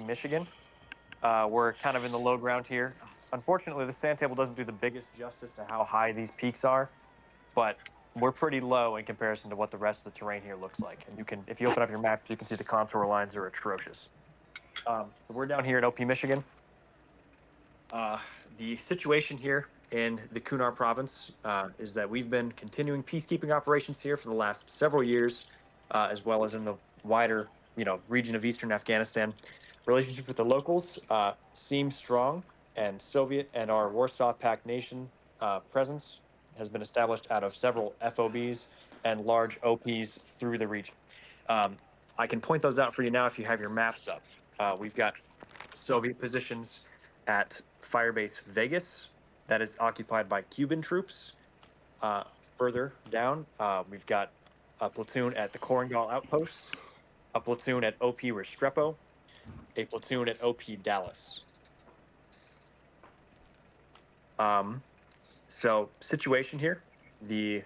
Michigan. Uh, we're kind of in the low ground here. Unfortunately, the sand table doesn't do the biggest justice to how high these peaks are, but we're pretty low in comparison to what the rest of the terrain here looks like. And you can, if you open up your map, you can see the contour lines are atrocious. Um, we're down here at OP Michigan. Uh, the situation here in the Kunar province uh, is that we've been continuing peacekeeping operations here for the last several years, uh, as well as in the wider, you know, region of eastern Afghanistan. Relationship with the locals uh, seems strong, and Soviet and our Warsaw Pact nation uh, presence has been established out of several FOBs and large OPs through the region. Um, I can point those out for you now if you have your maps up. Uh, we've got Soviet positions at Firebase Vegas that is occupied by Cuban troops. Uh, further down, uh, we've got a platoon at the Korengal outpost, a platoon at OP Restrepo, a platoon at OP Dallas. Um, so situation here, the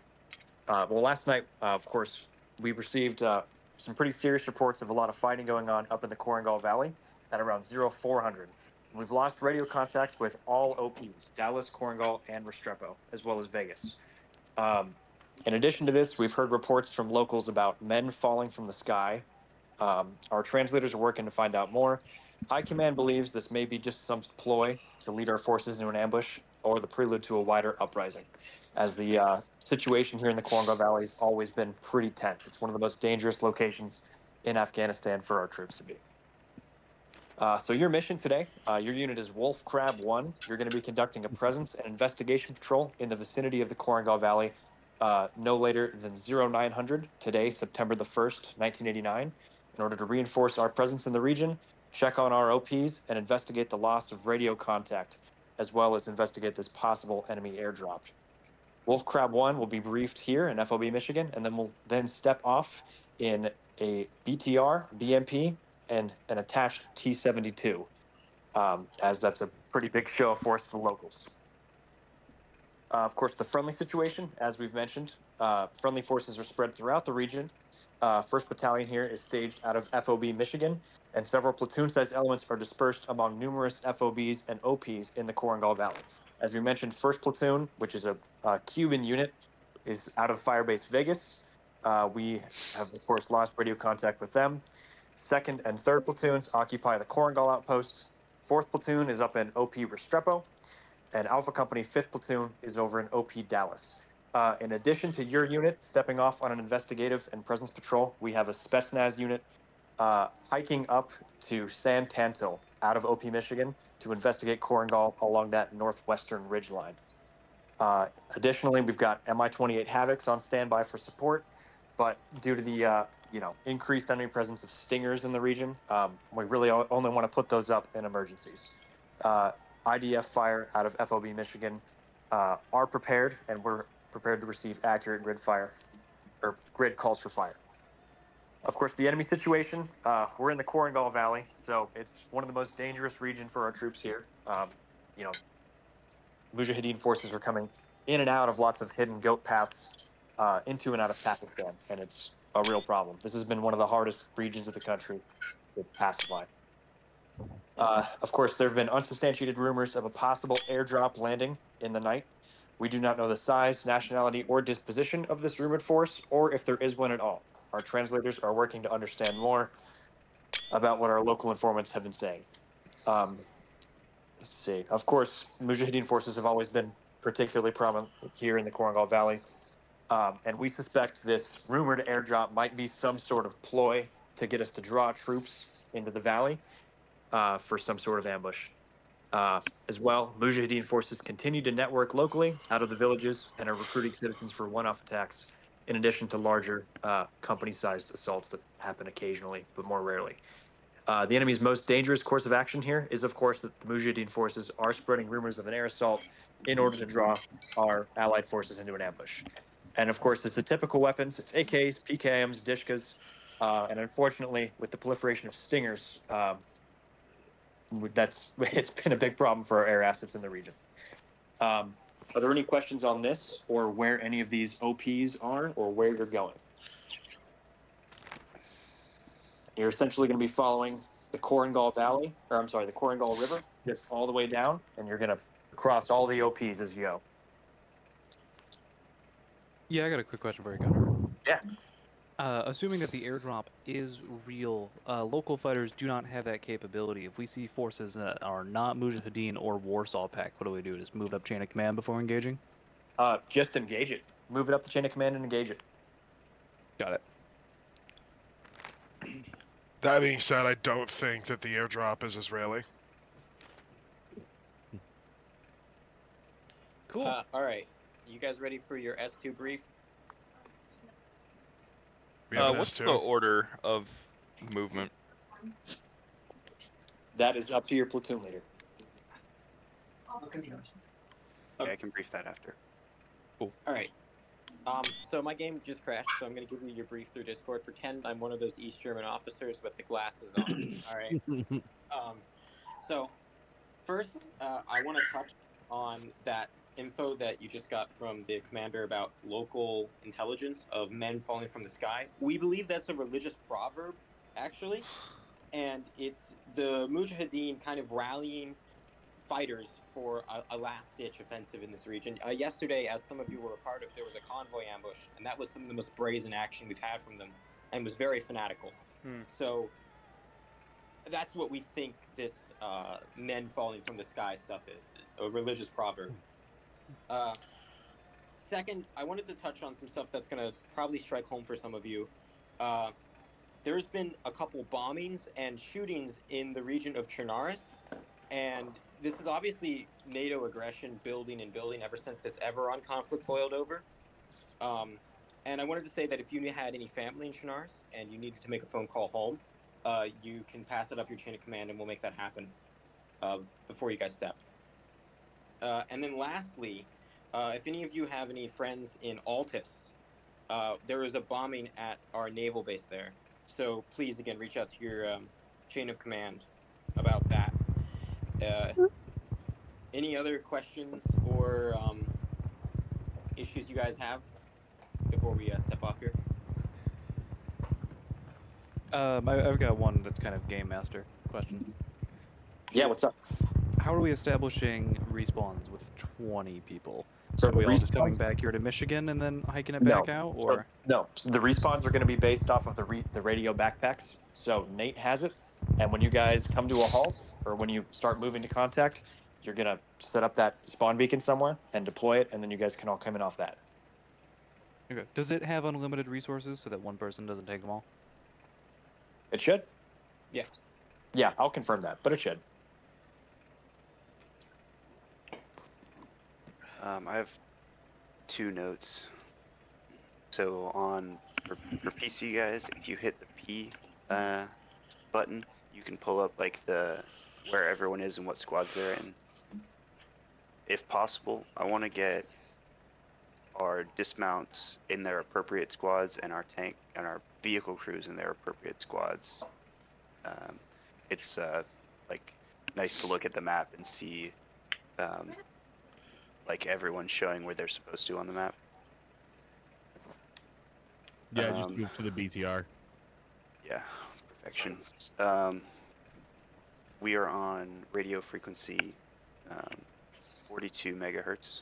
uh, well, last night, uh, of course, we received uh, some pretty serious reports of a lot of fighting going on up in the Korengal Valley at around 0400. We've lost radio contacts with all OPs, Dallas, Korengal, and Restrepo, as well as Vegas. Um, in addition to this, we've heard reports from locals about men falling from the sky. Um, our translators are working to find out more. High Command believes this may be just some ploy to lead our forces into an ambush or the prelude to a wider uprising, as the uh, situation here in the Korengal Valley has always been pretty tense. It's one of the most dangerous locations in Afghanistan for our troops to be. Uh, so your mission today, uh, your unit is Wolf Crab 1. You're going to be conducting a presence and investigation patrol in the vicinity of the Korengal Valley uh, no later than 0900 today, September the 1st, 1989, in order to reinforce our presence in the region, check on our OPs, and investigate the loss of radio contact, as well as investigate this possible enemy airdrop. Wolf Crab 1 will be briefed here in FOB Michigan, and then we'll then step off in a BTR, BMP, and an attached T-72, um, as that's a pretty big show of force to the locals. Uh, of course, the friendly situation, as we've mentioned, uh, friendly forces are spread throughout the region. Uh, First Battalion here is staged out of FOB Michigan, and several platoon-sized elements are dispersed among numerous FOBs and OPs in the Korengal Valley. As we mentioned, First Platoon, which is a, a Cuban unit, is out of Firebase Vegas. Uh, we have, of course, lost radio contact with them. Second and third platoons occupy the Korengal outpost. Fourth platoon is up in OP Restrepo, and Alpha Company 5th Platoon is over in OP Dallas. Uh, in addition to your unit stepping off on an investigative and presence patrol, we have a Spetsnaz unit uh, hiking up to San Tanto out of OP Michigan to investigate Korengal along that northwestern ridge line. Uh, additionally, we've got Mi-28 Havocs on standby for support, but due to the uh, you know increased enemy presence of stingers in the region, um, we really only want to put those up in emergencies. Uh, IDF fire out of FOB Michigan are prepared, and we're prepared to receive accurate grid fire or grid calls for fire. Of course, the enemy situation, uh, we're in the Korengal Valley, so it's one of the most dangerous regions for our troops here. Um, you know, Mujahideen forces are coming in and out of lots of hidden goat paths uh, into and out of Pakistan, and it's a real problem. This has been one of the hardest regions of the country to pacify. Uh, of course, there have been unsubstantiated rumors of a possible airdrop landing in the night. We do not know the size, nationality, or disposition of this rumored force, or if there is one at all. Our translators are working to understand more about what our local informants have been saying. Um, let's see. Of course, Mujahideen forces have always been particularly prominent here in the Korengal Valley. Um, and we suspect this rumored airdrop might be some sort of ploy to get us to draw troops into the valley uh, for some sort of ambush. Uh, as well, Mujahideen forces continue to network locally out of the villages and are recruiting citizens for one-off attacks, in addition to larger uh, company-sized assaults that happen occasionally, but more rarely. Uh, the enemy's most dangerous course of action here is, of course, that the Mujahideen forces are spreading rumors of an air assault in order to draw our allied forces into an ambush. And of course, it's the typical weapons. It's AKs, PKMs, Dishkas, uh, and unfortunately, with the proliferation of Stingers, um, that's it's been a big problem for our air assets in the region. Um, are there any questions on this, or where any of these OPs are, or where you're going? You're essentially going to be following the Korengal Valley, or I'm sorry, the Korengal River, just all the way down, and you're gonna cross all the OPs as you go. Yeah, I got a quick question for you, Gunnar. Yeah. Uh, assuming that the airdrop is real, uh, local fighters do not have that capability. If we see forces that are not Mujahideen or Warsaw Pact, what do we do? Just move up chain of command before engaging? Uh, just engage it. Move it up the chain of command and engage it. Got it. That being said, I don't think that the airdrop is Israeli. Cool. Uh, all right. You guys ready for your S2 brief? We Uh, an what's the order of movement? That is up to your platoon leader. Yeah, I can brief that after. Cool. All right. Um, so my game just crashed, so I'm gonna give you your brief through Discord. Pretend I'm one of those East German officers with the glasses on. all right. Um, so first, uh, I want to touch on that info that you just got from the commander about local intelligence of men falling from the sky. We believe that's a religious proverb, actually, and it's the Mujahideen kind of rallying fighters for a, a last-ditch offensive in this region. Uh, yesterday, as some of you were a part of, there was a convoy ambush, and that was some of the most brazen action we've had from them, and was very fanatical. Hmm. So that's what we think this uh, men falling from the sky stuff is a religious proverb. Uh, second, I wanted to touch on some stuff that's going to probably strike home for some of you. Uh, there's been a couple bombings and shootings in the region of Chernarus, and this is obviously NATO aggression building and building ever since this Everon conflict boiled over. Um, and I wanted to say that if you had any family in Chernarus and you needed to make a phone call home, uh, you can pass it up your chain of command, and we'll make that happen uh, before you guys step. Uh, and then lastly, uh, if any of you have any friends in Altis, uh, there is a bombing at our naval base there. So please, again, reach out to your um, chain of command about that. Uh, any other questions or um, issues you guys have before we uh, step off here? Um, I, I've got one that's kind of game master question. Yeah, what's up? How are we establishing respawns with 20 people? So Are we all just coming back here to Michigan and then hiking it No. back out, So- or no, so the respawns are going to be based off of the re- the radio backpacks. So Nate has it, and when you guys come to a halt, or when you start moving to contact, you're going to set up that spawn beacon somewhere and deploy it, and then you guys can all come in off that. okay. does it have unlimited resources so that one person doesn't take them all? It should. Yes. Yeah, I'll confirm that, but it should. Um, I have two notes. So on for, for PC guys, if you hit the P uh, button, you can pull up like the where everyone is and what squads they're in. If possible, I want to get our dismounts in their appropriate squads and our tank and our vehicle crews in their appropriate squads. Um, it's uh, like nice to look at the map and see um, like everyone's showing where they're supposed to on the map. Yeah, just Um, move to the BTR. Yeah, perfection. Um, we are on radio frequency um, 42 megahertz.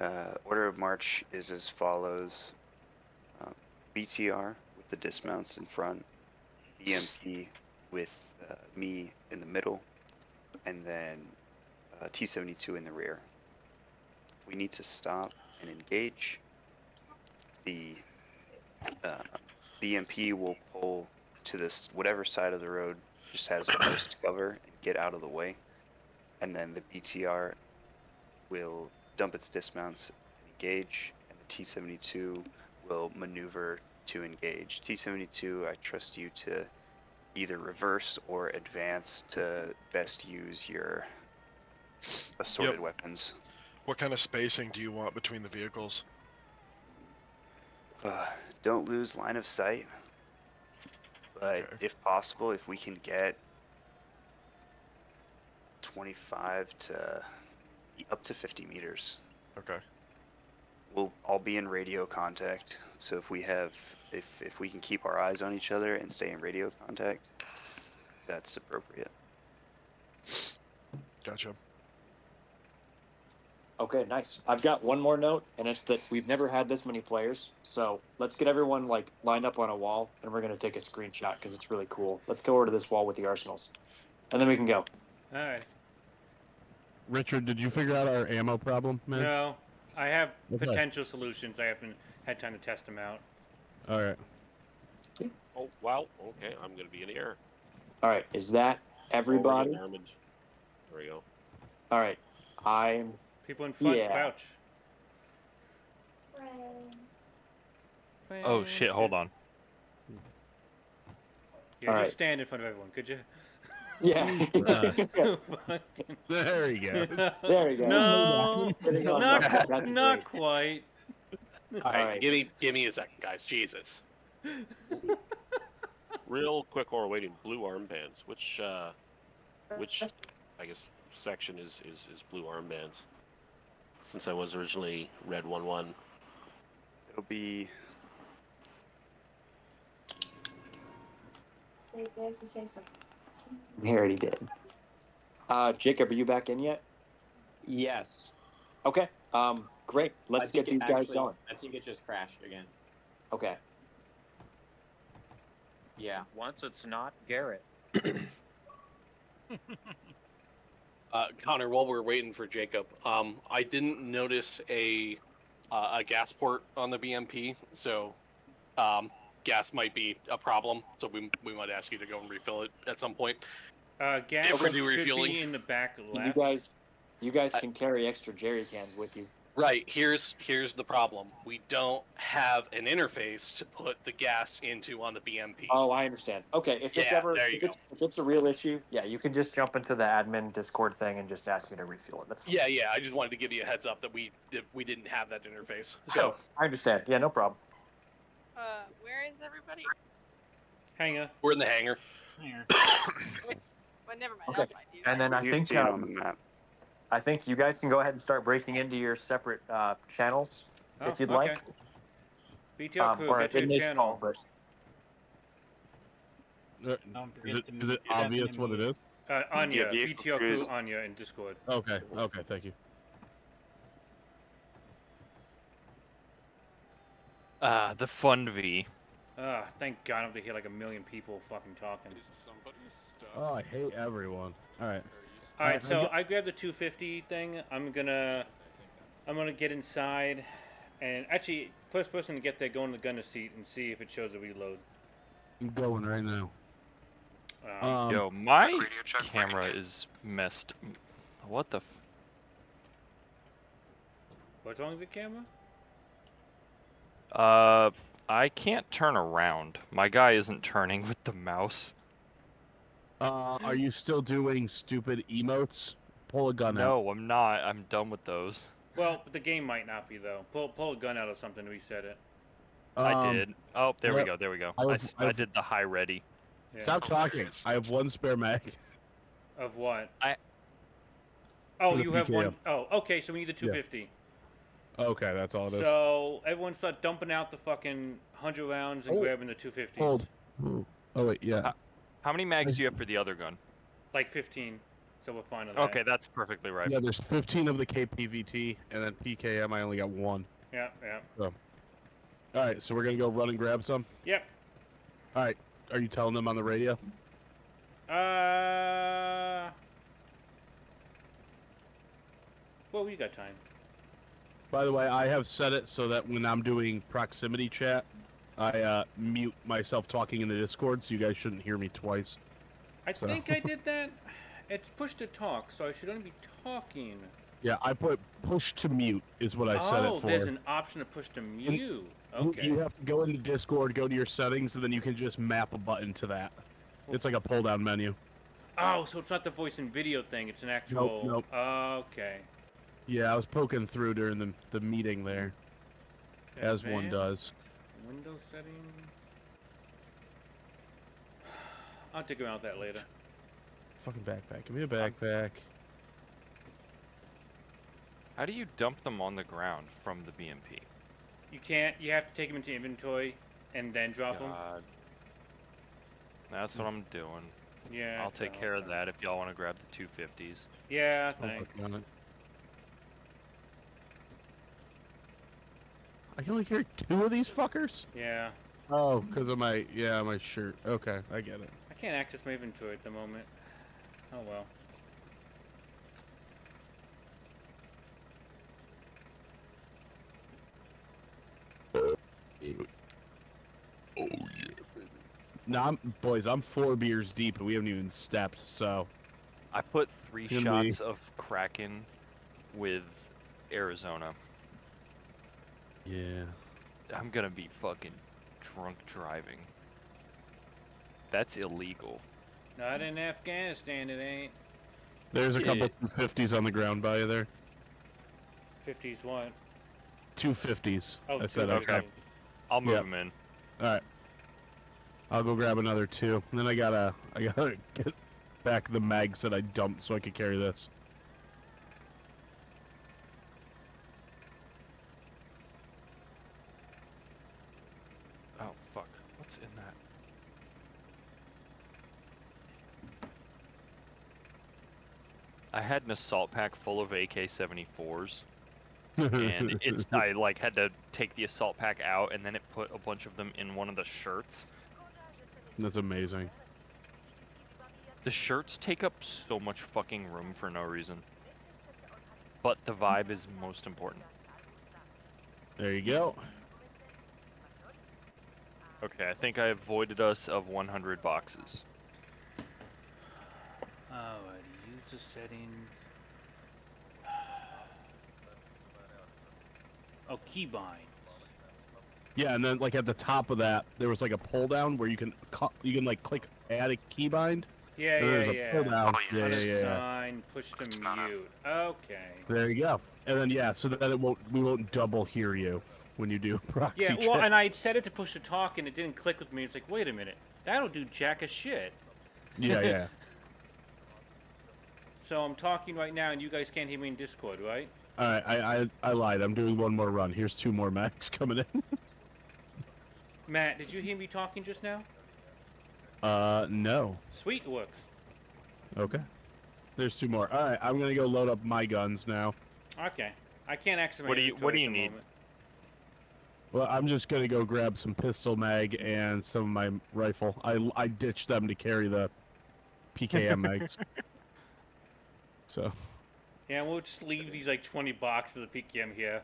Uh, order of march is as follows: um, BTR with the dismounts in front, BMP with uh, me in the middle, and then uh, T72 in the rear. We need to stop and engage. The uh, BMP will pull to this whatever side of the road just has the most cover and get out of the way, and then the BTR will dump its dismounts and engage, and the T72 will maneuver to engage. T72, I trust you to either reverse or advance to best use your assorted weapons. What kind of spacing do you want between the vehicles? Uh, don't lose line of sight. But Okay. if possible, if we can get 25 to up to 50 meters, Okay. we'll all be in radio contact. So if we have, if if we can keep our eyes on each other and stay in radio contact, that's appropriate. Gotcha. Okay, nice. I've got one more note, and it's that we've never had this many players. So let's get everyone like lined up on a wall, and we're gonna take a screenshot because it's really cool. Let's go over to this wall with the arsenals, and then we can go. All right. Richard, did you figure out our ammo problem, man? No, I have Okay. potential solutions. I haven't had time to test them out. All right. Oh, wow. okay, I'm gonna be in the air. All right, is that everybody? Forward and Armand. There we go. All right, I'm. People in front, Yeah. crouch. Oh shit! Hold on. Yeah, All just right. stand in front of everyone, could you? Yeah. Fucking- There he goes. there we go. no, Getting not, not quite. All right, right. give me give me a second, guys. Jesus. Real quick while we're waiting, blue armbands. Which uh, which I guess section is is is blue armbands? Since I was originally red one one. It'll be Say, they have to say something. He already did. Uh, Jacob, are you back in yet? Yes. Okay. Um, great. Let's get it these guys actually- going. I think it just crashed again. Okay. Yeah. Once it's not Garrett. Uh, Connor, while we're waiting for Jacob, um, I didn't notice a uh, a gas port on the BMP, so um, gas might be a problem. So we we might ask you to go and refill it at some point. Uh, gas If we're should doing be in the back You left. guys, you guys can carry extra jerry cans with you. Right. Here's here's the problem. We don't have an interface to put the gas into on the BMP. Oh, I understand. Okay, if it's Yeah, ever there you if it's, if it's a real issue, yeah, you can just jump into the admin Discord thing and just ask me to refuel it. That's fine. Yeah, yeah. I just wanted to give you a heads up that we that we didn't have that interface. So Sure, I understand. Yeah, no problem. Uh, where is everybody? Hanger. we're in the hangar. Well, never mind. Okay. I'll find you. And then I think see on the map. I think you guys can go ahead and start breaking into your separate uh, channels Oh, if you'd okay. like. BTR Um, or get to your channel. call, but Uh, Is it, is it obvious what it is? Uh, Anya, vehicle BTR crew Anya in Discord. Okay. Okay. Thank you. Ah, the fun V. Ah, thank God I don't have to hear like a million people fucking talking. Oh, I hate everyone. All right. All right, I- I so I grabbed the 250 thing. I'm gonna, I'm gonna get inside, and actually, first person to get there, go in the gunner seat and see if it shows a reload. I'm going right now. Um, Um, Yo, my camera is messed. What the? F- what's wrong with the camera? uh, I can't turn around. My guy isn't turning with the mouse. Uh, are you still doing stupid emotes? Pull a gun out. No, I'm not. I'm done with those. Well, but the game might not be though. Pull, pull a gun out or something to reset it. I Um, did. Oh, there we go. There we go. I I, was- s- I I was- did the high ready. Yeah. Stop talking. I have one spare mag. Of what? I- Oh, For the you have one PKM. oh okay. So we need the 250. Okay, that's all it is. So everyone start dumping out the fucking hundred rounds and Oh, grabbing the 250s. Hold. Oh, oh wait, yeah. How many mags do you have for the other gun? Like 15. So we're fine on that. Okay, that's perfectly right. Yeah, there's 15 of the KPVT, and then PKM. I only got one. Yeah, yeah. So. All right, so we're gonna go run and grab some. Yep. All right, are you telling them on the radio? Uh. Well, we got time. By the way, I have set it so that when I'm doing proximity chat, I uh, mute myself talking in the Discord, so you guys shouldn't hear me twice. I So- think I did that. It's push to talk, so I should only be talking. Yeah, I put push to mute is what I set oh, it for. Oh, there's an option to push to mute. You- Okay. You have to go into Discord, go to your settings, and then you can just map a button to that. It's like a pull-down menu. Oh, so it's not the voice and video thing. It's an actual. nope. Okay. Yeah, I was poking through during the, the meeting there, as one does. Advanced Window settings. I'll dig around with that later. Fucking backpack. Give me a backpack. How do you dump them on the ground from the BMP? You can't. You have to take them into inventory and then drop them. That's what I'm doing. Yeah. I'll take care of that if y'all want to grab the 250s. Yeah, oh, I'll thanks. work on it. I can only carry two of these fuckers. Yeah. Oh, because of my yeah my shirt. Okay, I get it. I can't access my inventory at the moment. Oh well. No, I'm, boys, I'm four beers deep and we haven't even stepped. So I put three It's gonna be- shots of Kraken with Arizona. Yeah, I'm gonna be fucking drunk driving. That's illegal. Not in Afghanistan, it ain't. there's a couple Yeah. two fifties on the ground by you there. 50s what? Two fifties. Oh, I said 250. okay. I'll move Yep. them in. All right. I'll go grab another two. And then I gotta I gotta get back the mags that I dumped so I could carry this. Oh fuck. What's in that? I had an assault pack full of AK-74s, and it's I like had to take the assault pack out, and then it put a bunch of them in one of the shirts. That's amazing. The shirts take up so much fucking room for no reason. But the vibe is most important. There you go. Okay, I think I avoided us of 100 boxes. Alrighty, use the settings. Oh, keybinds. Yeah, and then like at the top of that, there was like a pull down where you can you can like click add a keybind. Yeah, and yeah, there's a yeah. pull down. Oh, yeah, yeah, yeah, yeah. Unassign, push to mute. Okay. There you go. And then yeah, so that it won't we won't double hear you when you do proxy Yeah, well, check. and I had set it to push to talk, and it didn't click with me. It's like, wait a minute, that'll do jack a shit. yeah, yeah. So I'm talking right now, and you guys can't hear me in Discord, right? All right, I, I I lied. I'm doing one more run. Here's two more max coming in. Matt, did you hear me talking just now? Uh, no. Sweet works. Okay. There's two more. All right, I'm gonna go load up my guns now. Okay. I can't access my What do you- what do you need? moment. Well, I'm just gonna go grab some pistol mag and some of my rifle. I I ditched them to carry the PKM mags. So Yeah, we'll just leave these like 20 boxes of PKM here.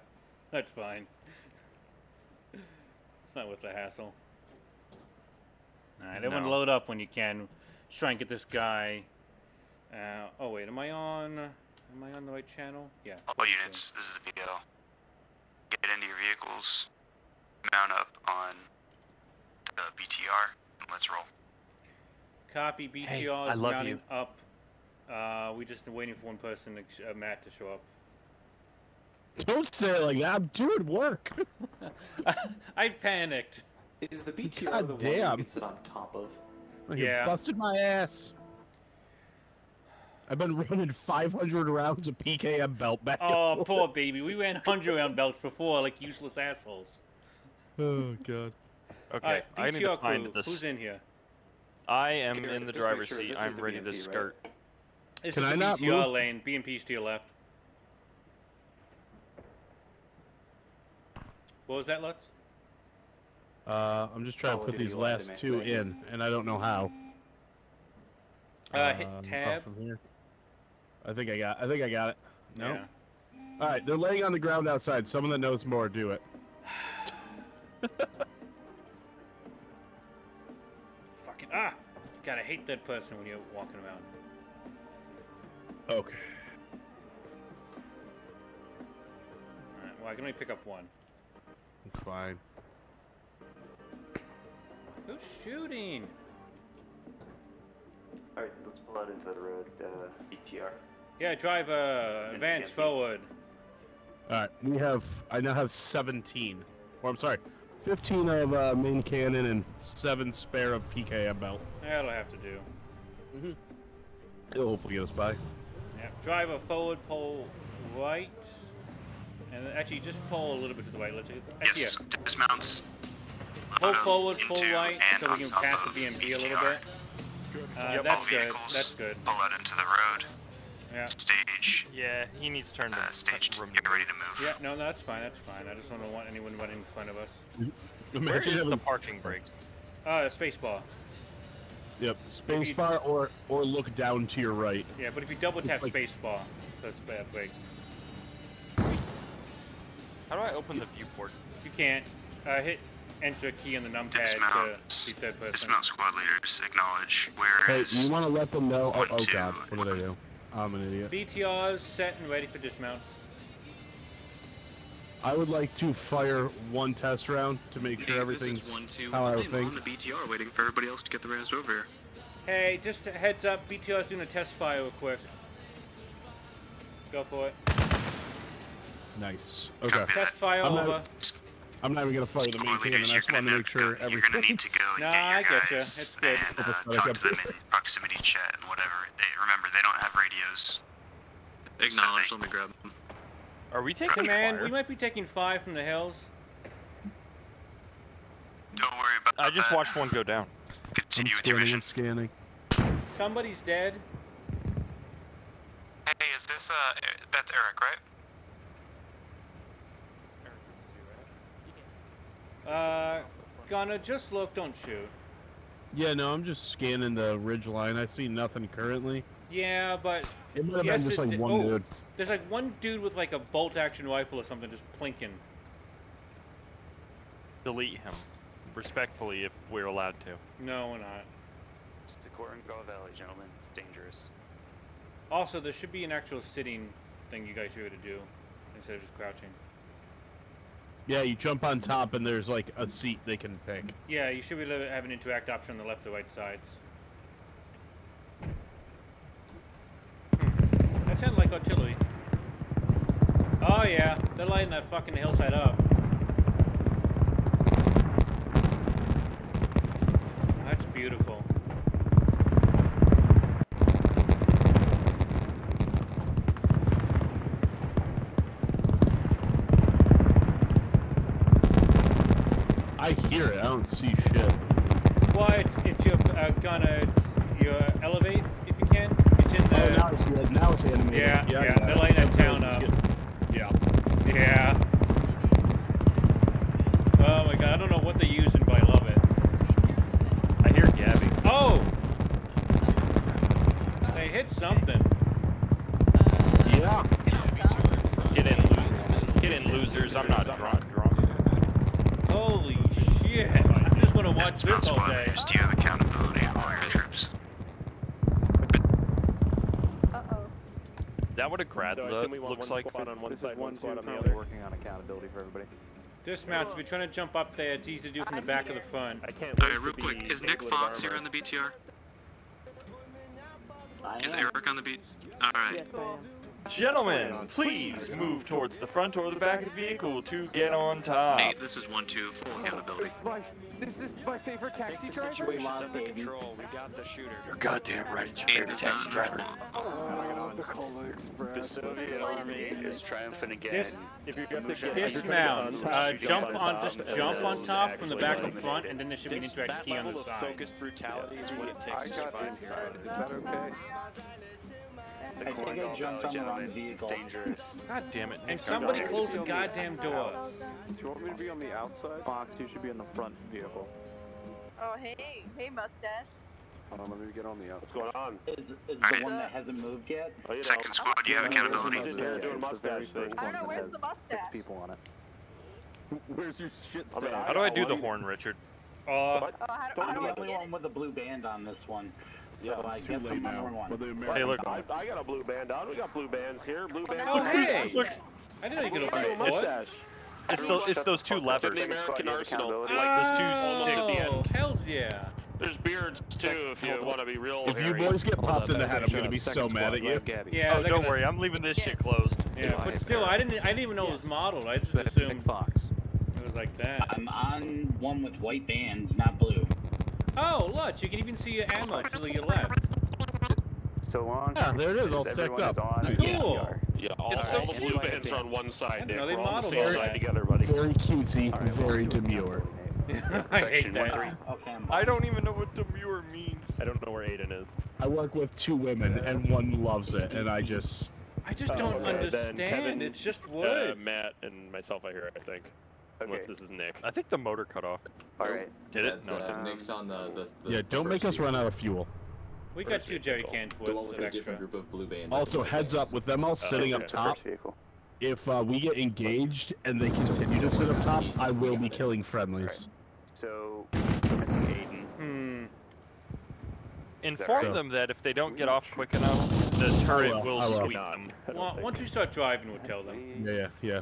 That's fine. It's not worth the hassle. Alright, everyone No. load up when you can. Just try and get this guy. Uh, oh wait, am I on? Am I on the right channel? Yeah. All okay. units, this is the VO. Get into your vehicles, mount up on the BTR, and let's roll. Copy. BTR Hey, is I love mounting you. up. Uh, we just waiting for one person, to, sh- uh, Matt, to show up. don't say it like that. I'm doing work. I panicked. Is the BTR God the one that you can sit on top of? Like, you Yeah. busted my ass. I've been running 500 rounds of PKM belt back. and Oh, forth. poor baby. We ran 100 round belts before, like useless assholes. Oh god. Okay, Alright, I need to BTR find crew, this. who's in here? I am in the driver's sure seat. I'm the ready to BMP, right? Skirt. This Can is I the not BTR move? lane. BMP's to your left. What was that, Lutz? Uh, I'm just trying Oh, to put these last two thank in, and I don't know how. Uh, hit Um, tab. from here. I think I got. I think I got it. No. Yeah. All right, they're laying on the ground outside. Someone that knows more, do it. Fucking ah! God, I hate that person when you're walking around. Okay. Alright, well, I can only pick up one. It's fine. Who's shooting? Alright, let's pull out into the road. Uh, BTR. Yeah, driver, advance forward. All right, we have. I now have 17. Or I'm sorry, 15 of uh, main cannon and seven spare of PKM belt. That'll have to do. It'll hopefully get us by. Yeah, driver forward, pole right. And actually, just pull a little bit to the right. Let's actually, Yes, yeah. dismounts. Pull uh, forward, full into right, so we can pass the of BMP a little BTR. bit. Uh, Yep, that's good. That's good. Pull out into the road. Yeah. Stage. Yeah, he needs to turn uh, the stage. to Get ready to move. Yeah, no, no, that's fine. That's fine. I just don't want anyone running in front of us. Where Imagine is the having- parking brake? Uh, spacebar. Yep, spacebar or or look down to your right. Yeah, but if you double tap Like- spacebar, that's bad break. How do I open the viewport? You can't. Uh, hit enter key on the numpad Dismount. to be third person. Dismount squad leaders. Acknowledge. Where Hey, is? you want to let them know? Oh, One, oh two, god, what did I do? I'm an idiot. BTRs set and ready for dismounts. I would like to fire one test round to make sure This everything's is one, two, how I I'm would think. on the BTR waiting for everybody else to get the rest over here. Hey, just a heads up, BTR's doing a test fire real quick. Go for it. Nice. Okay. Test fire I'm over. not, I'm not even gonna fire the main Squad cannon. leaders, I you're just want to gonna make sure go- You're gonna need to go and Nah, get I your getcha. guys It's good. and uh, talk to them in proximity chat and whatever. They remember they don't have radios. Acknowledge, let me grab them. Are we taking Command, fire? we might be taking five from the hills. Don't worry about that. I just that. watched one go down. I'm Continue with your scanning. mission. I'm scanning. Somebody's dead. Hey, is this uh? That's Eric, right? Uh, Gunner, just look, don't shoot. Yeah, no, I'm just scanning the ridge line. I see nothing currently. Yeah, but It might have Yes, been just like one oh. dude. there's like one dude with like a bolt action rifle or something just plinking. Delete him. Respectfully, if we're allowed to. No, we're not. It's the Korengal Valley, gentlemen. It's dangerous. Also, there should be an actual sitting thing you guys should be able to do instead of just crouching. Yeah, you jump on top and there's like a seat they can pick. Yeah, you should be able to have an interact option on the left or right sides. That sounded like artillery. Oh yeah, they're lighting that fucking hillside up. That's beautiful. I hear it. I don't see shit. Well, it's, it's your uh, gunner, it's your elevate if you can. It's in Oh, now I see. Now it's animated. Yeah, yeah. yeah, they're lighting that town up. Yeah. Yeah. Oh my god, I don't know what they're using, but I love it. I hear Gabby. Oh! They hit something. Yeah. Get in, lo- get in, losers. I'm not drunk. Drunk. Holy shit. I just want to watch this all day. do you have accountability of all your troops? That what a grad lo- looks like? for- working on accountability for everybody. Dismounts, if you're trying to jump up there, it's easy to do from the back of the front. All right, real quick, is Nick Fox here on the BTR? Is Eric on the beat? All right. Gentlemen, please move towards the front or the back of the vehicle to get on top. Hey, this is one two full accountability. This is my favorite taxi driver. Situation's under control. We got the shooter. You're goddamn right. It's your favorite taxi driver. Oh, the Cola Express. Soviet Army is triumphant again. Dis- If you got Dismount. Uh, jump on, just jump on top from the back and front, and then there should be an This, interact that key on the of side. focused brutality is what it takes to survive this here. side. Is that okay? The I think I jumped on the wrong gentlemen, it's dangerous. God damn it. And Nick, somebody close the goddamn door. Do you want me to be on the outside? Fox, you should be in the front vehicle. Oh, hey, hey, mustache. Hold on, let me get on the outside. What's going on? Is, is Alright. the one that hasn't moved yet? Oh, you know, Second squad, do you have accountability? He's in doing It's the very mustache thing. first I one don't know, where's the mustache? Six people on it. Where's your shit I mean. How do I do the horn, Richard? Uh, Oh, how do, how I'm do the I only get one it? with a blue band on this one. So I it's guess too I'm number one. Hey, look. I, I got a blue band on. We got blue bands here. Blue bands. Oh, hey! Look, I didn't know you could Look at open the it. mustache. it's those, it's those two It's in levers. the American Arsenal. Like those two almost at the Oh, end. hells yeah. There's beards too, if you want to be real. If you boys get popped in the head, I'm gonna be so mad at you. Yeah, Oh, don't worry. I'm leaving this shit closed. Yeah, but still, I didn't, I didn't even know it was modeled. I just assumed Fox. it was like that. I'm on one with white bands, not blue. Oh, look, you can even see your ammo to your left. So long. Yeah, there it is, all as stacked up. on Nice. Cool. BTR. Yeah, all, It's all the blue cute. bands are on one side, Nick. they We're all on the same all side together, buddy. Very cutesy, very demure. I hate that. Okay, I'm don't even know what demure means. I don't know where Aiden is. I work with two women, and one loves it, and I just. I just don't okay, then understand. Kevin, it's just Uh. Matt and myself, I hear. I think. Unless this is Nick. I think the motor cut off. All right. Did it? That's, No. uh. Nick's on the, the, the Yeah, don't make us run out of fuel. we got two jerry cans the one with a different group of blue bands. Also, heads up with them all sitting okay. up top. If uh, we get engaged and they continue to sit up top, Jeez, I will be it. killing friendlies. So, Aiden. Hmm. Inform right? them that if they don't get off quick enough, the turret will, will sweep them. Well, once we start driving, we'll tell them. Yeah, yeah, yeah.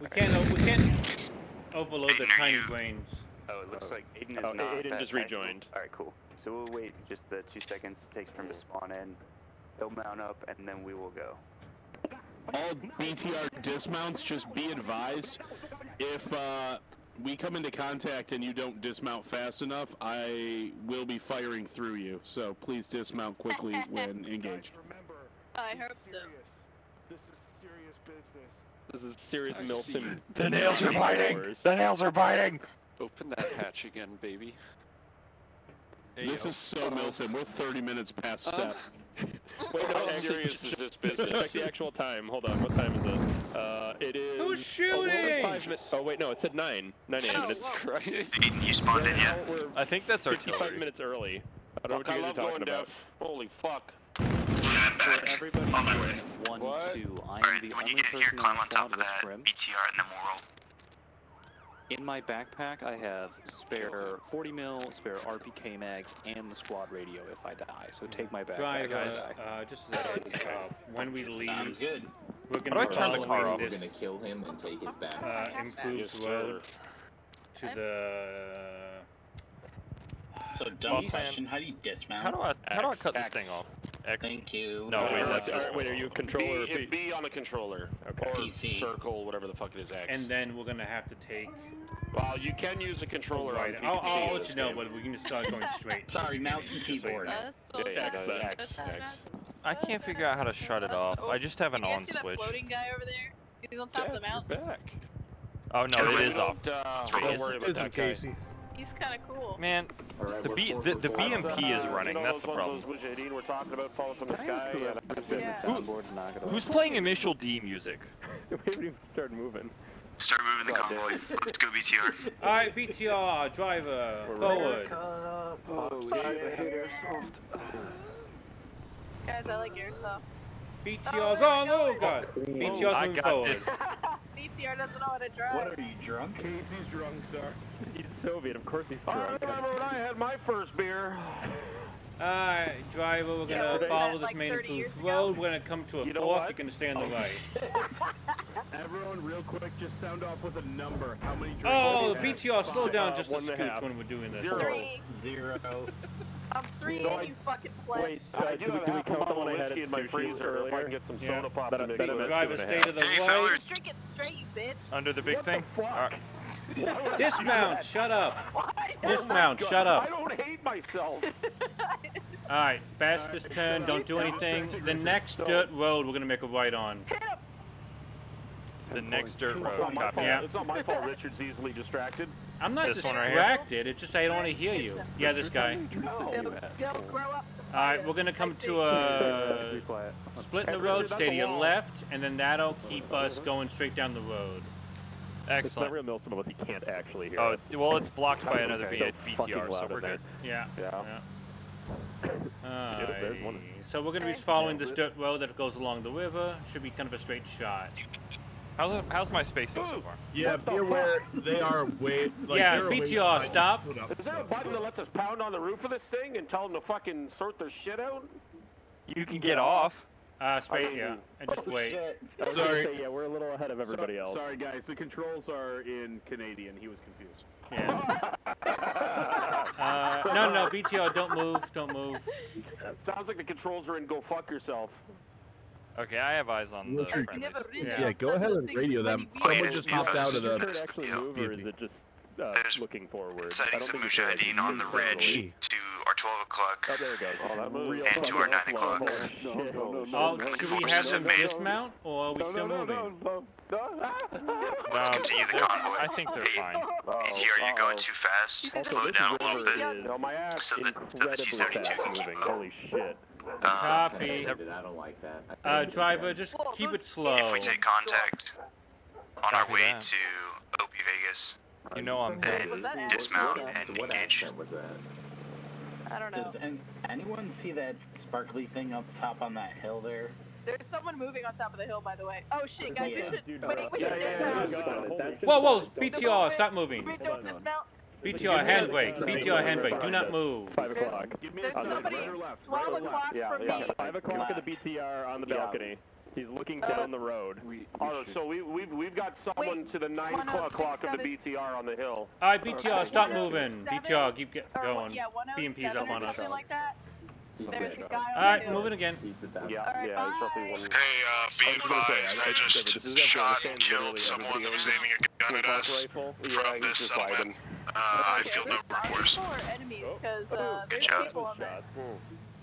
We can't. We can't overload the Aiden, are tiny you- brains. Oh, it looks like Aiden is Oh, not. Aiden just high. rejoined. All right, cool. So we'll wait just the two seconds it takes for him to spawn in. He'll mount up, and then we will go. all BTR dismounts, just be advised, if uh, we come into contact and you don't dismount fast enough, I will be firing through you. So please dismount quickly when engaged. I hope so. This is serious I milsim. you. The nails are biting. The nails are biting. Open that hatch again, baby. There This go. is so milsim. We're 30 minutes past step. Wait, no, How serious is this business? Check the actual time. Hold on. What time is it? Uh, it is. Who's Oh, well, shooting? five minutes. Oh wait, no, it said nine. Nine a.m. Oh, it's whoa. Christ. Aiden, you spawned in yet? I think that's 55 artillery. minutes early. I don't know what I you guys love are going talking about. deaf. Holy fuck. I'm. Everybody On my in one, What? two. I am Alright, the only get here, person climb in on top squad of with that scrim. BTR and then we'll roll. In my backpack, I have spare 40 mil, spare RPK mags, and the squad radio if I die. So take my backpack Drive, if I uh, uh, just as a heads when we leave, Sounds good. we're gonna turn the car off? We're gonna kill him and take his back. uh, Yes, improved to the. So, dumb question. How do you dismount? How do I how do I X, cut X. this thing off? X. Thank you. No, Wait, wait, Uh, that's, that's- wait, are you a controller? B, or P- B on a controller. Okay. Or PC. circle, whatever the fuck it is, X. And then we're gonna have to take. well, you can use a controller right. on I'll, PPC I'll let you know, game. but we can just start going straight. Sorry, mouse and Just so you keyboard. know. That's so Yeah, yeah, bad. yeah, That's X, so X. I can't figure out how to shut it off. I just have an Can you on guys see that switch. floating guy over there? He's on top of the mountain. Back. Oh no, Just it wait, is off. Don't, uh, don't worry about that guy. He's kind of cool. Man, Alright, the B four the, for the four. BMP is running. you know That's the problem. ones those talking about falling from the sky. Yeah. Who- Who's playing initial D music? we haven't even started moving. Start moving the God convoy. damn Let's go BTR. All right, BTR driver forward. Oh, oh, Guys, I like airsoft. BTR's on. Oh god. Oh, BTR's moving forward. this. Doesn't know how to drive. What are you drunk? Casey's drunk, sir. He's Soviet, of course he's drunk. I remember when I had my first beer. Alright, driver, we're gonna was follow this like, main 30 years ago? road. We're gonna come to a You fork. You're gonna stay on the right. Everyone, real quick, just sound off with a number. How many drinks? Oh, have you? BTR, slow down Uh, just a one a scooch when we're doing this. Zero. Three. Zero. I'm three, No, and you fucking flesh. Wait, I uh, do do, we, have do half a the bottle of whiskey in my sushi freezer if I can get some Yeah. soda pop That- to mix that- that- it. Driver, two and a stay half. to the Hey, right. fellas. Just drink it straight, you bitch. Under the big What thing? the fuck? Alright. Dismount, shut up. Oh Dismount, my shut up. I don't hate myself. Alright, fastest turn, don't do anything. The next dirt road we're gonna make a right on. The next dirt road. Copy. Yeah. It's not my fault. Richard's easily distracted. I'm not This one right distracted, it's just I don't wanna hear you. Yeah, this guy. They'll, they'll grow up to Alright, we're gonna come to a split in the road, Richard, stay to your left, and then that'll keep us going straight down the road. Excellent. It's not real milsim unless he can't actually hear Oh, us. well, it's blocked by another Okay. B- So BTR, so we're there. good. Yeah. Yeah. yeah. there's So we're gonna be following this dirt road that goes along the river. Should be kind of a straight shot. How's it, how's my spacing so far? Yeah, be aware they are way. Like, Yeah, they're BTR, stop. Is there a button that lets us pound on the roof of this thing and tell them to fucking sort their shit out? You can get off. Uh, straight, I mean- yeah. And just wait. Shit. I was gonna Sorry. say, yeah, we're a little ahead of everybody else. Sorry, guys. The controls are in Canadian. He was confused. Yeah. Uh, no, no, BTR, don't move, don't move. Sounds like the controls are in go fuck yourself. Okay, I have eyes on the Richard. friendlies. Yeah. Yeah, go ahead and radio them. Wait, Someone just popped out of It's Does the. it actually Yeah. move, or is it just uh, There's looking forward? I Sightings of think it's like Mujahideen on the moving ridge forward. to 12 o'clock Oh, there it goes. Oh, that moves. and to our 9 o'clock. No, no, no, no, Oh, no, should no, we no, have no, them no, dismount, or are we no, still no, moving? no, no, no. Let's continue the convoy. I think they're fine. BTR, you're going too fast. Slow it down a little bit. is So that, so the incredibly T-72 fast can keep up. Holy shit. Copy. I don't like that. Uh, driver, just keep it slow. if we take contact on our Copy way that. to OP Vegas, You know I'm then dismount and engage. was that? I don't know. Does an- anyone see that sparkly thing up top on that hill there? There's someone moving on top of the hill, by the way. Oh shit, guys, Yeah. we should wait. uh, We should yeah, yeah, dismount. yeah, yeah. Whoa, whoa, BTR, stop moving. We don't dismount. BTR, handbrake. BTR, handbrake. Do not move. Five o'clock. There's On the- somebody right or left? 12 Right or left? o'clock Yeah, from yeah. me. Five o'clock at the BTR on the Yeah. balcony. He's looking Uh, down the road. Oh, so we, we've we've got someone Wait, to the 9 o'clock of the BTR on the hill. Alright, BTR, stop One oh moving. BTR, keep get going. Yeah, 107 BMP's up on us. like that. There's a guy on Alright, the hill. moving again. Yeah, Alright, yeah, it's roughly bye. one. Hey, uh, be advised, I just shot and killed someone that was aiming a gun at us from this just settlement. vibing. Uh, I feel no there's remorse. Four enemies, because uh, Good there's job. people on there.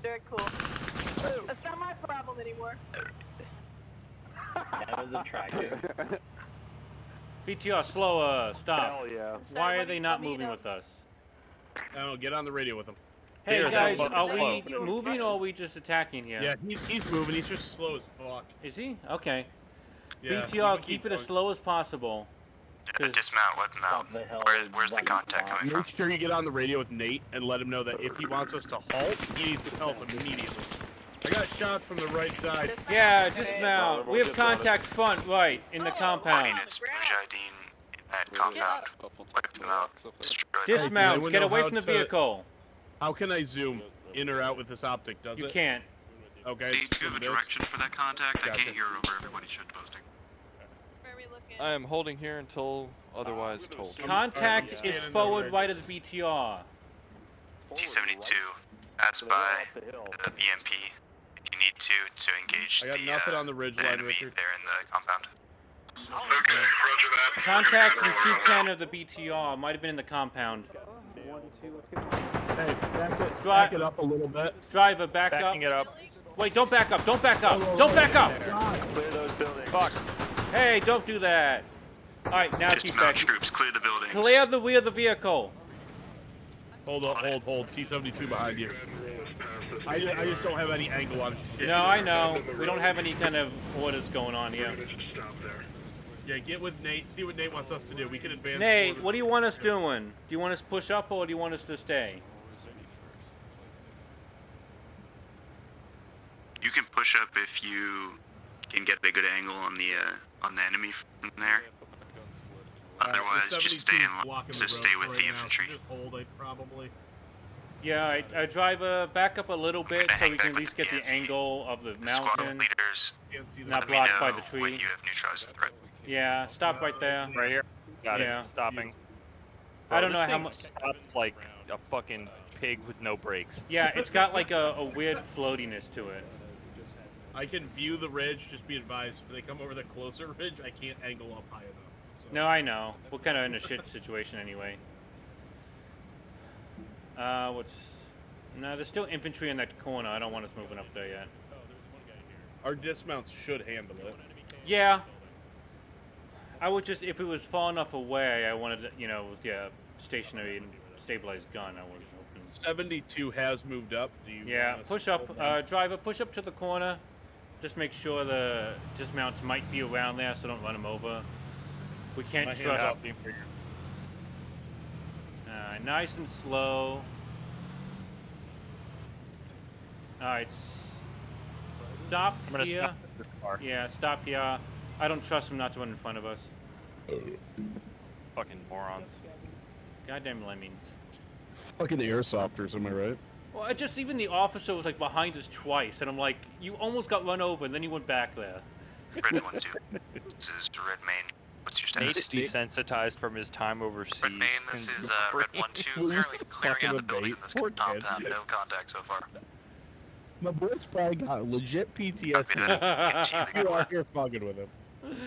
Very cool. That's not my problem anymore. That was a tractor. BTR, slower. Stop. Hell yeah. Why are they not moving with us? I don't know, get on the radio with him. Hey Here, guys, are bump we slow. moving or are we just attacking here? Yeah, he's, he's moving. He's just slow as fuck. Is he? Okay. Yeah, BTR, you keep it going. as slow as possible. Dismount, let them out. The hill. Where's, where's the contact coming from? Make sure you get on the radio with Nate and let him know that if he wants us to halt, he needs to tell us immediately. I got shots from the right side. Dismount. Yeah, Okay. dismount. We have contact front right in the Oh, compound. Units, Mujahideen in that compound. Wipe them out. Destroy them. Dismount. Get away from the to- vehicle. How can I zoom in or out with this optic? Does You it? can't. Okay. Do you have a so it is. direction for that contact? I can't hear over everybody shit posting. Where are we looking? I am holding here until otherwise told. Contact Yeah. is forward red. right of the BTR. T-72, pass by the hill. BMP if you need to to engage I got the, nothing uh, on the ridge the line, enemy Richard. there in the compound. Okay, roger that. Contact from 210 of the BTR. Might have been in the compound. Hey, back it, Dri- back it up a little bit. Driver, back Backing it up. up. Wait, don't back up. Don't back up. Don't back up. Oh, clear those buildings. Fuck. Hey, don't do that. All right, now keep Dismount back. troops, clear the buildings. Clear the rear of the vehicle. Hold on, hold, hold. T-72 behind you. I, ju- I just don't have any angle on shit. No, I know. We don't have any kind of orders going on here. Yeah, get with Nate. See what Nate wants us to do. We can advance. Nate, forward. what do you want us doing? Do you want us to push up or do you want us to stay? You can push up if you can get a good angle on the uh, on the enemy from there. All right, the Otherwise, just stay in line. blocking the Just road stay with right the now, so infantry. Just hold it, probably. Yeah, all right, uh, back up a little bit so we can at least get the BMP. angle of the The squad mountain, leaders, Can't see the not let me blocked by the tree. you have neutralized the threat. Yeah, stop right there. Right here. Got Yeah. it. Stopping. I don't know how much. Stops like a fucking pig with no brakes. Yeah, it's got like a, a weird floatiness to it. I can view the ridge. Just be advised, if they come over the closer ridge, I can't angle up high enough. So. No, I know. We're kind of in a shit situation anyway. Uh, what's? No, there's still infantry in that corner. I don't want us moving up there yet. Our dismounts should handle it. Yeah. I would just, if it was far enough away, I wanted, you know, with yeah, stationary and stabilized gun. I was hoping. 72 has moved up. Do you Yeah, push up, uh, driver, push up to the corner. Just make sure the dismounts might be around there, so don't run them over. We can't My hand's trust. up. Uh, nice and slow. Alright. Stop I'm gonna here. stop. Yeah, stop here. I don't trust him not to run in front of us. Fucking morons. Goddamn lemmings. Fucking airsofters, am I right? Well, I just even the officer was like behind us twice, and I'm like, you almost got run over, and then you went back there. Red one two. This is Red Main. What's your status? Nate's desensitized from his time overseas. Red Main, this is uh, Red 1 2. Will you Currently clearing out the with buildings in this Poor kid. compound. No contact so far. My boy's probably got legit PTSD. that. Continue the you are here fucking with him.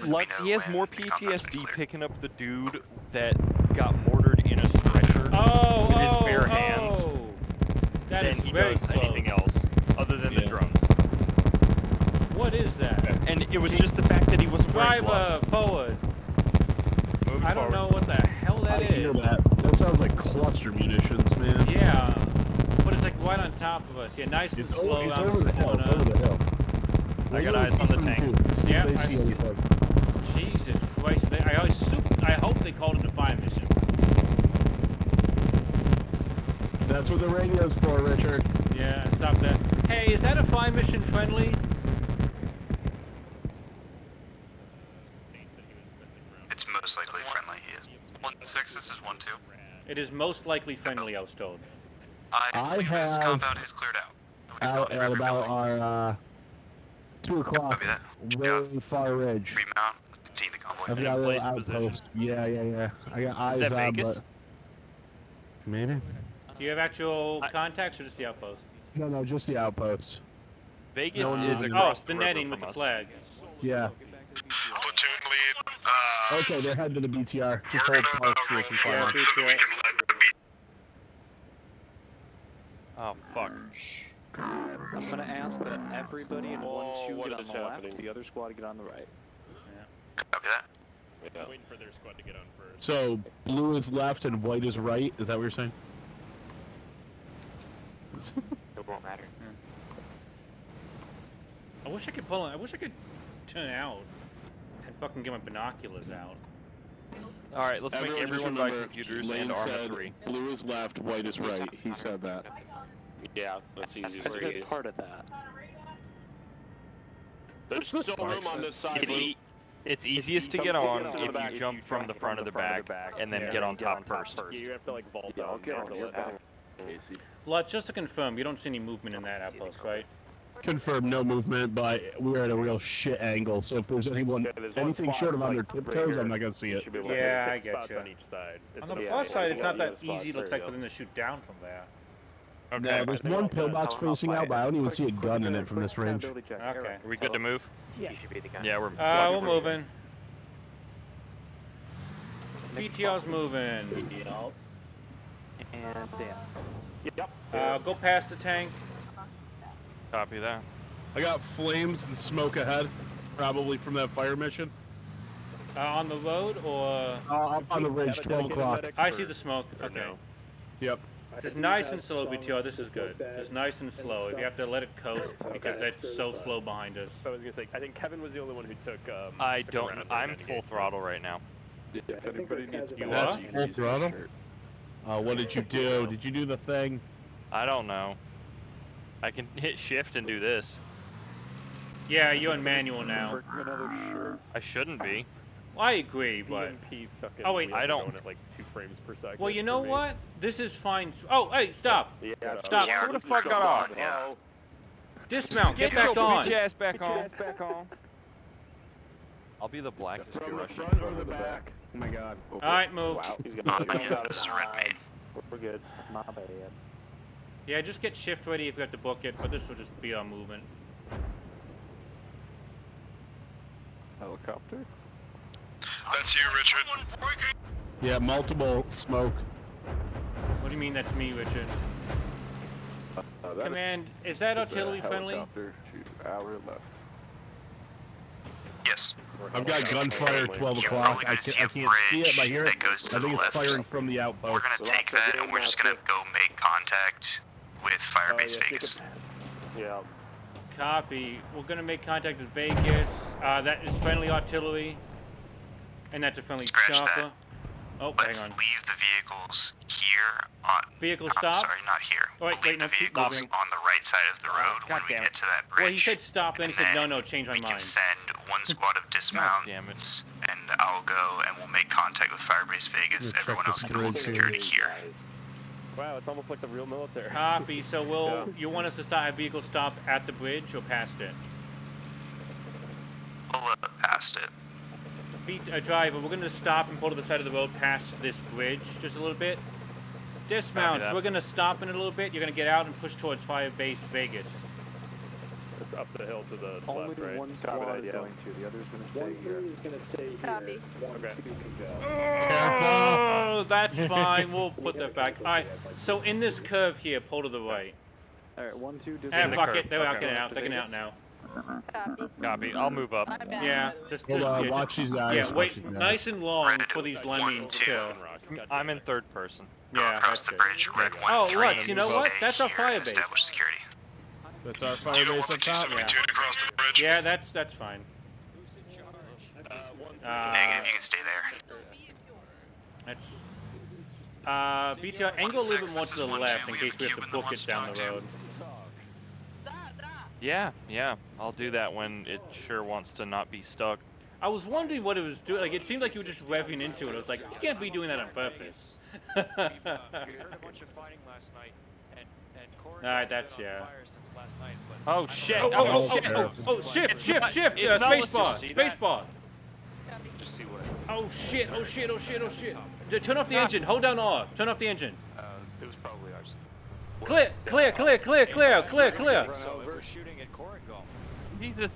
Lutz, know he has more the compound's been PTSD picking up the dude that got mortared in a stretcher Oh, with his oh, bare oh. hands. That That than he very does anything else, other than the Yeah. drones. What is that? And it was just the fact that he wasn't wearing Driver gloves. forward. Moving I don't forward. know what the hell that I is. hear that. That sounds like cluster munitions, man. Yeah, but it's like right on top of us. Yeah, nice and slow over, it's around over the hill. It's over the hill. I got We're eyes on the tank. keep them too, see Yeah, I see see. Jesus Christ! They, I always sup- I hope they called it a fire mission. That's what the radio's for, Richard. Yeah, stop that. Hey, is that a fly mission friendly? It's most likely friendly. He is. One six. This is one two. It is most likely friendly. I was told. I I believe this have- compound is cleared out. Out at through about our uh, two o'clock, way far ridge. Remount. Continue the convoy. I've In got a little place position. Yeah, yeah, yeah. I got eyes that on, Vegas? but maybe. Do you have actual contacts or just the outpost? No, no, just the outpost. Vegas No, is no, no. across oh, the, the netting with from the flag. Yeah. Platoon lead. Uh, Okay, they're heading to the BTR. Just hold park so they can Yeah, fire. beat. Oh fuck. I'm gonna ask that everybody in one Oh, two what get on the happening? left, the other squad get on the right. Copy that. Yeah. Waiting for their squad to get on first. So blue is left and white is right. Is that what you're saying? It won't matter. I wish I could pull. I wish I could turn out and fucking get my binoculars out. All right, let's Everyone, make just everyone buy remember, computers Lane and armor said three. blue is left, white is right. He said that. Yeah, that's the That's easiest a to good part of that. There's still room on this side, It's, Blue. it's easiest to get on if you jump from the front of the back and then get on top first. Yeah, you have to like vault Yeah, I'll get on to your back. Casey. Lutz, just to confirm, you don't see any movement in that outpost, right? Confirm no movement, but we're at a real shit angle. So if there's anyone, Yeah, there's anything short of on their tiptoes. I'm not gonna see it. be Yeah, I six get you. on each side. On the plus yeah, side, it's not that easy. There Looks like for go. them to shoot down from there. Okay. No, there's one pillbox got- I'll- I'll facing out, it. but I don't even see a gun in it from this range. Okay. Are we good to move? He should be the guy. Yeah, we're. Uh, we're we're moving. BTR's moving. And Dan. Yep. Uh, go past the tank. Copy that. I got flames and smoke ahead, probably from that fire mission. Uh, on the road or? Uh, up on the ridge, 12 o'clock. I see the smoke. Okay. no? Yep. Just nice and slow, BTR. This is good. Just nice and slow. If you have to let it coast because that's so slow behind us. I was gonna say, I think Kevin was the only one who took. Um, I don't. I'm full throttle right now. If everybody needs You That's are? full throttle. Uh, what did you do? Did you do the thing? I don't know. I can hit shift and do this. Yeah, you're in manual now. Working another shirt. I shouldn't be. Well, I agree, but Oh, wait. I don't- Going at like two frames per second. well, you know what? This is fine. Oh, hey, stop! Yeah. Stop. Yeah, Who the fuck got off? Yeah. Dismount. Get your back on. bitch ass back Get your on. ass back on. I'll be the blackest From the front or the back? Oh my god. All right, move. Wow. He's Oh, gonna yeah, this is red main. We're good. My bad. Yeah, just get shift ready if you have to book it, but this will just be our movement. Helicopter. That's you, Richard. Yeah, multiple smoke. What do you mean that's me, Richard? Uh, that Command, is that is artillery friendly? helicopter to our left. Yes. I've got gunfire at 12 o'clock. I, gonna ca- see I a can't see it, but I hear it. goes to I think it's left. firing from the We're gonna So take that and we're just gonna go make contact with Oh, Firebase yeah, Vegas. Yeah. Copy. We're gonna make contact with Vegas. Uh, that is friendly artillery. And that's a friendly Scratch that. Chopper. Oh, Let's hang on. leave the vehicles here on. Vehicle I'm stop. sorry, not here. Oh, wait, we'll wait, leave no, the keep vehicles moving. on the right side of the road God when we get to that bridge. Well, he said stop, then he said no, no, change my we can send one squad of dismounts, damn it. and I'll go and we'll make contact with Firebase Vegas. Let's Everyone else this can hold security here. here. Wow, it's almost like the real military. Copy. So we'll. Yeah. You want us to stop a vehicle stop at the bridge or past it? We'll uh, past it. Beat a driver. We're gonna stop and pull to the side of the road past this bridge just a little bit. Dismounts. We're gonna stop in a little bit. You're gonna get out and push towards Fire Base Vegas. It's up the hill to the Only left, right? one Copy squad that, is yeah. going to. The other's going to stay here. Copy. Okay. Oh, that's fine. We'll put that back. All right. So in this curve here, pull to the right. All right, one, two. Ah, fuck it. They're out Okay. getting out. They're getting out now. Copy. I'll move up. Yeah, just, Hold just on, yeah, watch just- these guys, Yeah, watch wait nice and long for these lemmings to. I'm in third person. Yeah, Across the bridge, red one Oh, three. look, you know what? That's our Here, fire base. Establish security. That's our fire base up top. across the bridge. Yeah, that's that's fine. Uh, Negative, you can stay there. That's. Uh, BTR, angle a little bit more to the left in case we have to book it down the road. Yeah, yeah. I'll do that when it sure wants to not be stuck. I was wondering what it was doing. Like, it seemed like you were just revving into it. I was like, you can't be doing that on purpose. Alright, that's yeah. Oh shit! Oh, oh, oh, shit! oh, oh, oh, shift, shift, not- shift, it's uh, not- space bar, space bar. Just see what. Oh shit, oh shit, oh shit, oh shit. Turn off the engine, hold down R, turn off the engine. Uh, it was probably ours. Clear, clear, clear, clear, clear, clear, clear. over shooting at Korengal. Jesus.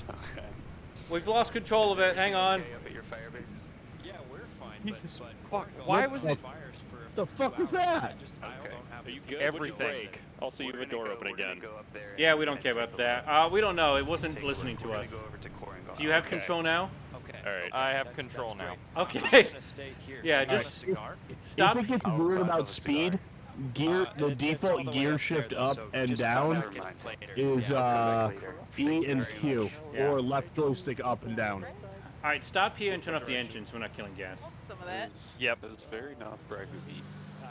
We've lost control of it, hang on. Okay, up at your fire. Yeah, we're fine. Jesus fuck, why was it- fires for a The fuck was that? I just I Okay. Are you good? Everything. What'd you break? Also, you have a door open again. Go up there Yeah, we don't care about that. Uh, we don't know, it wasn't listening to us. gonna go over to Korengal. Do you have control now? Okay. All right. I have control that's now. Okay. I'm just stay here. Yeah, just- a cigar? Stop. If it gets Oh, weird uh, about the cigar. speed, gear Uh, the it's- it's all default the gear up there, shift though, up so and down back Never mind. later. is Yeah, uh come back later. E and Q. Yeah. or left joystick up and down. Alright, stop here and turn off the engine so we're not killing gas. Some of that. Yep. That is very not braggy.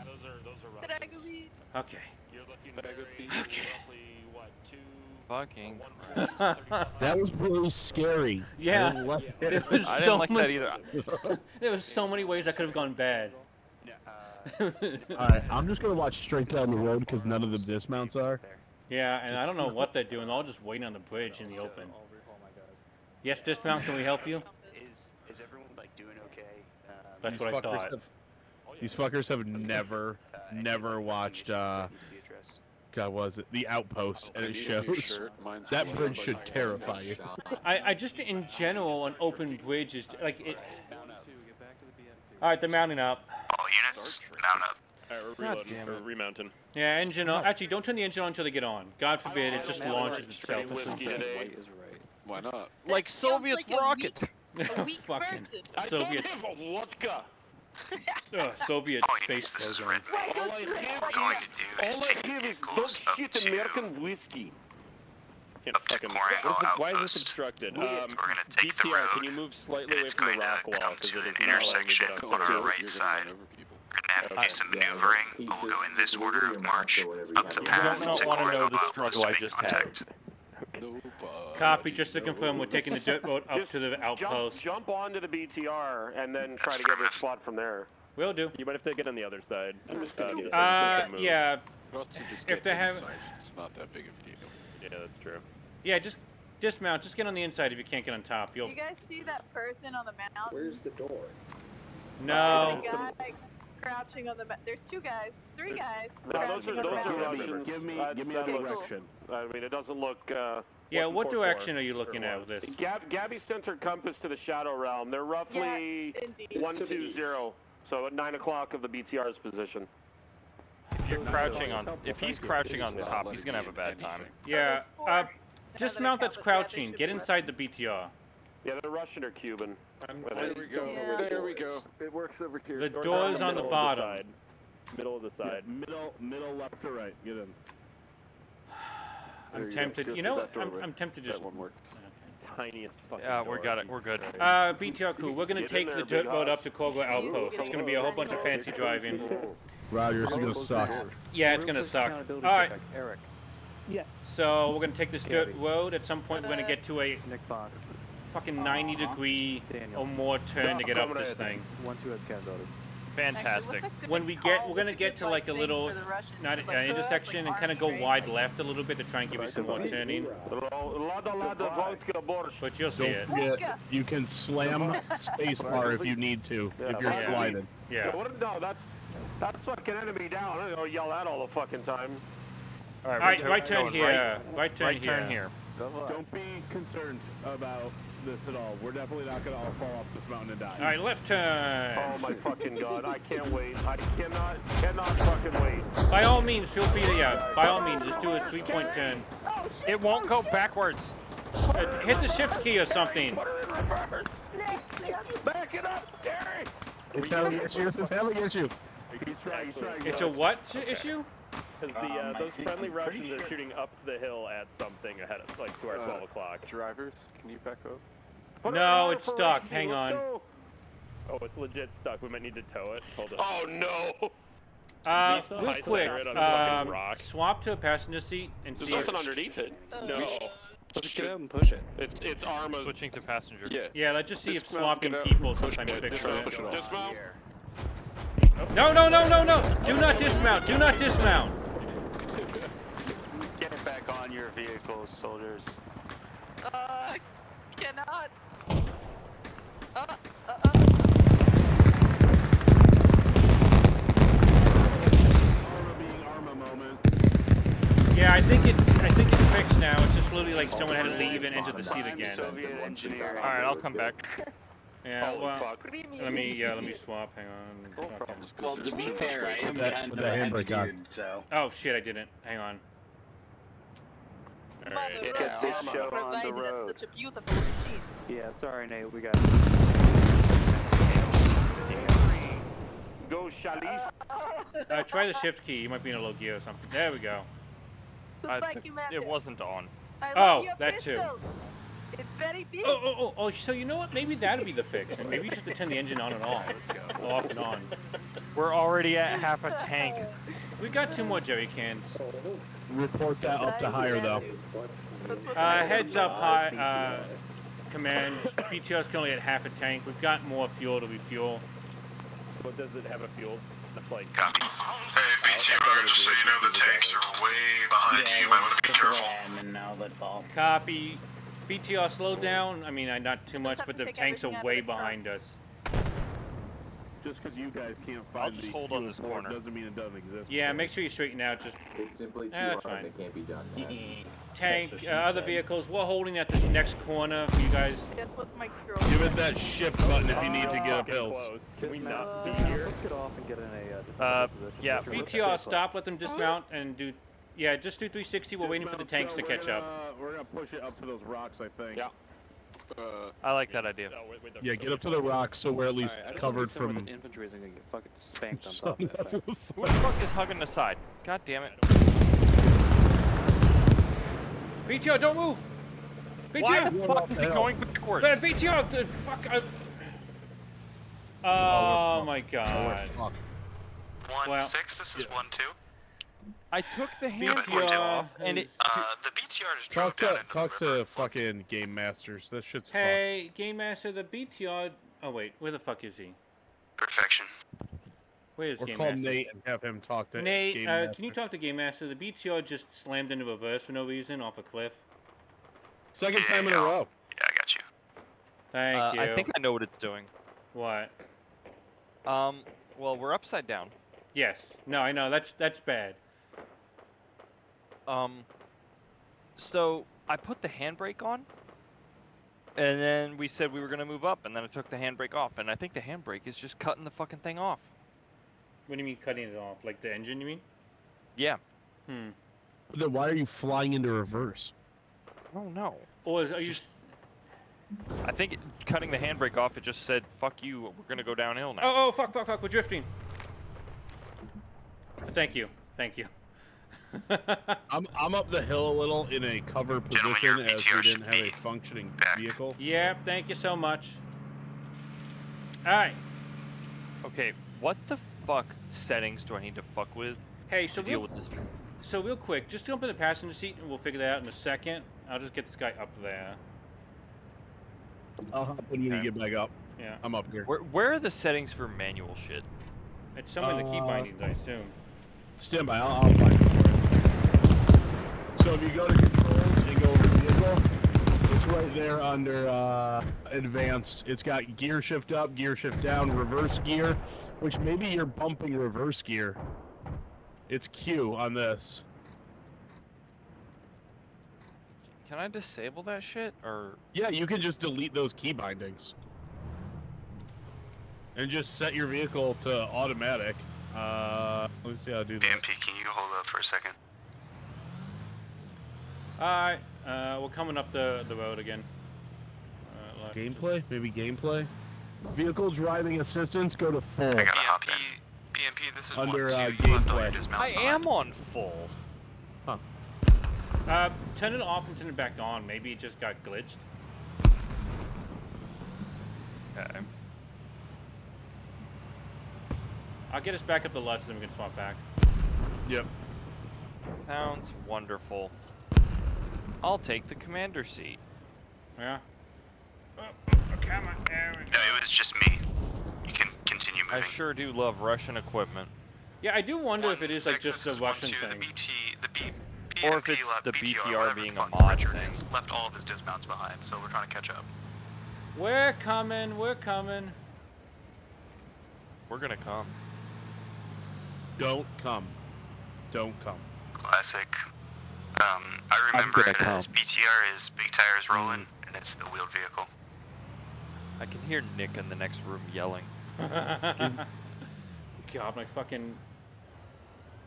Those are those are Dragooey. Okay. You're looking Bag of very beans. roughly what two? Fucking. That was really scary. I Yeah. There it. was I didn't so like many, that either. There was so many ways that could have gone bad. Uh, Alright, I'm just gonna watch straight down the road because none of the dismounts are. Yeah, and I don't know what they're doing. They're all just waiting on the bridge in the open. Yes, dismount, can we help you? Is is everyone like doing okay? Um, That's These what I fuckers thought. have- These fuckers have never, uh, never watched. uh that need to be addressed? God, was it the Outpost? And it I need a new shows that bridge should terrify you. I, I just, in general, an open bridge is, like, it... One, two, get back to the BMP. Alright, they're mounting up. All units, mount up. All right, we're God reloading. damn We're it. remounting. Yeah, engine on. Actually, don't turn the engine on until they get on. God forbid, it just launches itself or something. White is right. Why not? Like That sounds Soviet like a rocket. weak- A weak Fucking person. Soviet, a vodka. uh, Soviet All space units, this is program. All I have we're is is all I have is vehicles dog shit American whiskey. Can't Up to fucking. Korengal What is it- why is this outpost. obstructed? We're Um, gonna take the BTR, can road, you move slightly and away it's from the going to rock wall? come 'cause to it an is not allowing me to intersection get up on there. our You're right gonna side. run over people. We're gonna have to do Okay. some maneuvering, but we'll go in this order of march up the You path to want to know outpost struggle to I make just had. contact. Nope, Copy, just to confirm, we're taking the dirt road up to the Jump, outpost. jump onto the BTR and then try to get affirmative. this spot from there. Will do. You might have to get on the other side. Uh, gonna get get a Uh, yeah, But also just If they have- It's not that big of a deal. Yeah, that's true. Yeah, just dismount. Just get on the inside if you can't get on top. You'll You guys see that person on the mountain? Where's the door? no. There's a guy crouching on the. ba- There's two guys, three guys. No, those are crouching on the those are mountain. Russians. Give me- That's- give me that a looks- direction. I mean, it doesn't look. Uh, Yeah, what what direction are you looking at with this? Gab, Gabby sent her compass to the Shadow Realm. They're roughly Indeed. one to the two zero. So at nine o'clock of the BTR's position. If you're crouching on, if he's crouching on top, he's gonna have a bad time. Yeah, uh, Now that I dismount that's count the stat, they crouching. Get inside the BTR. Yeah, they're Russian or Cuban. I'm, There we don't go. know where the There door we go. It works over here. The door's on the bottom. Side. Middle of the side. Middle, middle, left or right. Get in. I'm tempted. Go You know, I'm, doorway. I'm tempted to That just. one worked. Tiniest fucking. Yeah, we door. got it. We're good. Uh, BTR crew, we're gonna Get take there, the big dirt road up to Kogo Outpost. It's gonna be a whole bunch of fancy driving. Wow, yours is gonna suck. Yeah, it's gonna suck. All right. Eric. So we're gonna take this dirt road. At some point, we're gonna get to a Nick Fox. fucking 90 degree Daniel. or more turn to get up this thing. One two at Ken Fantastic. When we get, we're gonna get to like a little not uh, intersection and kind of go wide left a little bit to try and give you some more turning. Lada lada vodka borscht. But you'll see Don't it. forget, you can slam spacebar if you need to, if you're Yeah. sliding. Yeah. What, no, that's that's fucking enemy down. I don't yell that all the fucking time. All All right, we're right turn here. Right, turn Right here. turn here. Don't be concerned about this at all. We're definitely not gonna all fall off this mountain and die. All right, left turn. Oh my fucking god! I can't wait. I cannot, cannot fucking wait. By all means, feel free to yeah. By all means, just do a three-point turn. It won't go backwards. Uh, hit the shift key or something. Back it up, Terry. It's having issues. It's having issues. He's trying. He's trying. It's a what issue? Because the uh, those friendly Russians are shooting up the hill at something ahead of like to our Uh, 12 o'clock. Drivers, can you back up? Put No, on it's stuck. racing, Hang let's on. go. Oh, it's legit stuck. We might need to tow it. Hold on. Oh no! Uh, Lisa? real quick, set it on a fucking um, rock. swap to a passenger seat and There's see. nothing if- underneath it. No. Just get out and push it. It's it's Arma. Switching to passenger. Yeah. Yeah, let's just see if Dismount, swapping people push sometimes it, fixes dismount, it. push it off. Dismount. No, no, no, no, no! Do not dismount. Do not dismount. Get it back on your vehicles, soldiers. Uh, cannot. Uh, uh, Arma being Arma moment. Yeah, I think it's I think it's fixed now. It's just literally like someone had to leave and enter the seat again. All right, I'll come back. Yeah, Holy well, fuck. let me yeah, let me swap. Hang on. Okay. Well, to be fair, I am That- kind with of handbrake on. so. Oh shit, I didn't. Hang on. All right. Mother Get Russia this show on the provided us road. such a beautiful machine. Yeah, sorry, Nate. We got. Go, Shalis. Uh, try the shift key. You might be in a low gear or something. There we go. I Thank you, man. it wasn't on. I Oh, love your that too. Pistol. It's very big. Oh, oh, oh, oh, so you know what? Maybe that'd be the fix. And maybe you just have to turn the engine on and off. Let's go. Off and on. We're already at half a tank. We got two more jerry cans. Report that up to higher though. Uh, heads up, high, uh, command. BTR's currently at half a tank. We've got more fuel to refuel. What does it have a fuel? That's like. Copy. Hey, BTR, just so you know, the tanks are way behind you. You might want to be careful. And now that's all. Copy. BTR, slow down. I mean, uh, not too much, but to the tanks are everything out of way behind us. Just because you guys can't I'll just the hold on this corner. doesn't mean it doesn't exist. Yeah, make sure you straighten out. Just It's simply too Eh, that's hard. fine. It can't be done. tank, uh, other vehicles. We're holding at the next corner for you guys. That's what my girl. Give it that shift button if you need to get up Fucking hills. Can we not Uh, be here? Get off and get in a. Uh, Uh, yeah. Put BTR, stop. Let them dismount and do. Yeah, just do 360. We're waiting for the tanks to We're catch up. gonna- We're gonna push it up to those rocks, I think. Yeah. Uh, I like that idea. No, wait, wait, Yeah, get up to the rocks so we're at least Alright, I just covered wanna be somewhere from. that infantry isn't gonna get fucking spanked on top of that thing. Who the fuck is hugging the side? God damn it. BTR, don't move. Why BTR. the fuck is he going backwards? Uh, BTR, the fuck. Uh... Oh my god. One Well, six. This is one two. I took the handbrake BTR off and it. Uh, the BTR just drove Talk to into talk to fucking game masters. That shit's Hey, Game Master, the BTR. Oh wait, where the fuck is he? Perfection. Where is fucked. Or Game call Master? Nate and have him talk to Nate, game uh, master. can you talk to Game Master? The BTR just slammed into reverse for no reason off a cliff. Second Yeah, time in a row. Yeah, I got you. Thank Uh, you. I think I know what it's doing. What? Um, well, we're upside down. Yes. No, I know. That's that's bad. Um, so I put the handbrake on, and then we said we were gonna move up, and then I took the handbrake off, and I think the handbrake is just cutting the fucking thing off. What do you mean cutting it off? Like the engine, you mean? Yeah. Hmm. Then why are you flying into reverse? Oh no. Or is, are you? I think it, cutting the handbrake off, it just said, "Fuck you, we're gonna go downhill now." Oh, oh, fuck, fuck, fuck. We're drifting. Thank you. Thank you. I'm I'm up the hill a little in a cover position as we didn't have a functioning back. vehicle. Yeah. Thank you so much. All right. Okay, what the fuck settings do I need to fuck with Hey, to so deal real, with this? so real quick, just jump in the passenger seat and we'll figure that out in a second. I'll just get this guy up there. I'll hop in when you Okay. get back up. Yeah. I'm up here. Where where are the settings for manual shit? It's somewhere in the key Uh, bindings, I assume. Stand by. I'll, I'll find it for you. So if you go to controls and go over vehicle, it's right there under uh, advanced. It's got gear shift up, gear shift down, reverse gear, which maybe you're bumping reverse gear. It's Q on this. Can I disable that shit or? Yeah, you can just delete those key bindings. And just set your vehicle to automatic. Uh, let me see how to do that. BMP, can you hold up for a second? Alright, uh, we're coming up the, the road again. Uh, let's- Gameplay? Maybe gameplay? Vehicle driving assistance, go to full. I gotta hop in. BMP, this is Under one, uh, two. You left all your gameplay. I am on full. Uh, turn it off and turn it back on. Maybe it just got glitched. Okay. I'll get us back up the lodge, then we can swap back. Yep. Sounds wonderful. I'll take the commander seat. Yeah. oh No, it was just me. You can continue moving. I sure do love Russian equipment. Yeah, I do wonder if it is like just a is one, Russian two. The thing. BT, the B, Or if it's the BTR, BTR being a mod Richard thing. is, left all of his dismounts behind, so we're trying to catch up. We're coming, we're coming. We're gonna come. Don't come. Don't come. Classic. Um, I remember it as come. BTR is big tires rolling, and it's the wheeled vehicle. I can hear Nick in the next room yelling. God, my fucking.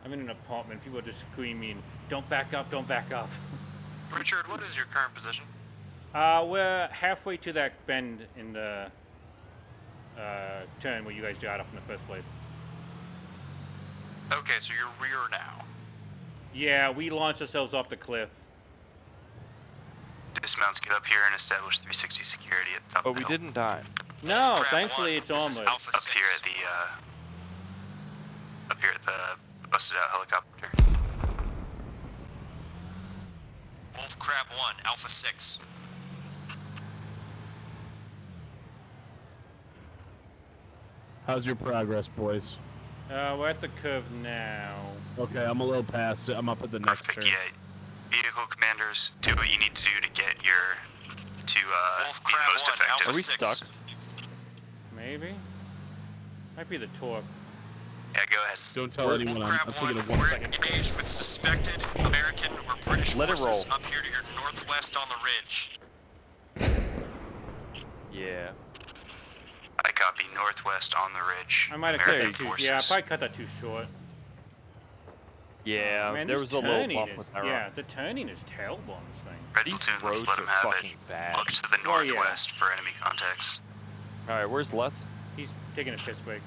I'm in an apartment. People are just screaming, "Don't back up! Don't back up!" Richard, what is your current position? Uh, we're halfway to that bend in the uh, turn where you guys got off in the first place. Okay, so you're rear now. Yeah, we launched ourselves off the cliff. Dismounts get up here and establish 360 security at the top But we hill. didn't die. No, thankfully one. it's This is armored. Alpha Up 6. here at the, uh, up here at the busted out helicopter. Wolf Crab 1, Alpha 6. How's your progress, boys? Uh, we're at the curve now. Okay, I'm a little past it. I'm up at the next Perfect, turn. yeah. Vehicle commanders, do what you need to do to get your, to, uh, Wolf be Crab most 1, effective. Are we stuck? Maybe. Might be the torque. Yeah, go ahead. Don't tell Wolf anyone. I'm, Crab I'm taking a 1, one we're second. engaged with suspected American or British Let it forces roll. up here to your northwest on the ridge. Yeah. I copy northwest on the ridge. I might have cut American that too. forces. Yeah, I probably cut that too short. Yeah, Man, there was a little turning bump is, with my Yeah, the turning is terrible on this thing. Red These platoon, roads let's are him have fucking it. bad. Look to the Oh, yeah. northwest for enemy contacts. All right, where's Lutz? He's taking a piss break.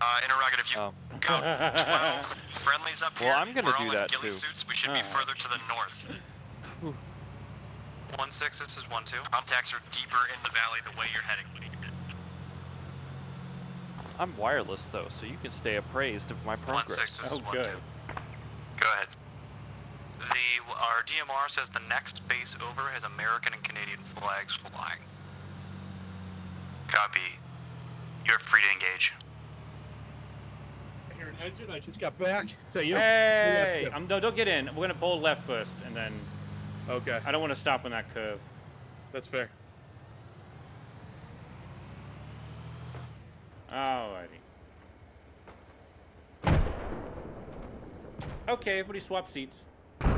Uh, interrogative, you Oh. got 12 friendlies up here. Well, I'm gonna We're do all that, in ghillie too. suits. We should be further to the north. One six, this is one two. Contacts are deeper in the valley the way you're heading. I'm wireless though, so you can stay appraised of my progress. Oh, one progress. six, this Oh, is one good. two. Go ahead. The our DMR says the next base over has American and Canadian flags flying. Copy. You're free to engage. Here, engine. I just got back. Is that you? Hey, Yeah. I'm, no, don't get in. We're gonna bowl left first, and then Okay, I don't want to stop on that curve. that's fair. Alrighty. Okay, everybody swap seats. Door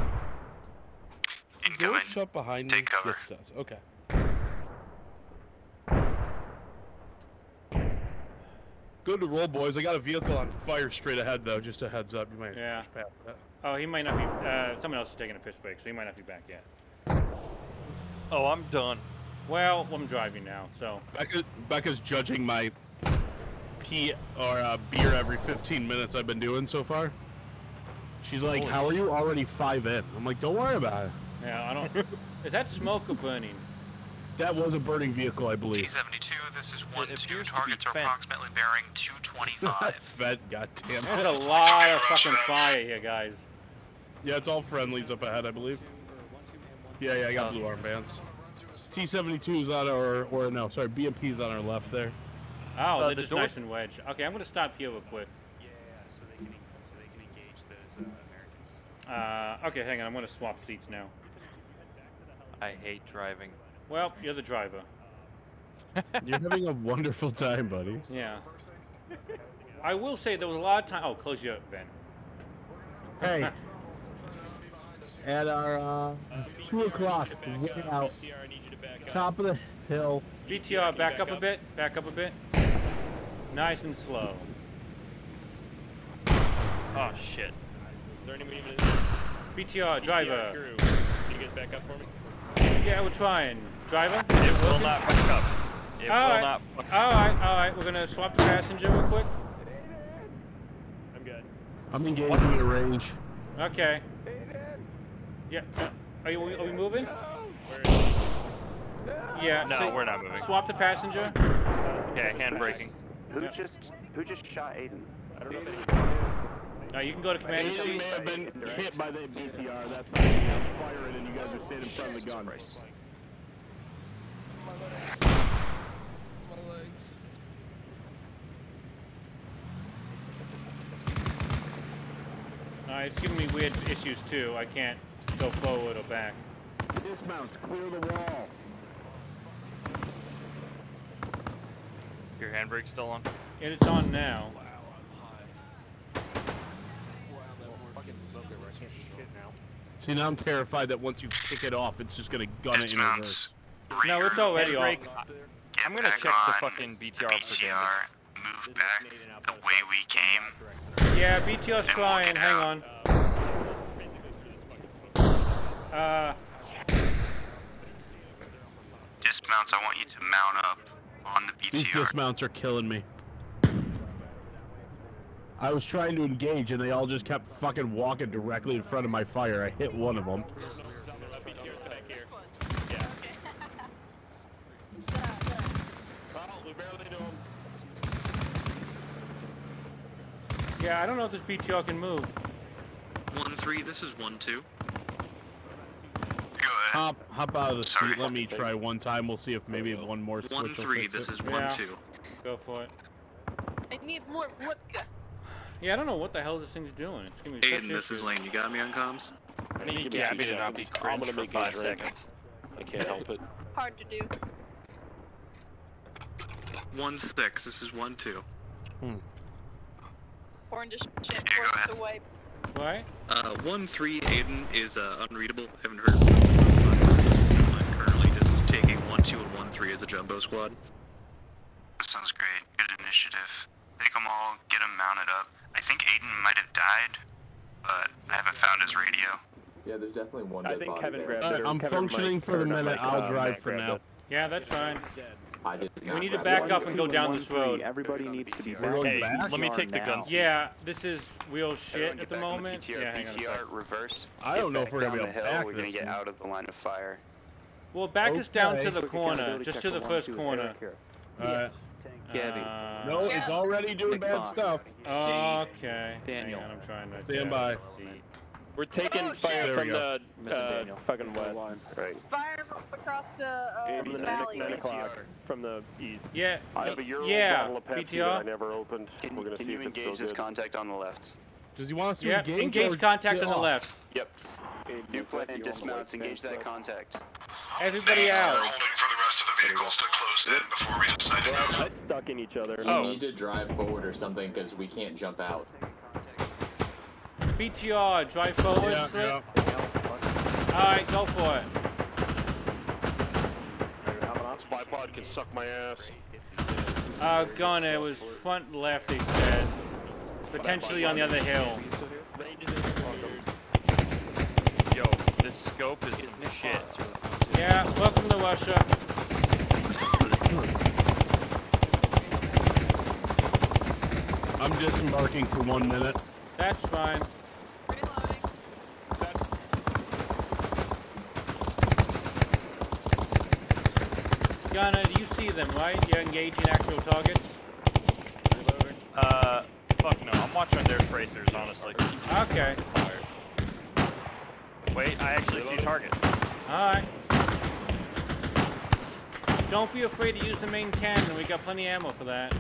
Incoming. shut behind me. Take cover. Yes, it does. Okay. Good to roll, boys. I got a vehicle on fire straight ahead, though. Just a heads up. You might have to Yeah. push past that. Oh, he might not be. Uh, someone else is taking a piss break, so he might not be back yet. Oh, I'm done. Well, I'm driving now, so Becca, Becca's judging my pee or uh, beer every 15 minutes I've been doing so far. She's like, Holy "How are you already five in?" I'm like, "Don't worry about it." yeah, I don't. is that smoke or burning? That was a burning vehicle, I believe. T-72, this is one two. appears to be Targets are approximately bearing 225. Fed, goddamn. There's a lot of fucking fire here, guys. Yeah, it's all friendlies up ahead, I believe. Yeah, yeah, I got Oh. blue armbands. T-72 is on our, or no, sorry, BMP's on our left there. Oh, Uh, they're the just door- nice and wedge. Okay, I'm gonna stop here real quick. Yeah, so they can so they can engage those uh, Americans. Uh, okay, hang on. I'm gonna swap seats now. I hate driving. Well, you're the driver. You're having a wonderful time, buddy. Yeah. I will say there was a lot of time. Oh, close your vent. Hey. at our uh, two o'clock. Way out. Top of the hill. BTR, back up a bit. Back up a bit. Nice and slow. Oh shit. Is there anybody even BTR, driver. crew? Can you guys back up for me? Yeah, we're trying. Driver? It will not back up. It All will right. not. fucking- All right, all right. We're gonna swap the passenger real quick. I'm good. I'm engaging at range. Okay. Yeah. Are you? Are we moving? Yeah. No, so- we're not moving. Swap the passenger. Okay, hand braking. Who just who just shot Aiden? I don't know if any- Now you can go to command Aiden may have been hit by the BTR. That's how he got firing, and you guys are standing in front of the gun. Uh, it's giving me weird issues too. I can't go forward or back. Dismounts, clear the wall. Your handbrake's still on. And it's on now. See, now I'm terrified that once you kick it off, it's just gonna gun it in reverse. No, it's already off. Handbrake. I'm gonna check the fucking BTR for damage. Move back the way we came. Yeah, BTR's flying. Hang on. Uh, Dismounts, I want you to mount up on the These dismounts are killing me. I was trying to engage, and they all just kept fucking walking directly in front of my fire. I hit one of them. yeah, I don't know if this BTR can move. One three. This is one two. Hop, hop out of the seat. Let me try one time. We'll see if maybe one more switch One will three. This it. is one Yeah. two. Go for it. I need more vodka. Yeah, I don't know what the hell this thing's doing. It's giving me such Aiden, this is. Lane. You got me on comms? I need Give to me Gabby to not be seconds. I'm gonna for make a five drink. seconds. I can't help it. Hard to do. One six. This is one two. Orange is shit forced to wipe. What? Uh, one three. Aiden is uh, unreadable. I haven't heard. I'm currently just taking one two and one three as a jumbo squad. That sounds great. Good initiative. Take them all, get them mounted up. I think Aiden might have died, but I haven't found his radio. Yeah, there's definitely one I dead think body Kevin there. grabbed Alright, it. I'm Kevin functioning Mike- for the minute. Mike, I'll uh, drive Matt for now. it. Yeah, that's fine. I did We need to back it. up and go down this road. Everybody needs to be We're Hey, back? let me take the now. guns. Yeah, this is real shit at the back on moment. BTR, Yeah, hang on BTR, reverse. I don't know if we're gonna be able to hill. back We're gonna get out of the line of fire. Well, back us down to the corner, just to the for one, first two, corner. Eric here. Alright. Gabby. Uh, No, it's already doing bad Fox. stuff. Okay. Daniel. On, I'm trying to. Stand by. a. We're taking Oh, fire There from the Mr. uh, Daniel. fucking west. Right. Fire from across the uh, the valley. nine o'clock from the east. Yeah. I have a Euro yeah. bottle of Pepsi that I never opened. Can, We're gonna can see you if engage still this good. contact on the left? Does he want us to Yeah. engage? Engage or contact get on the off? left. Yep. It New looks plan you on the dismounts. Engage that contact. Everybody We're out. holding for the rest of the vehicles to close in before we decide to move. We're stuck in each other. You Oh. need to drive forward or something because we can't jump out. BTR, drive forward. Yeah, slip. yeah. Alright, go for it. Spy pod can suck my ass. Uh, Gunner, it was front left, they said. Potentially on the other hill. Yo, this scope is some shit. Yeah, welcome to Russia. I'm disembarking for one minute. That's fine. Reloading. Gunner, you see them, right? You're engaging actual targets? Uh, fuck no. I'm watching their tracers, honestly. Okay. Wait, I actually see target. Alright. Don't be afraid to use the main cannon. We got plenty of ammo for that.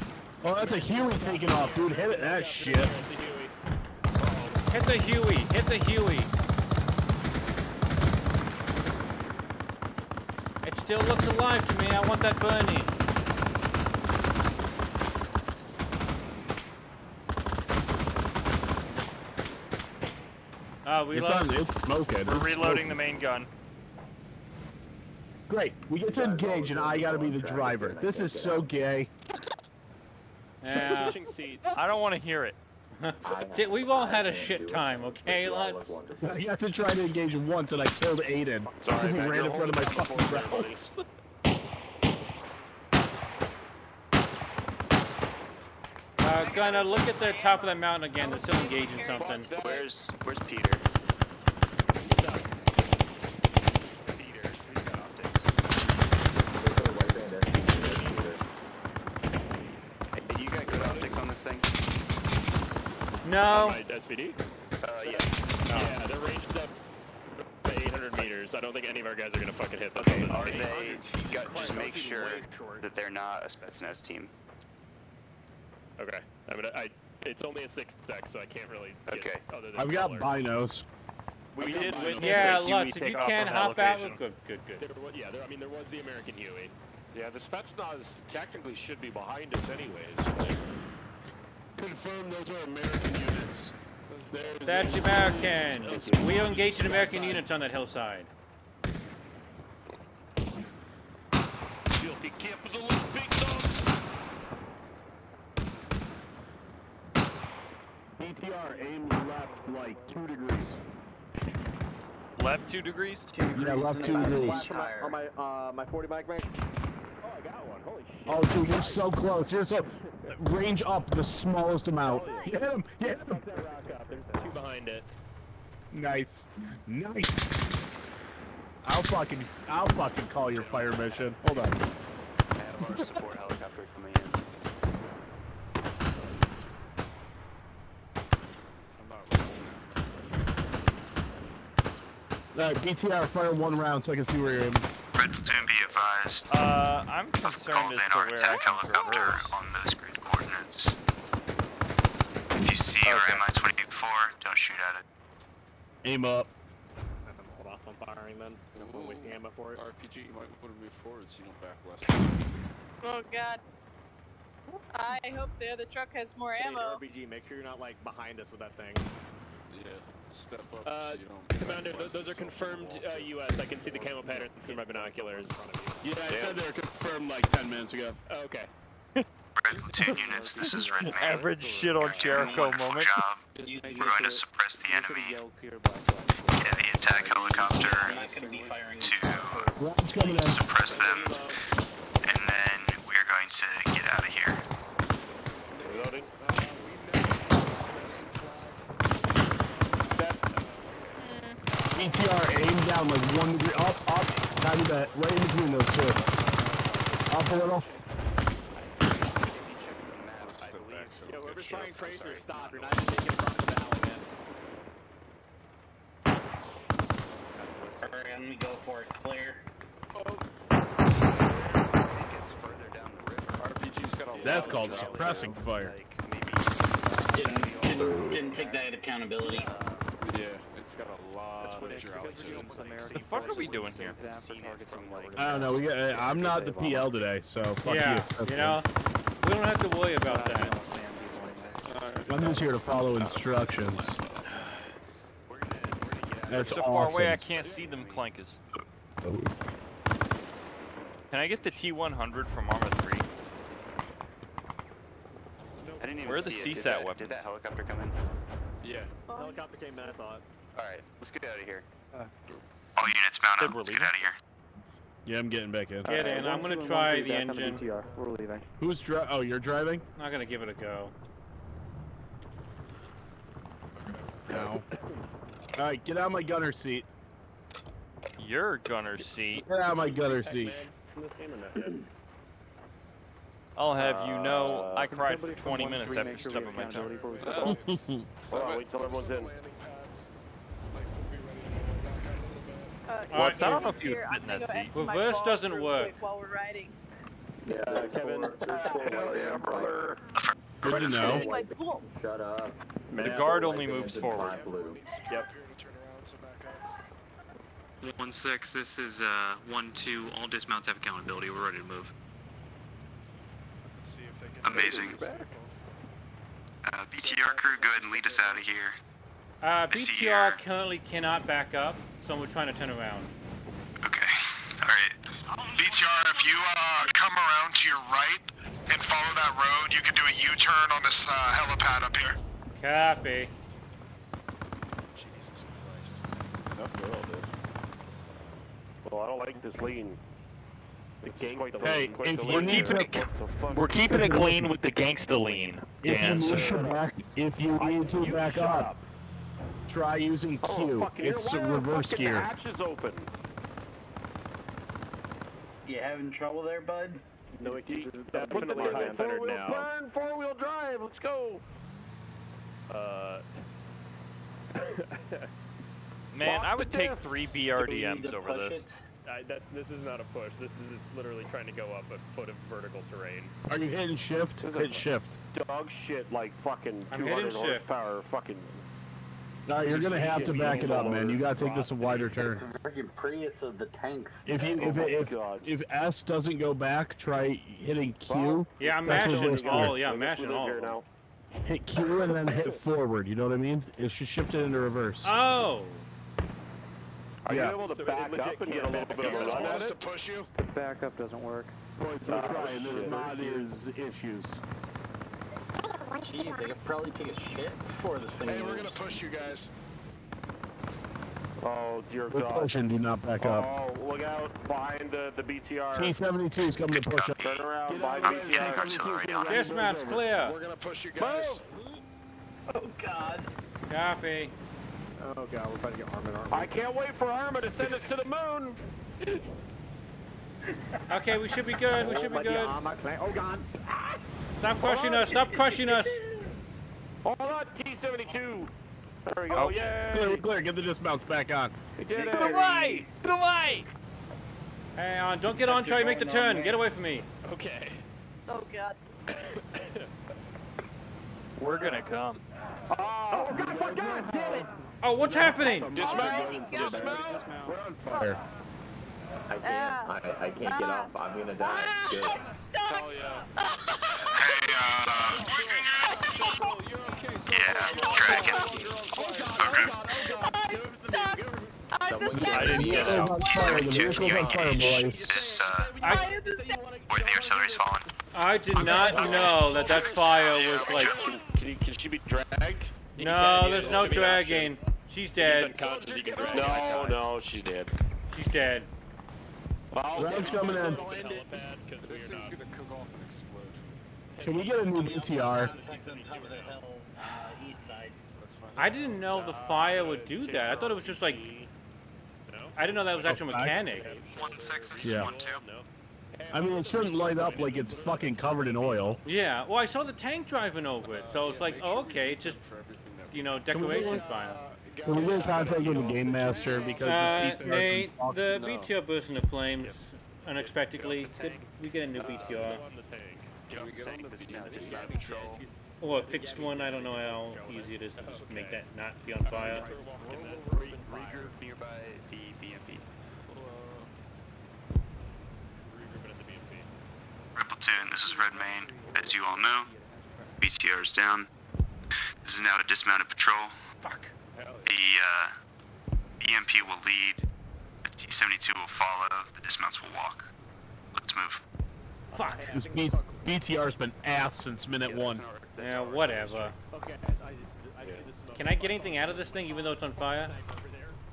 Oh, that's a Huey taking off, dude. Hit it, that shit. Hit the Huey. Hit the Huey. It still looks alive to me. I want that Bernie. Uh, we It's on. It's smoking. We're It's reloading the main gun. Great. We get to engage, and I gotta be the driver. This is so gay. Yeah. I don't want to hear it. We've all had a shit time, okay, Let's. I got to try to engage once, and I killed Aiden Sorry, because he man, ran in front of my holding down the fucking fort rounds. Uh, Gunna, look at the top of the mountain again. They're still engaging something. Where's Where's Peter? Hey, you got good optics on? No. My SPD? Uh, yeah. Yeah, they're ranged up to 800 meters. I don't think any of our guys are gonna fucking hit. That's Okay, are they? Got, just make sure that they're not a Spetsnaz team. Okay. I mean, I. It's only a six sec, so I can't really. Get Okay. Other than I've got color. binos. We did witness Yeah, a Huey Lutz, if take you off can from hop out, location. good, good, good. There was, yeah, there, I mean, there was the American Huey. Yeah, the Spetsnaz technically should be behind us anyways. Confirm those are American units. There's That's a- American. We engaged in American units on that hillside. BTR, aim left like two degrees. Left two degrees. Yeah, left two degrees. On my, uh, my 40 mag range. Oh, I got one. Holy shit. Oh, dude, you're so close. You're so range up the smallest amount. Get him! Get him! That rock up. There's two behind it. Nice, nice. I'll fucking, I'll fucking call your fire mission. Hold on. I have our support helicopter coming in. All right, BTR, fire one round so I can see where you're aiming. Red Platoon be advised. Uh, I'm concerned called as in to our where I attack can helicopter traverse. on those grid coordinates. If you see our Mi-24, don't shoot at it. Aim up. I'm gonna Hold off on firing then. Don't waste the ammo for it. RPG, you might want to move forward so you don't back west. Oh god. I hope the other truck has more ammo. Hey, ammo. RPG, make sure you're not like behind us with that thing. Yeah, step up Uh, so you don't. Commander, those, those are and so on the confirmed wall. uh, U.S. I can see the camo patterns through my binoculars. Yeah, I said they were confirmed like 10 minutes ago. Oh, okay. Red Platoon units, this is Red Man. Average shit on Jericho moment. job. We're going to suppress the enemy. Get the attack helicopter to Round's coming in. suppress them, and then we are going to get out of here. Reloading. BTR, aim down like one degree. Up, up. Tiny bit. Right in between those two. Up a little. Yo, whoever's firing tracers, stop. You're not even making front of the alley, man. Alright, let me go for it. Clear. RPG's got a lot That's called suppressing fire. Didn't, didn't, didn't take that accountability. Yeah, it's got a lot of drops. What the fuck are we doing here? I don't know. We got, uh, I'm not the PL today, so fuck yeah, you. That's you know, we don't have to worry about that. fine. I'm just here to follow instructions. That's so far awesome. away I can't see them clankers. Can I get the T100 from Arma 3? I didn't even Where are the see CSAT that, weapons? Did that helicopter come in? Yeah. Helicopter came in, I saw it. Alright, let's get out of here. All units mount up. Let's get out of here. Yeah, I'm getting back in. Get in. I'm gonna try the engine. We're leaving. Who's dri- Oh, you're driving? Not gonna give it a go. No. All right, get out of my gunner seat. Your gunner seat. Get out of my gunner seat. I'll have you know, Uh, I cried for 20 minutes after sure we stubbing my accountability toe. before we step off. Hold on, wait till everyone's in. Uh, Alright, if I don't you're know if you here, would fit in that seat. Reverse doesn't work. While we're riding. Yeah, Kevin. yeah, brother. Good to know. Shut up. The guard only moves forward. Yep. One six. This is uh one two. All dismounts have accountability. We're ready to move. Amazing. Uh, BTR crew, go ahead and lead us out of here. Uh, BTR currently cannot back up, so we're trying to turn around. Okay. Alright. BTR, if you uh, come around to your right and follow that road, you can do a U-turn on this uh, helipad up here. Copy. Jesus Christ. Well, I don't like this lean. The gangway the Hey, quite if the you lean need here. to- What the fuck? We're keeping it clean with the gangsta lean. If you Dan, need so- to back, if you need to back up, try using Oh, Q. fucking, It's why a are the reverse fucking gear. hatches open. You having trouble there, bud? No, it's Put the definitely damn high centered four-wheel now. burn, four-wheel drive. Let's go. Uh. Man, Lock I would take diff. three Do BRDMs over this. I, that, this is not a push. This is literally trying to go up a foot of vertical terrain. Are you hitting shift? This Hit shift. Dog shit like fucking I'm 200 horsepower fucking. No, you're gonna have to back it up, man. You gotta take this a wider turn. Freaking Prius of the tanks. If you Oh if if if S doesn't go back, try hitting Q. Yeah, I'm That's mashing reverse all. gear. Yeah, I'm mashing all. Hit Q and then hit forward. You know what I mean? It should shift it into reverse. Oh. Are Yeah. you able to back up and get a little bit of a run at it? push you? The backup doesn't work. Points Oh, are trying. This shit. mod is issues. Jeez, they could probably take a shit before this thing Hey, we're gonna push you guys. Oh dear We're God. pushing. Do not back up. Oh, look out behind the, the BTR. T72 is coming to push up. Turn around, by I'm BTR. getting artillery on clear. We're gonna push you guys. Oh God. Copy. Oh God, we're about to get Armin Armin. I can't wait for Armin to send us to the moon. Okay, we should be good. We should be good. Armin- Oh God. Stop crushing us. Stop crushing us. Hold on, T72. There we go. Oh, Yay. clear, we're clear. Get the dismounts back on. We did To the it. right! To the right! Hang on. Don't get on until you make the turn. Get away from me. Okay. Oh god. We're gonna come. Oh God, God, God damn it. Oh, what's happening? Dismount. Dismount. We're on fire. I can't. I, I can't get off. I'm gonna die. Good. Hell yeah. Hey, uh. Yeah, Dragon. Okay. I didn't get Vehicle's out. on fire. The vehicle's on fire, boys. This, uh, I, where the artillery's fallen. I did not know that that fire was like. Can, you, can she be dragged? No, there's no dragging. She's dead. No, no, she's dead. She's dead. Rounds coming in. This thing's gonna cook off and explode. Can we get a new BTR? Contact on top of the hill, uh, east side. I didn't know the fire would do that. I thought it was just like. I didn't know that was actual Okay. mechanic. One six, this Yeah. is one two. I mean, it shouldn't light up like it's fucking covered in oil. Yeah, well, I saw the tank driving over it, so it's like, oh, okay, it's just, you know, decoration fire. Can we get in contact with the game master because Uh, this BTR Nate, fucked. the BTR burst into flames unexpectedly. Good, we get a new BTR. Get off the tank. Dismount. Dismount patrol. Or a fixed one, I don't know how easy it is to just make that not be on fire. Regroup nearby the BMP. Red Platoon, this is Red Main. As you all know, BTR is down. This is now a dismounted patrol. Fuck. The uh, BMP will lead. The T-72 will follow. The dismounts will walk. Let's move. Fuck. This B- BTR's been ass since minute one. Yeah, whatever. Okay. Can I get anything out of this thing even though it's on fire?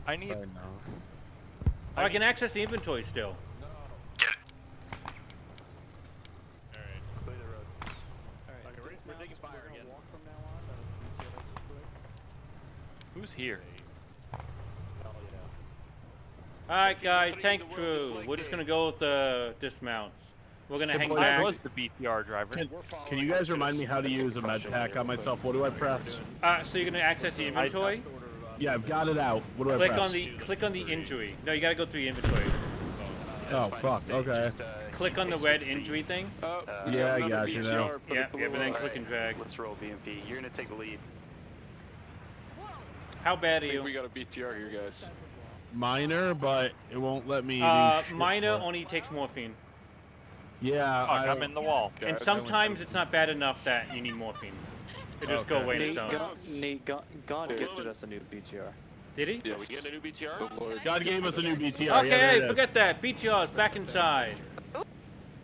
I need. Oh, I can access the inventory still. Get it. Who's here? Alright, guys, tank crew. We're just gonna go with the dismounts. We're gonna hang I back. was the BTR driver. Can, can you guys remind me how to use a med pack on myself? What do I press? Uh, so you're gonna access the inventory. Yeah, I've got it out. What do I Click press? on the click on the injury. No, you gotta go through the inventory. Oh, oh fuck. Okay. Click on the red injury thing. Yeah, I got you now. Yeah, yeah, but then click and drag. Let's roll BMP. You're gonna take the lead. How bad I are think we got a BTR here, guys. Minor, but it won't let me. do Uh, shit minor for it. only takes morphine. Yeah. Fuck, I, I'm in the wall. And sometimes it's not bad enough that you need morphine. It just go away in Nate, its. God, Nate God, God gifted us a new BTR. Did he? Yeah, we getting a new BTR? God gave us a new BTR. Okay, yeah, hey, forget that. BTR is back inside.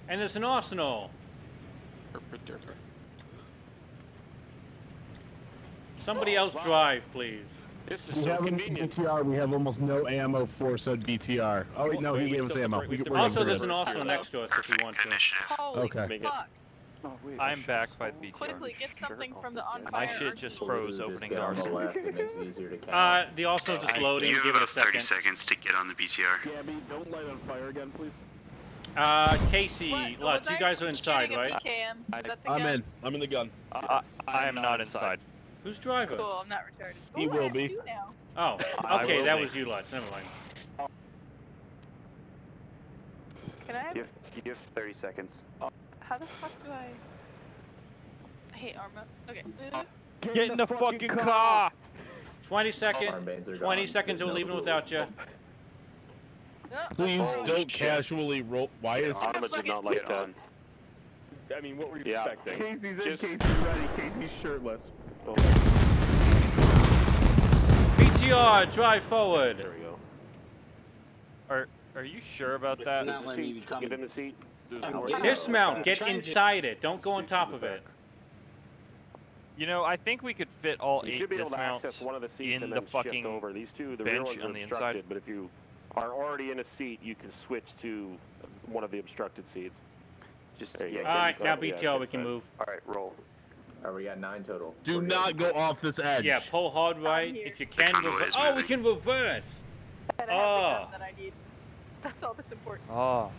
And there's an arsenal. Somebody else drive, please. This We have a new BTR. We have almost no ammo for said BTR. Oh wait, no, he gave us ammo. We, we're Also, good. there's an arsenal next to us if we want to. Holy Okay. fuck. I'm back by the BTR. Quickly, get something from the on My fire shit just arsenal. froze opening the arsenal. Uh, the arsenal's just loading. You have Give it a about 30 second. seconds to get on the BTR. Gabby, don't light on fire again, please. Uh, Casey, What- Lutz, you guys are inside, right? BKM? Is that the I'm gun? in. I'm in the gun. I, I am not inside. Who's driving? Cool, I'm not retarded. He Ooh, will have be. now. Oh, okay, that be. was you, Lutz. Never mind. Can I have... You have, you have 30 seconds. How the fuck do I... I hate Arma. Okay. Get in the fucking car! 20 seconds. 20 gone. seconds, There's we're no leaving rules. without you. Please Oh, don't casually roll. Why is? Arma did not like that. I mean, what were you Yeah. expecting? Casey's in, Just- Casey's ready, Casey's shirtless. BTR, drive forward. There we go. Are Are you sure about that? Get in the seat. Get in the seat. There's Dismount, get inside it. Don't go on top of it. You know, I think we could fit all You eight should be able to dismounts access one of the seats in and the then shift fucking over. These two, the rear bench on the inside. but if you are already in a seat, you can switch to one of the obstructed seats. Just, There yeah, go. All get right, inside. now yeah, BTR, we can move. All right, roll. Alright, we got nine total. Do We're not good. go off this edge. Yeah, pull hard right. If you can, convoy rever- is oh, we can reverse. And I have Oh. the ah. gun that I need. That's all that's important. Oh.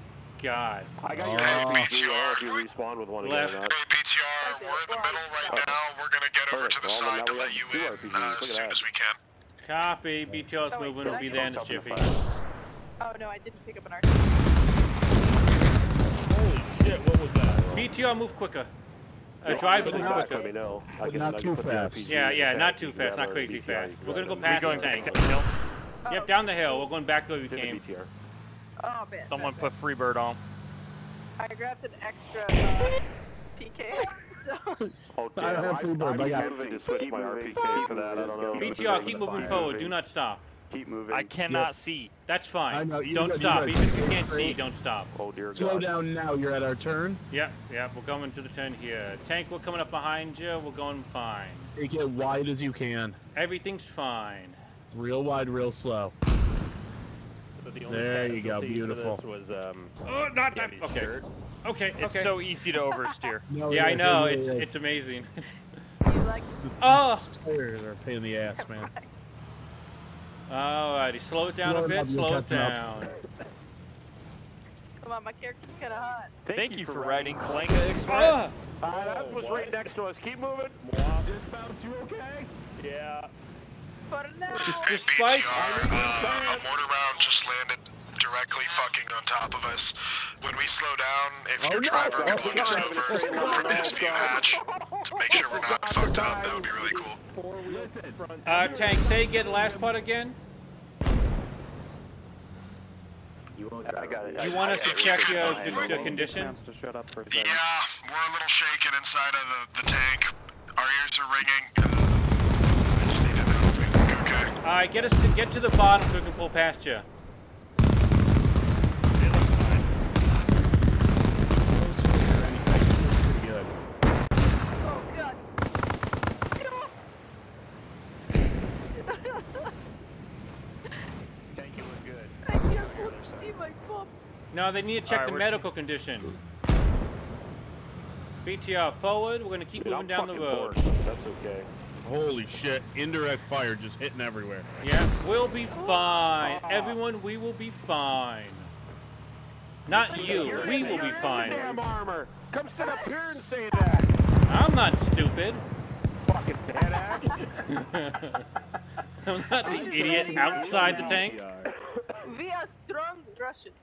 God. I got your Oh. oh. if you respawn with one Left. again. or not. Hey, BTR, we're in the middle right oh. now. We're gonna get over to the Perfect. Well, side to let you in uh, as soon that. as we can. Copy. BTR's Oh, wait, moving. We'll be there in a of the jiffy. Oh no, I didn't pick up an arsenal. Holy shit! What was that? BTR, move quicker. Uh, drive but move quicker. Let me know. I can- not too fast. Yeah, yeah, not too fast, not crazy fast. We're gonna go past the tank. Yep, down the hill. We're going back the way we To the came. BTR. Oh man. Someone put Freebird on. I grabbed an extra uh, PK, so. Okay, I don't have free bird, I, I got- to switch my moving. RPK for that. I don't know. BTR, keep moving forward. Do not stop. Keep moving. I cannot see. That's fine. I know, you don't got- stop. Even if you can't see, don't stop. Oh dear Slow God. down now. You're at our turn. Yeah, yeah, we're coming to the turn here. Tank, we're coming up behind you. We're going fine. Make it wide as you can. Everything's fine. Real wide, real slow. So the only There you go, beautiful. Was um. Oh, not that. Gabby's Okay. shirt. Okay, It's okay. so easy to oversteer. No, yeah, I know. It's it's amazing. You like oh. Tires are a pain in the ass, man. Alrighty, slow it down Slow a bit. Slow it down. Come on, my character's kind of hot. Thank, you for riding Kalenga Express. Ah! Uh, that was right next to us. Keep moving. Dismount, you okay? Yeah. For now. Hey, Despite- BTR, uh, a mortar round just landed directly fucking on top of us. When we slow down, if your Oh, no. driver could Oh, look us God. over Oh, from his God. view hatch to make sure we're not fucked up, that would be really cool. Uh, Tank, say again the last part again. You won't I got it. You want us to check your uh, the, the condition? To shut up for a Yeah, we're a little shaken inside of the, the tank. Our ears are ringing. I just need to know if we look okay. All right, get us to get to the bottom so we can pull past you. pretty good. Oh god. Tank, you look good. I can't see my bump. No, they need to check All right, the we're medical condition. BTR forward. We're gonna keep Dude, moving I'm down the road. bored. That's okay. Holy shit! Indirect fire just hitting everywhere. Yeah, we'll be fine. Everyone, we will be fine. Not you. We will be fine. Damn armor. Come sit up here and say that. I'm not stupid. Fucking badass. I'm not the idiot outside the tank. We are strong Russians.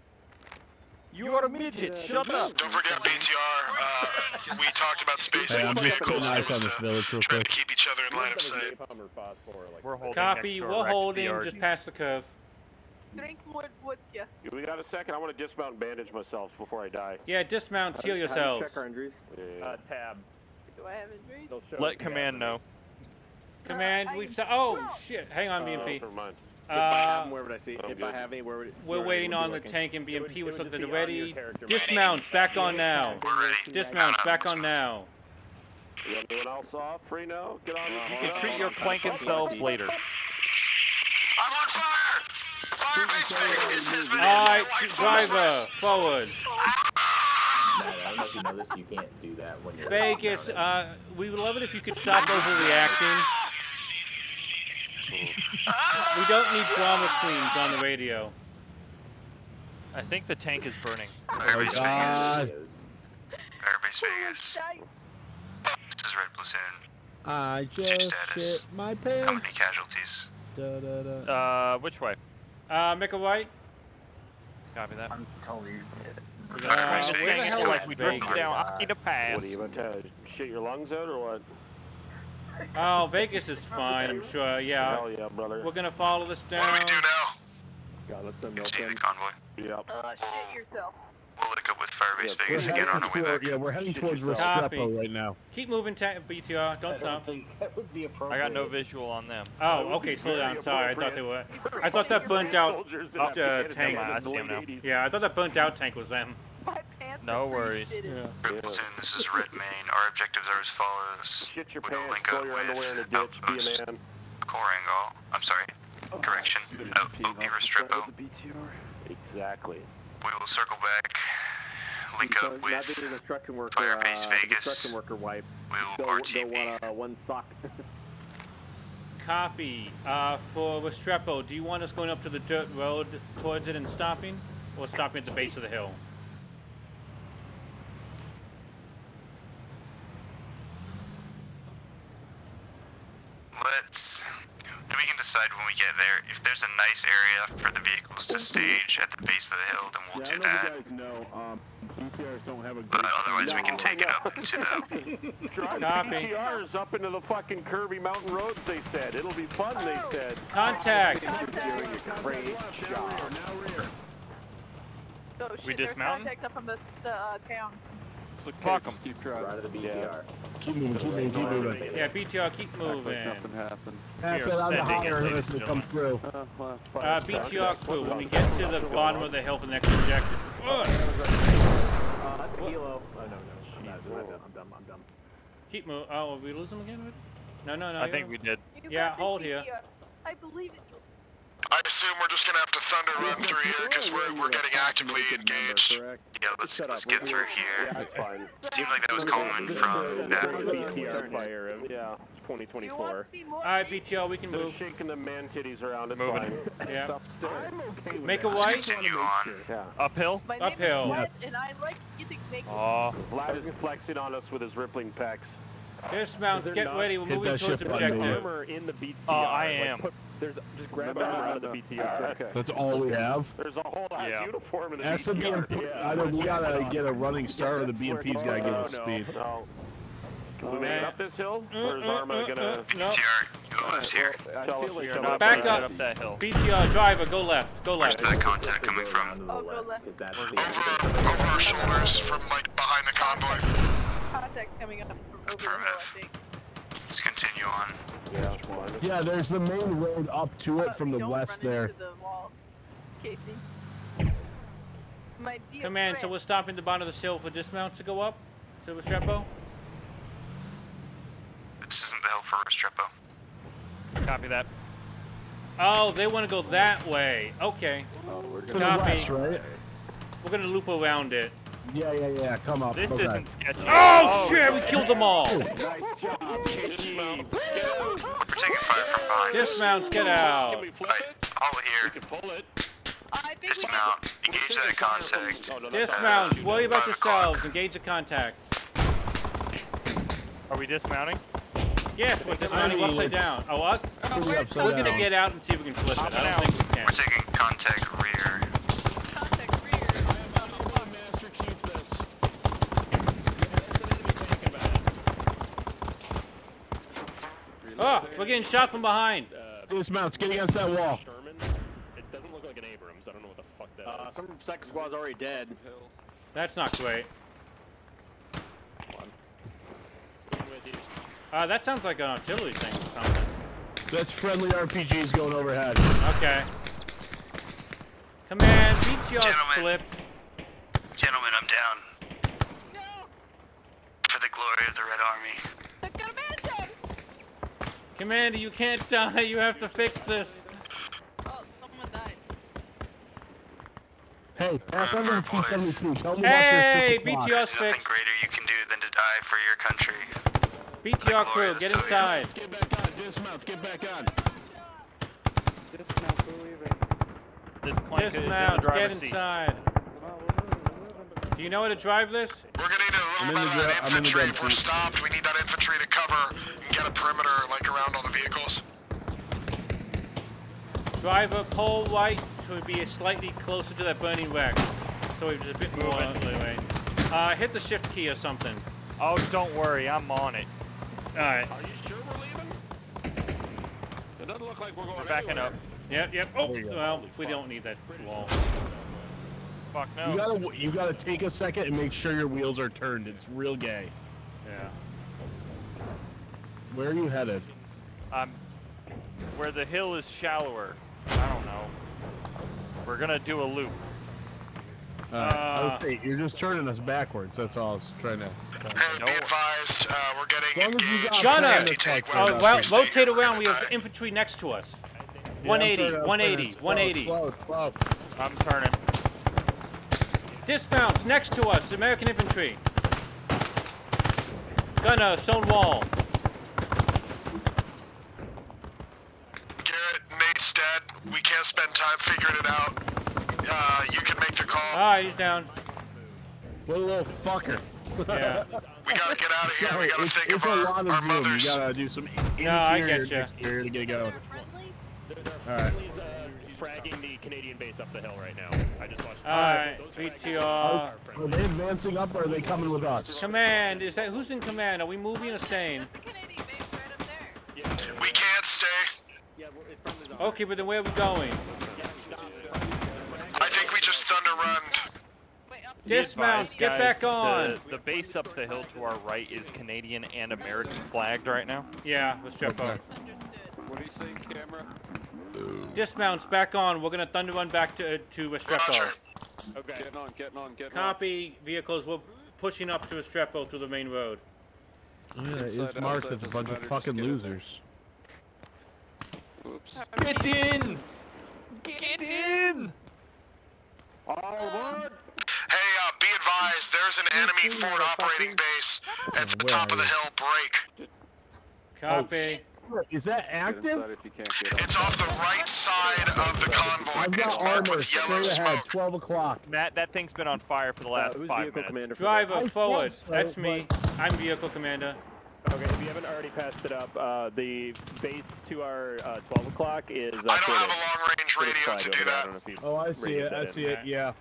You are a midget. Shut up. Don't forget BTR. Uh, we talked about spacing Hey, I'm the just putting vehicles. eyes It was on this to village real try to quick. keep each other in line of sight. We're holding Copy. next to a We're holding BRD. just past the curve. Drink more vodka. We got a second. I want to dismount and bandage myself before I die. Yeah, dismount. Heal yourselves. Check our injuries. Yeah. Uh, tab. Do I have injuries? Let command know. Command, we've. sa- Oh shit! Hang on, Uh, BMP. never mind. If I have Uh, them, where would I see? I'm if I have any, where would? we're where waiting on the tank and BMP it was would looking just at be on ready. your character map. Dismounts back on now. Dismounts back on now. You got anyone else off free now? Get on. You can treat your clanking selves later. I'm on fire! Firebase Vegas has been All hit right, by white driver, forward. I don't know if you know this, you can't do that when you're Vegas, uh, we would love it if you could stop overreacting. We don't need drama queens on the radio. I think the tank is burning. Firebase God. Vegas. Firebase Vegas. This is Red Platoon. I What's your just status? shit my How many casualties? Da, da, da. Uh, which way? Uh, make a right. Copy that. I'm totally. Uh, Trying to where the stay hell like is we drifted Vegas? down Akita Pass. What are you about to shit your lungs out or what? Oh, Vegas is fine, I'm sure. Yeah. Hell yeah, brother. We're gonna follow this down. What do we do now? God, let's send milk Continue in. the convoy. Yep. Uh, shit yourself. We'll link up with Firebase Yeah, We're Vegas again heading on our way back. yeah, we're heading towards Copy. Restrepo right now. Keep moving, ta- BTR. Don't stop. that would be I got no visual on them. Oh, okay. Slow down. Sorry, I thought they were. I thought that burnt out uh, tank. I the see 'em now. Yeah, I thought that burnt out tank was them. My pants No worries. shitty. Yeah. Red Platoon, this is Red Main. Our objectives are as follows. Shit your We will pants, link up your with underwear in a ditch, be a man. Korengal. I'm sorry. Correction. Out OP Restrepo. Exactly. We will circle back. Link So up now with that you're a construction worker, Firebase uh, Vegas. construction worker wipe. We'll Go, go RTB. one, uh, one sock. Copy. Uh, for Restrepo, do you want us going up to the dirt road towards it and stopping, or stopping at the base of the hill? Let's. We can decide when we get there. If there's a nice area for the vehicles to stage at the base of the hill, then we'll yeah, do that. you guys know. Um, BTRs don't have a But great. otherwise, we can take it up into the. Drive Copy. BTRs up into the fucking curvy mountain roads, they said. It'll be fun, they said. Contact. You're doing a great job. Oh shit, We there's dismounting? contact up from the, the uh, town. Fuck 'em. Keep We're trying. out of the Yeah. Keep moving, keep moving, keep moving. Yeah, BTR, keep moving. Nothing happened. That's We it, I'm the sending it, higher ladies to come through. Uh, BTR crew, when we get to the bottom of the hill for the next objective. Uh, that's a kilo. Oh, no, no. I'm, not, I'm, done, I'm done. I'm done. Keep moving. Oh, we lose them again? No, no, no. I think we did. You Yeah, hold here. I believe in you. I assume we're just gonna have to thunder run through here because we're, we're getting actively engaged. Yeah, let's let's get through here. That's fine. Seemed like that was coming from that. BTR fire of, yeah, 2024. want to be more All right, BTR, we can They're move. shaking the man titties around. It's Moving. fine. Yeah. Stop staring. Make a Let's continue on. Yeah. Uphill? My name Uphill. is Brett, and I like getting naked. Oh, Vlad is flexing on us with his rippling pecs. Dismounts, get ready. We're moving towards objective. Armor in the BTR. Oh, I Like, am. put- there's just grab the armor out of the BTR. Okay. That's all we have. There's a whole ass Yeah. uniform in the Ask the BTR. BMP. I know we gotta get a running start, or the BMP's gotta get us no, speed. No. Can we make it up this hill? Mm, Or is mm, Arma mm, gonna mm, No. BTR, go left here. tell us we to are come not up? Back up. up that hill. BTR, driver, go left. Go Where's left. that contact coming from? Oh, go left. Because that's the Over, over our shoulders from like behind the convoy. Contact's coming up from over the hill, I think. Let's continue on. Yeah. Yeah, there's the main road up to it But from the don't west run there. The wall, Casey. My Command, so we're stopping the bottom of the hill for dismounts to go up to Restrepo? This isn't the hill for Restrepo. Copy that. Oh, they want to go that way. Okay. To the Copy. west, right? We're going to loop around it. Yeah, yeah, yeah. Come up. This okay. isn't sketchy. Oh, shit, we killed them all. Nice job, Casey. We're taking fire from behind. Dismounts, get out. Can we flip Right, it? all here. We can pull it. I think we Dismount. Engage that contact. Oh, no, that's Dismounts, worry about yourselves. Engage the contact. Are we dismounting? Yes, we're dismounting upside it's- down. Oh, us? Pretty upside We're going to get out and see if we can flip it. I don't think we can. We're taking contact rear. contact rear. Master Chief this. Oh, we're getting shot from behind. Dismounts, get against that wall. Sherman. It doesn't look like an Abrams. I don't know what the fuck that Uh, is. some second squad's already dead. That's not great. With Uh, that sounds like an artillery thing or something. That's friendly RPGs going overhead. Okay. Command, BTR flipped. Gentlemen, I'm down. For the glory of the Red Army. Commander, you can't die. You have to fix this. Oh, someone died. Hey, pass on the T-72. Tell me Hey, about your 6 o'clock. BTR's There's nothing greater you can do than to die for your country. BTR crew, get inside. Get back on. Dismounts. Get back on. Dismounts, we're leaving. This clank is in the Dismount, get driver's seat. Inside. Do you know how to drive this? We're gonna need a I'm little in bit of that dri- I'm in the infantry. If we're stopped, we need that infantry to cover and get a perimeter like around all the vehicles. Driver, pull right to be slightly closer to that burning wreck. So we're just a bit more anyway. Uh, hit the shift key or something. Oh, don't worry, I'm on it. Alright. Are you sure we're leaving? It doesn't look like we're going We're backing anywhere. up. Yep, yep. Oh, There you go. well, we don't need that wall. Fuck no. You gotta, you gotta take a second and make sure your wheels are turned. It's real gay. Yeah. Where are you headed? Um, where the hill is shallower. I don't know. We're gonna do a loop. Uh, I was Uh, saying, you're just turning us backwards. That's all I was trying to. Hey, be advised, uh, we're getting As long as you got Gunner! plan, If you it's take like Oh, weapons, well, rotate around. We have die. infantry next to us. Yeah, I'm 180, turning, I'm 180, turning. Slow, 180. Slow, slow. I'm turning. Dismounts next to us, American infantry. Gunner, stone wall. Garrett, Nate's dead. We can't spend time figuring it out. Uh, you can make the call. Alright, he's down. What a little fucker. Yeah. We gotta get out of here. Sorry, we gotta it's, think it's of a our, lot of our zoom. mothers. You gotta do some interior No, I and getcha. exterior to get going. Alright. Fragging the Canadian base up the hill right now. I just watched. Alright, Those frags- BTR. Are, are they advancing up or are they coming with us? Command, is that who's in command? Are we moving or staying? That's a Canadian base right up there. We can't stay. Okay, but then where are we going? I think we just thunder run. Wait, up Be Dismounts, get back on. The, the base up the hill to our right is Canadian and American flagged right now. Yeah, let's jump up. What are you saying, camera? Dismounts back on. We're gonna thunder run back to to Restrepo. Roger. Okay. Getting on, getting on, getting Copy. Vehicles. We're pushing up to Restrepo through the main road. Yeah, Inside, it's marked as a bunch of fucking get in there. losers. Oops. Get in! Get in! Hey, uh, be advised, there's an enemy forward operating base at the Where top of the hill. Break. Copy. Is that active? if you can't get on. It's off the right side of the convoy. I've It's got marked armor with yellow straight ahead, smoke. 12 o'clock. Matt, that thing's been on fire for the last who's five vehicle minutes. commander for Driver I forward. so, That's me. I'm vehicle commander. Okay, if you haven't already passed it up, uh, the base to our uh, 12 o'clock is. Uh, I don't have a long range put it radio to over do there. I that. don't know if you Oh, I see it. I see in. it. Yeah.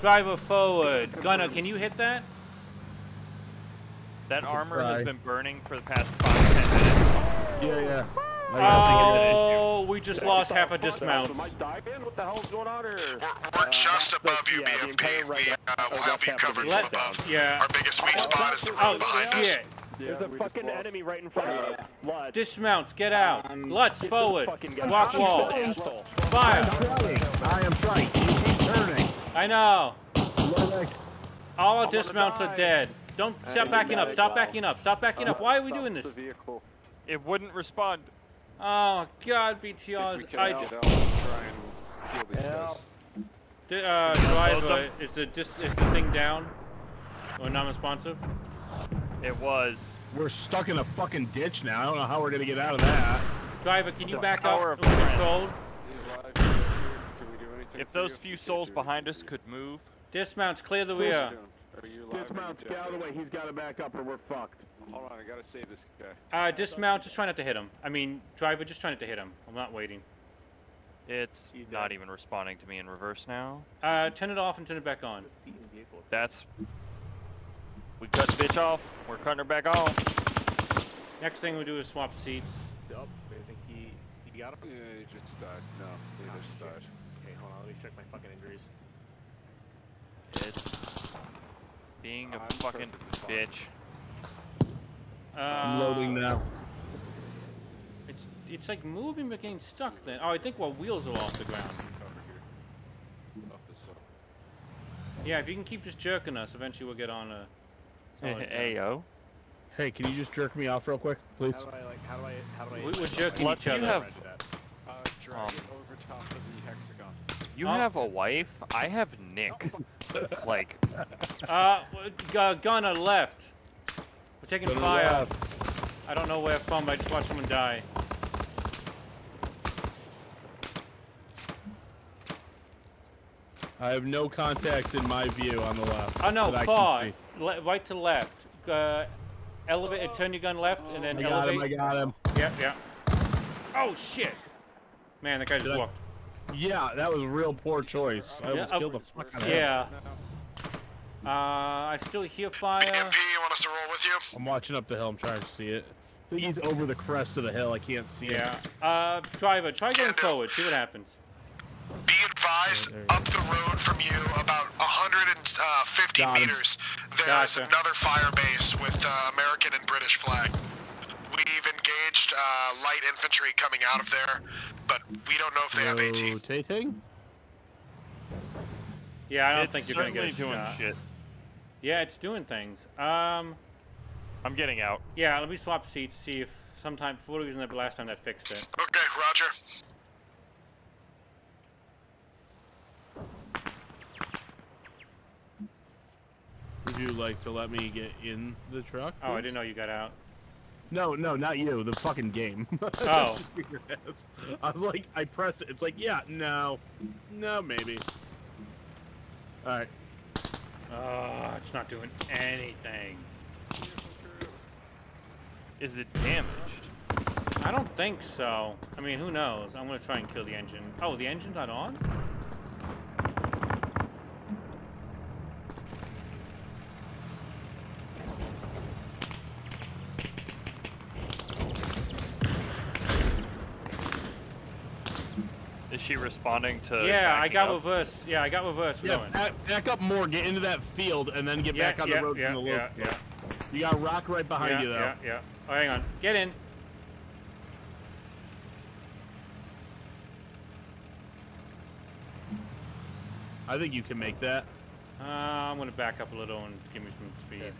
Driver forward. Gunner, can you hit that? That armor try. has been burning for the past five ten minutes. Yeah, yeah. I. Oh, we just lost half a dismount. Am I dying? What the hell's going on here? We're, we're just Uh, above you, yeah, BMP. We uh, will oh, have you half covered from above. yeah. Our biggest weak spot is the road Oh behind us. shit! There's a fucking enemy right in front of us. Lutz. Dismounts, get out. Um, Lutz, Hit this forward. fucking guy. Wall. an. I'm Fire. trying. I am trying. You keep turning. I know. All our dismounts are dead. Don't stop backing up. Stop backing up. Stop backing up. Why are we doing this? The vehicle. It wouldn't respond. Oh God, If we BTR. can I, get out and try and kill these guys. d- uh, driver, is the dis, is the thing down or non-responsive? It was. we're stuck in a fucking ditch now. I don't know how we're gonna get out of that. Driver, can you back power up? of We're friends. controlled. You alive? You here? Can we do anything If those few souls behind us could move, Dismounts, clear the for you. rear. Are you alive? Dismounts, get out of the way. He's got to back up or we're fucked. Hold on, I gotta save this guy. Uh, dismount. Just try not to hit him. I mean, driver, just try not to hit him. I'm not waiting. it's not even responding to me in reverse now. Uh, turn it off and turn it back on. That's. We cut the bitch off. We're cutting her back off. Next thing we do is swap seats. Yup, I think he, he got him? Yeah, he just died. No, he just died. Okay, hold on. Let me check my fucking injuries. It's being a I'm fucking perfectly fine. bitch. I'm Uh, loading now. It's it's like moving but getting stuck. Then oh, I think our wheels are off the ground. Off this side. Yeah, if you can keep just jerking us, eventually we'll get on a. solid ground. Hey, can you just jerk me off real quick, please? How do I like? How do I? How do I? We- we're jerking Let's each you other. have Uh, drag Um, it over top of the hexagon. you Oh. have a wife. I have Nick. Like Uh, w- gu- gunner left. We're taking Gunner fire. left. I don't know where from, but I just watched someone die. I have no contacts in my view on the left. Oh no, that far. Le- right to left. Uh, elevate. Turn your gun left, and then I got him. I got him. Yeah, yeah. Oh shit! Man, that guy just Did I- walked. Yeah, that was a real poor choice. I Yeah, almost uh, killed the fuck out of him. Yeah. Uh, I still hear fire. BMP, you want us to roll with you? I'm watching up the hill. I'm trying to see it. I think he's over the crest of the hill. I can't see Yeah. him. Uh, driver, try going forward. See what happens. Be advised, up the road from you, about 150 Got meters, there's Gotcha. another fire base with uh, American and British flag. We've engaged uh, light infantry coming out of there, but we don't know if they have AT. Rotating? Yeah, I don't it's think you're gonna get a certainly doing shot. shit. Yeah, it's doing things. Um, I'm getting out. yeah, let me swap seats. See if sometime for whatever reason the last time that fixed it. Okay, Roger. Would you like to let me get in the truck? Oh, I didn't know you got out. No, no, not you. The fucking game. Oh. just your ass. I was like, I press it. It's like, yeah, no, no, maybe. All right. Oh, ah, it's not doing anything. Is it damaged? I don't think so. I mean, who knows? I'm gonna try and kill the engine. Oh, the engine's not on? She responding to? yeah, I got up? reverse. Yeah, I got reverse. We're Yeah, going. back, back up more. Get into that field and then get Yeah, back on yeah, the road yeah, from the yeah, Lewis. yeah. You got rock right behind yeah, you though. Yeah, yeah. Oh, hang on. Get in. I think you can make that. Uh, I'm gonna back up a little and give me some speed.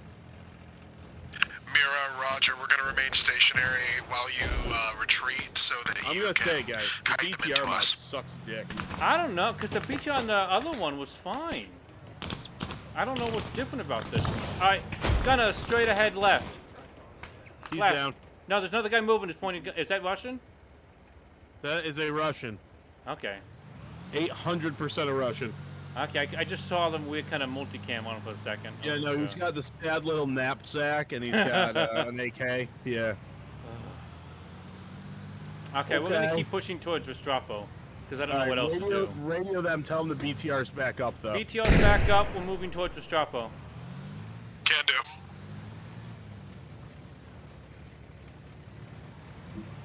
Mira, Roger, we're going to remain stationary while you uh, retreat so that I'm you gonna can say, guys, the kite BTR mod sucks dick. I don't know, cause the beach on the other one was fine. I don't know what's different about this. All right, gonna straight ahead left. He's left. down. No, there's another guy moving. Is pointing. Is that Russian? That is a Russian. Okay. 800% a Russian. Okay, I, I just saw them weird kind of multicam on him for a second. Yeah, wasn't no, he's got the sad little knapsack and he's got uh, an AK. Yeah. Okay, we're gonna Okay. keep pushing towards Restrepo, because I don't know All what right, else radio, to do. Radio them, tell them the BTR's back up though. BTR's back up. We're moving towards Restrepo. Can do.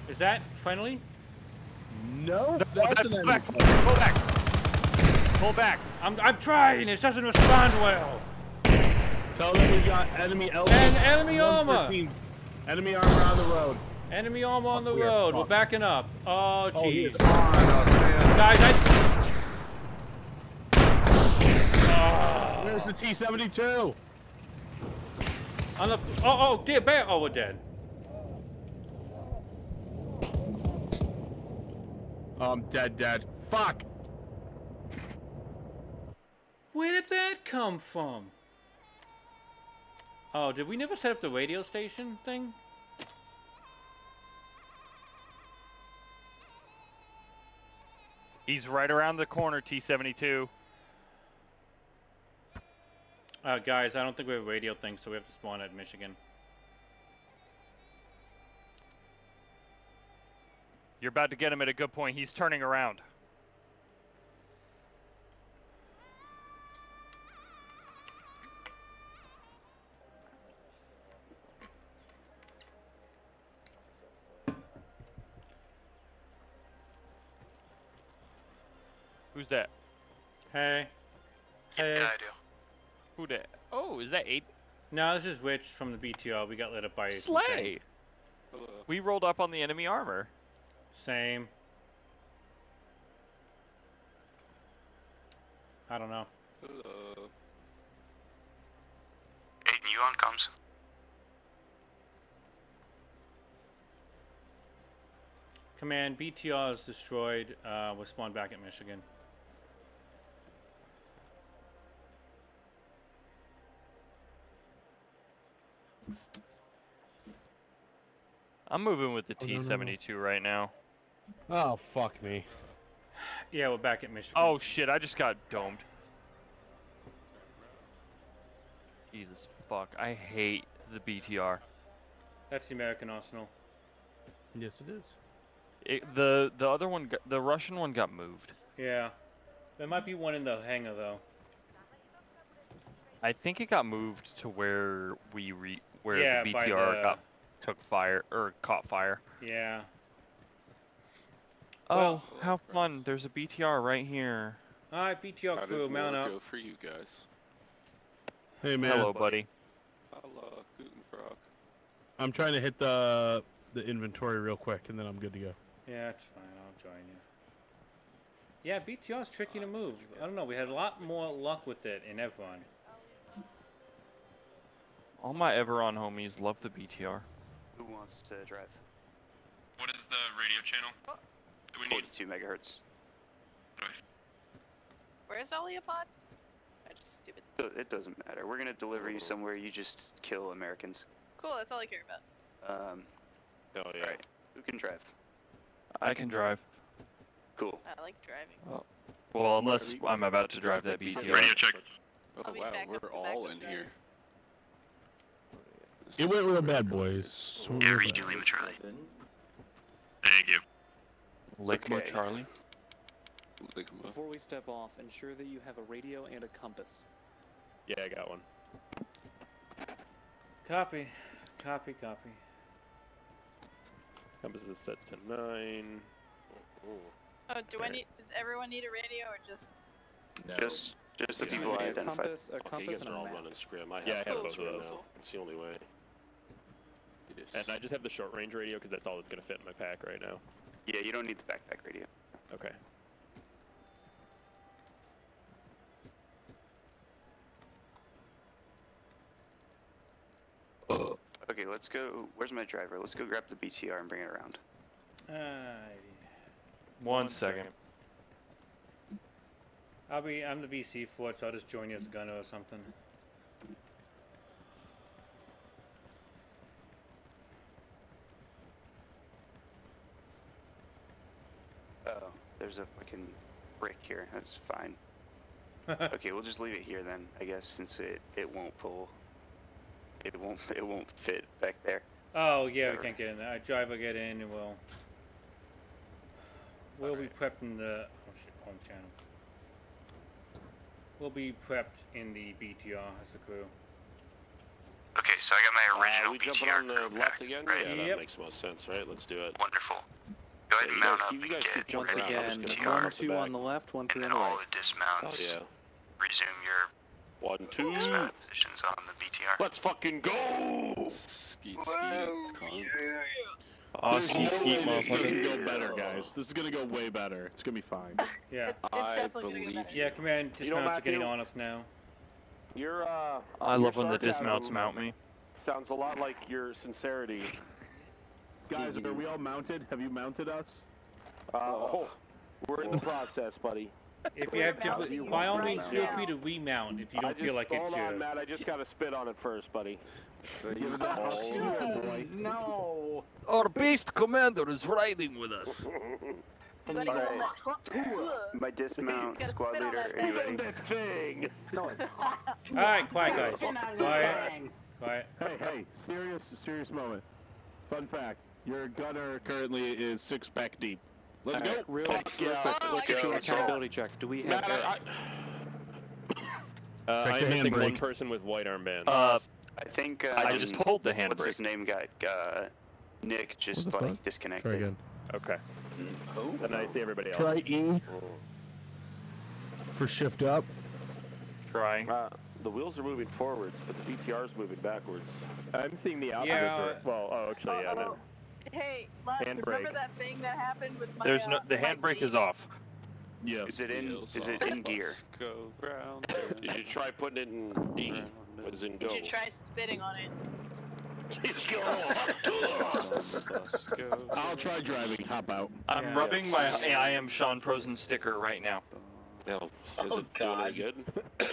Is that finally? No, No, that's an pull enemy. back, pull back, pull back. I'm I'm trying. It doesn't respond well. Tell them we got enemy armor. And enemy armor. Enemy armor on the road. Enemy armor on the we road. We're backing up. Oh Oh, jeez. on. Guys, I. Where's the T-72? On the. Oh, oh, dear bear. Oh, we're dead. Oh, I'm dead, dead. Fuck. Where did that come from? Oh, did we never set up the radio station thing? He's right around the corner, T72. Uh, guys, I don't think we have a radio thing, so we have to spawn at Michigan. You're about to get him at a good point. He's turning around. Who's that? Hey. Yeah, Hey. I do. Who that? Oh, is that eight? No, this is Witch from the BTR. We got lit up by some Slay. We rolled up on the enemy armor. Same. I don't know. Aiden, you on comms? Command, BTR is destroyed. Uh, we'll spawn back at Michigan. I'm moving with the Oh, no, no, no. T-72 right now. Oh fuck me. Yeah, we're back at Michigan. Oh shit! I just got domed. Jesus fuck! I hate the BTR. That's the American Arsenal. Yes, it is. It, the the other one, got, the Russian one, got moved. Yeah. There might be one in the hangar, though. I think it got moved to where we re, where Yeah, the BTR the- got took fire or caught fire. Yeah. Oh, Well- how fun! There's a BTR right here. Alright, BTR How crew, did mount up. go for you guys? Hey man. Hello, buddy. Hello, Guten Frog. I'm trying to hit the the inventory real quick, and then I'm good to go. Yeah, it's fine. I'll join you. Yeah, BTR's tricky to move. I don't know. We had a lot more luck with it in Everon. All my Everon homies love the BTR. Who wants to drive? What is the radio channel? Do we need? 42 megahertz. Where's Aliabad? I just stupid. It doesn't matter. We're gonna deliver you somewhere. You just kill Americans. Cool, that's all I care about. Um. Oh yeah. Alright. Who can drive? I can drive. Cool. I like driving. Well, unless I'm about to drive that BTR. Radio check. Oh I'll wow, we're all in driver. here. It went real bad, boys. Went Yeah, real reach bad. you, Lima Charlie. Thank you. Lickmo Okay. Charlie. Ligma. Before we step off, ensure that you have a radio and a compass. Yeah, I got one. Copy. Copy, copy. Compass is set to nine. Oh, do I need? Does everyone need a radio or just? Just, just the Yeah. people I A identified. Compass, a Okay, you guys are all running scrim. I have Yeah, I have both of those. It's the only way. And I just have the short range radio because that's all that's gonna fit in my pack right now. Yeah, you don't need the backpack radio. Okay. Okay, let's go. Where's my driver? Let's go grab the BTR and bring it around. Alrighty. One second. I'll be. I'm the VC for it, so I'll just join you as a gunner or something. Oh, there's a fucking brick here. That's fine. okay, we'll just leave it here then. I guess since it it won't pull. It won't it won't fit back there. Oh yeah, we can't get in there. I drive. driver get in and we'll. We'll be prepped in the. Oh shit, wrong channel. We'll be prepped in the BTR as the crew. Okay, so I got my original Uh, original we jumping on the left back, again? right? Yeah, that Yep. makes most sense, right? Let's do it. Wonderful. Go ahead and you mount guys up keep- you and get Once jumping around. I'm again, just BTR, gonna one, two on the left, one, three then on the all right. the dismounts. Oh yeah. Resume your One, two. dismount positions on the BTR. Let's fucking go! Skeet, skeet, con. Oh, There's skeet, no skeet, way this motherfucker. doesn't go better, guys. This is gonna go way better. It's gonna be fine. Yeah. It's I believe get. Yeah, command You know, dismounts are getting Matthew- on us now. Your uh. I love when the dismounts mount me. Sounds a lot like your sincerity. Guys, are we all mounted? Have you mounted us? Uh, oh, we're in the process, buddy. If you have Mount to, by all means, feel free to remount if you don't feel just- like hold it's on. Matt. I just gotta spit on it first, buddy. Give it a all- yeah, boy. No. Our beast commander is riding with us. You gotta go on Alright. that hot tour. My dismount squad leader, that are you thing. ready? That thing. No, it's All right, quiet guys. Quiet, quiet. Hey, hey, serious, serious moment. Fun fact: your gunner Currently is six back deep. Let's Alright, go. real, Fuck real quick, Oh, let's I get to an accountability check. Do we have Matt, I, I, Uh, I'm the missing one person with white armbands. Uh, I think. Uh, I just pulled the handbrake. What's his name? Got uh, Nick just What like fuck? disconnected. Try again. okay. Then I see everybody else. Try E for shift up. Trying. Uh, The wheels are moving forwards, but the BTR is moving backwards. I'm seeing the opposite. Yeah. Well, oh, actually, yeah. No. Hey, Lutz, Handbrake. remember that thing that happened with my There's uh, no the my handbrake is off. Yes. Is it in? Is it in gear? Go round. Did you try putting it in D? As in go? Did you try spitting on it? I'll try driving. Hop out. I'm Yeah. rubbing my I am Sean Prosen sticker right now. No. Is it doing good?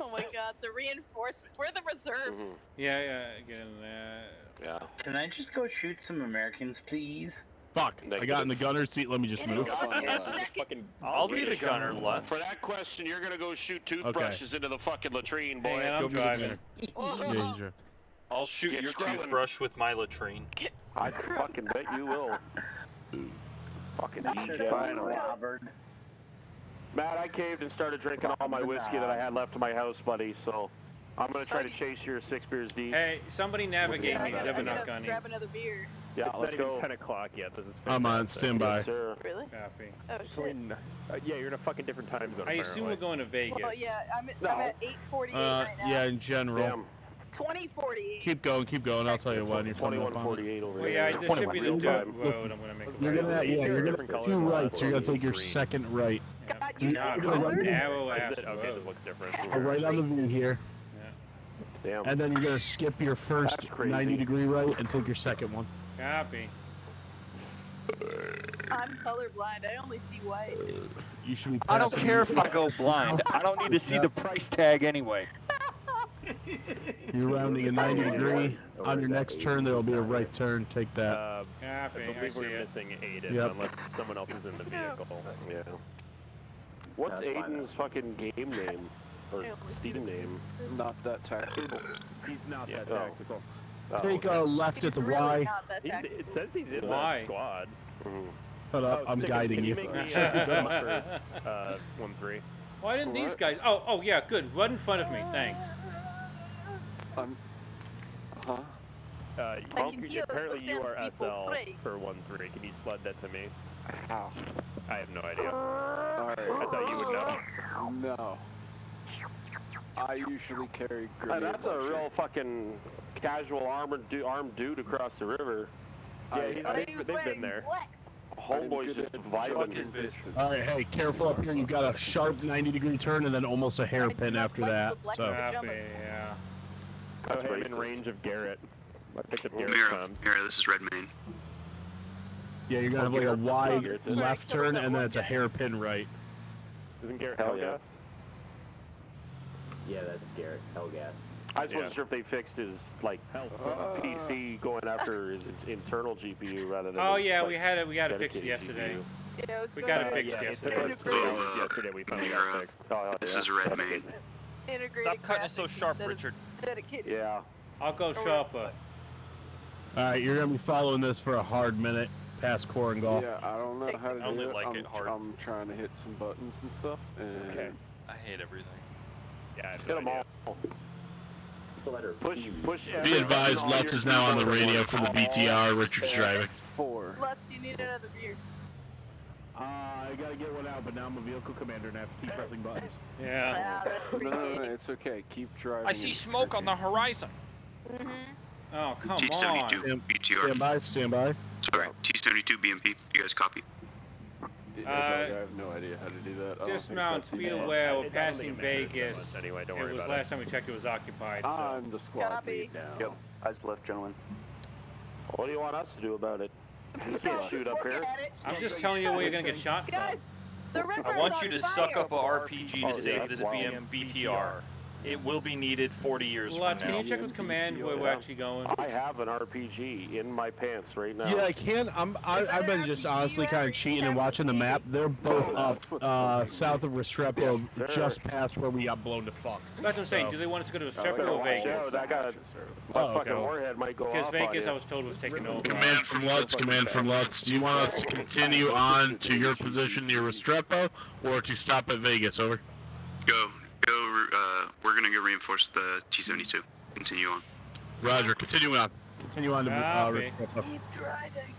Oh my god, the reinforcement. We're the reserves. Mhm. Yeah, yeah, get in there. Yeah. Can I just go shoot some Americans, please? Fuck. I got in the gunner seat. Let me just move. I'll be the gunner, Lutz. For that question, you're gonna go shoot toothbrushes into the fucking latrine, boy. Hang on, I'm driving. Yeah, sure. I'll shoot Get your scrubbing. toothbrush with my latrine. I fucking bet you will. fucking DJ. Finally. Robert. Matt, I caved and started drinking all my whiskey that I had left in my house, buddy. So I'm gonna try to chase your six beers deep. Hey, somebody navigate me, gotta, because I I've not gotta gunning. grab another beer. Yeah, it's let's not even go. 10 o'clock yet. This is I'm on fantastic. standby. Yes, sir. Really? Copy. Oh shit. in- uh, yeah, you're in a fucking different time zone. I assume we're going to Vegas. Well, yeah, I'm, at- No. I'm at 8:48 Uh, right now. yeah, in general. Damn, 2048. Keep going, keep going. I'll tell you when you're coming up on it. 2148 over Well, here. yeah, there should be the 21 dirt road. I'm going to make a You're gonna, yeah, you're gonna Different take color two rights. You're gonna take your green. second right. God, You- you God, you're gonna run- narrow ass it? Okay, road. it looks different. Go right on the V here, Damn. and then you're gonna skip your first 90 degree right and take your second one. Copy. I'm colorblind. I only see white. You should be. I don't care if I go blind. I don't need to see the price tag anyway. You're rounding a 90 degree. On your next turn, there will be a right turn. Take that. Uh, Copy. I I believe see we're it. missing Aiden Yep. unless someone else is in the vehicle. Yeah. What's That's. Aiden's fucking game name or Steam name? Not that tactical. He's not Yeah. that Oh. tactical. Oh, Take okay. a left He's at the really Y. not that He's, tactical. it says he's in Why? that squad. Mhm. Shut up. Oh, I'm Stickers, guiding can you. make me uh, for uh, one three? Why didn't these guys? Oh, oh yeah, good. Run in front of me. Thanks. I'm. Huh? Uh, I you- can you- hear apparently you are SL pray. for one three. Can you sled that to me? How? I have no idea. Alright. I thought you would know. No. I usually carry uh, Hey, grenade that's a launcher. real fucking casual armored du- armed dude across the river. Yeah, I- he's, But they've, he was they've been there. black. Homeboy's just vibing. All right, hey, careful up here. You've got a sharp 90 degree turn and then almost a hairpin after that. So guy. Copy. pajamas. Yeah. Oh, hey, I'm in range of Garrett. I picked up Garrett's Mira. Mira, this is Redmayne. yeah, you're gonna have like a wide left turn and then it's a hairpin right. Isn't Garrett Hell yeah. Hellgas? Yeah, that's Garrett. Hellgas. I just Yeah. wasn't sure if they fixed his like Uh, PC going after his internal GPU rather than. Oh his, yeah, like, we had it. We got it fixed yesterday. GPU. Yeah, We got it to fixed yeah, yesterday. took like three yesterday. We finally Mira, got fixed. Oh, hell This yeah. is Redmayne. integrated. Stop cutting it so sharp, Richard. Dedicated. Yeah. I'll go sharper. All right, you're gonna be following this for a hard minute past core and golf. Yeah, I don't know how to I only do it. like I'm, it hard. I'm trying to hit some buttons and stuff, and Okay. I hate everything. Yeah, Hit no them idea. all. Push, push. Be advised, Lutz is now on the radio for the BTR. Richard's driving. four. Lutz, you need another beer. Uh, I gotta get one out, but now I'm a vehicle commander and I have to keep pressing buttons. Yeah. Ah, No, no, no, it's okay. Keep driving. I see smoke on the horizon. Mm-hmm. Oh come on. T72 BTR. stand by, stand by. Sorry, T72 BMP. You guys copy? Yeah, Uh, I have no idea how to do that. I Dismount, that's be aware, we're don't passing it matters that Vegas. Anyway, don't worry It worry was about last time we checked, it was occupied. So. I'm the squad Copy. lead now. Yep. I just left, gentlemen. What do you want us to do about it? You can't shoot up here. I'm just telling you where you're gonna get shot Guys, from. the I want you on to suck fire. up a RPG Oh, to yeah, save that's this wild. BM BTR. It will be needed 40 years Lutz, from can you check with command where we're actually going? I have an RPG in my pants right now. Yeah, I can. I'm. I, I've been just honestly kind of cheating and watching the map. They're both up uh, south of Restrepo, Sure. just past where we got blown to fuck. That's what I'm saying. So- Do they want us to go to Restrepo better or Vegas? out. I got my Oh, fucking okay. warhead might go Because off Vegas. I was told, was taken over. Command from Lutz, command from Lutz. Do you want us to continue on to your position near Restrepo, or to stop at Vegas? Over. Go. Go. Uh, we're gonna go reinforce the T72. Continue on. Roger. Continue on. Continue on to uh, Copy. Keep driving.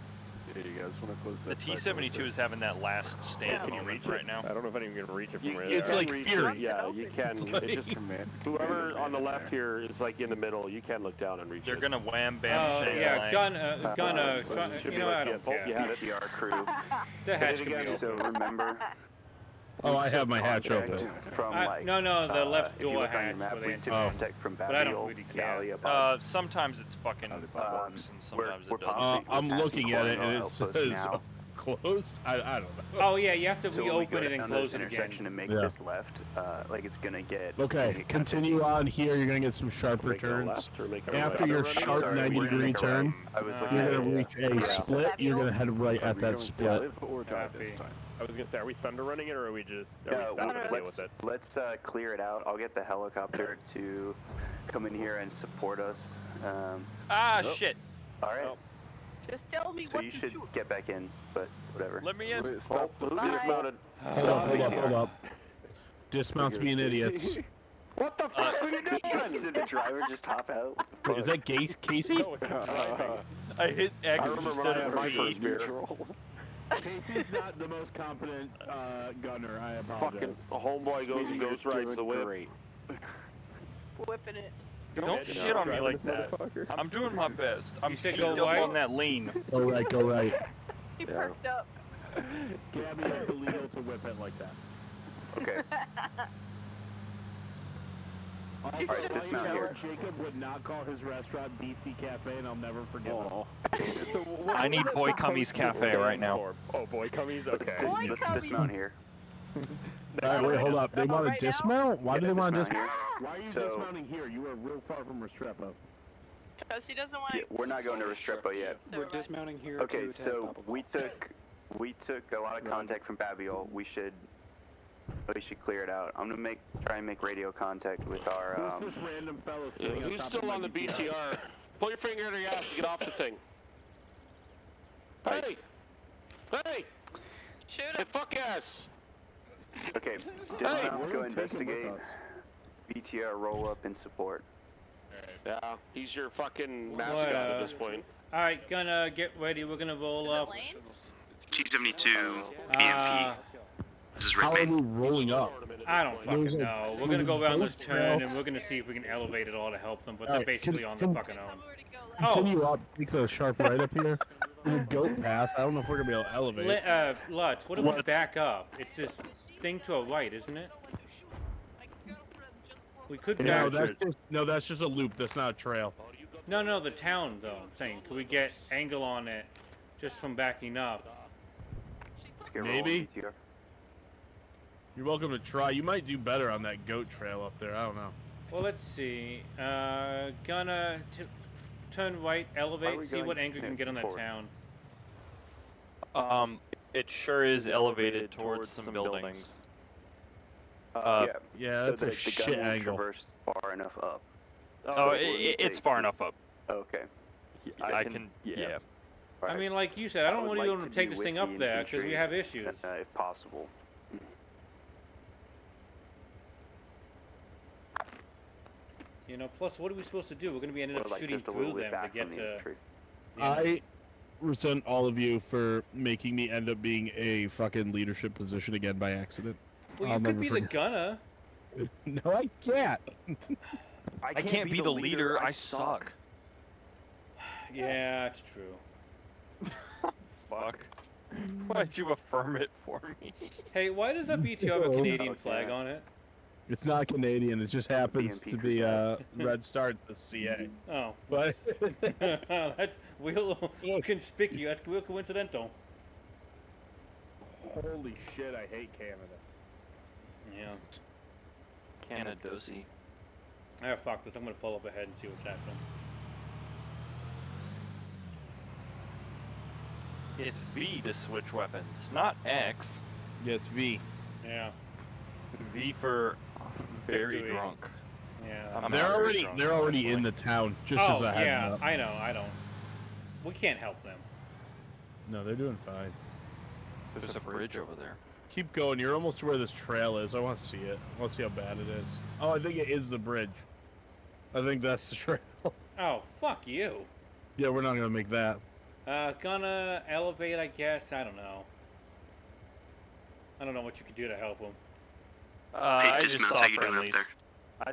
Yeah, you guys want to close The that side door, T-72 is having that last stand Can you moment reach right it? now. I don't know if anyone can reach it from You- where it's like Fury. it. Yeah, you can. It's It's, like- just whoever on the left here is like in the middle. You can look down and reach They're it. gonna wham Oh, bam shake yeah, lang. gun, uh, gun, uh, so try, should you be know, like- I yeah, don't both care. you had it. BTR crew. The hatch Hit can it be again, so remember. Oh, I have my hatch open. From I- like, no, no, the uh, left door look on your hatch map, where they we Oh. contact from But I don't really care. Uh, sometimes it's fucking Um, works and we're- sometimes we're it doesn't. Uh, I'm looking at it and Coronel it says closed. I, I don't know. Oh yeah, you have to So when we go reopen it and close it again. and make Yeah. this left, uh, like it's gonna get. it's gonna Okay, get continue on here. You're gonna get some sharper Make turns. left or make it a After your Running? sharp Sorry, 90 degree turn, right. I was looking you're gonna reach a Yeah. split. You're gonna head right at that Yeah, split. Live or die this Copy. time. I was gonna say, are we thunder running it or are we just? Are Yeah, we not well, gonna deal with let's, it? let's uh, clear it out. I'll get the helicopter to come in here and support us. Um, Ah Nope. shit! all right. Nope. Just tell me So what you to should shoot. get back in, but whatever. Let me in. Wait, stop. Who's Bye. dismounted? Hold up, hold up, hold up. Dismounts being idiots. What the fuck are you doing? Did the driver just hop out? Wait, is that Ga- Casey? No, it's. I hit X I remember instead when of had my first beer. Casey's not the most competent uh, gunner. I apologize. Fucking homeboy goes and goes rides the whip. Great. Whipping it. Don't Yeah, shit on me like that. I'm doing my best. I'm You said go right? on that lean. Go right, go right. He perked up. Gabby, it's illegal to whip it like that. Okay. Also, All right, dismount here. Jacob would not call his restaurant BC Cafe, and I'll never forgive Oh. So what- I need Boy the fuck Cummy's Cafe right now. for? Oh, Boy Cummy's? Let's, Okay. dis- let's dismount here. him. All right, wait, hold up. They want Right to now? dismount? Why do they want to dismount dismount? Why are you So- dismounting here? You are real far from Restrepo. Because he doesn't want Yeah, to. we're not going to Restrepo yet. We're dismounting here Okay, to attack so we took we took a lot of contact from Babio. We should we should clear it out. I'm gonna make try and make radio contact with our Who's um, this random fellow Yeah, sitting on who's top still of on the my BTR? Pull your finger in your ass and get off the thing. Hey! Hey! Shoot Hey, him. fuck ass! Okay, We're dismount, gonna go take him with investigate. us. BTR roll up in support. Yeah, he's your fucking What, mascot uh, at this point. All right, gonna get ready. We're gonna roll up. T72 Uh, BMP. This is How are we rolling up? I don't fucking There's a- know. We're gonna go around this turn trail. and we're gonna see if we can elevate it all to help them. But All they're basically can- on the fucking own. Continue up, take the sharp right up here. There's a goat path. I don't know if we're gonna be able to elevate. Li- uh, Lutz, what if we back up? It's this thing to a right, isn't it? We could no, back. that's just no, that's just a loop. That's not a trail. No, no, the town though. I'm saying, could we get angle on it just from backing up? Let's get rolling, Maybe. BTR. You're welcome to try. You might do better on that goat trail up there. I don't know. Well, let's see. Uh, gonna t- turn right, Are elevate, see what angle you can get on that forward? town. Um, it sure is elevated towards some buildings. Uh, yeah, Yeah, so that's the, a the shit gun won't angle. traverse far enough up. Oh, So i we're gonna i- it's far enough up. Okay. I, can, yeah. I mean, like you said, I don't would want like you to to take this thing up there because we have issues. Uh, if possible. You know, plus, what are we supposed to do? We're gonna be ending up like, shooting through them to get the to. infantry. I resent all of you for making me end up being a fucking leadership position again by accident. Well, you I'll could never be the gunner. No, I can't. I can't, be, the leader. I suck. Yeah, it's true. Fuck. Why'd you affirm it for me? Hey, why does that BTR have a oh, Canadian Okay. flag on it? It's not Canadian. It just happens BNP to be uh, Red Star, the CA. Oh, But that's real conspicuous. That's real coincidental. holy shit, I hate Canada. Yeah. Canadosi. Ah, fuck this. I'm gonna pull up ahead and see what's happening. It's V to switch weapons, not X. Yeah, it's V. Yeah. V for very Victory. drunk. Yeah. I'm they're already drunk, they're already in the town. Just oh as a heads yeah, up. I know. I don't. We can't help them. No, they're doing fine. There's a bridge over there. Keep going. You're almost to where this trail is. I want to see it. I want to see how bad it is. Oh, I think it is the bridge. I think that's the trail. Oh fuck you. yeah, we're not gonna make that. Uh, gonna elevate, I guess. I don't know. I don't know what you could do to help him. Uh, Hey, I just saw how you doing up friendlies. there?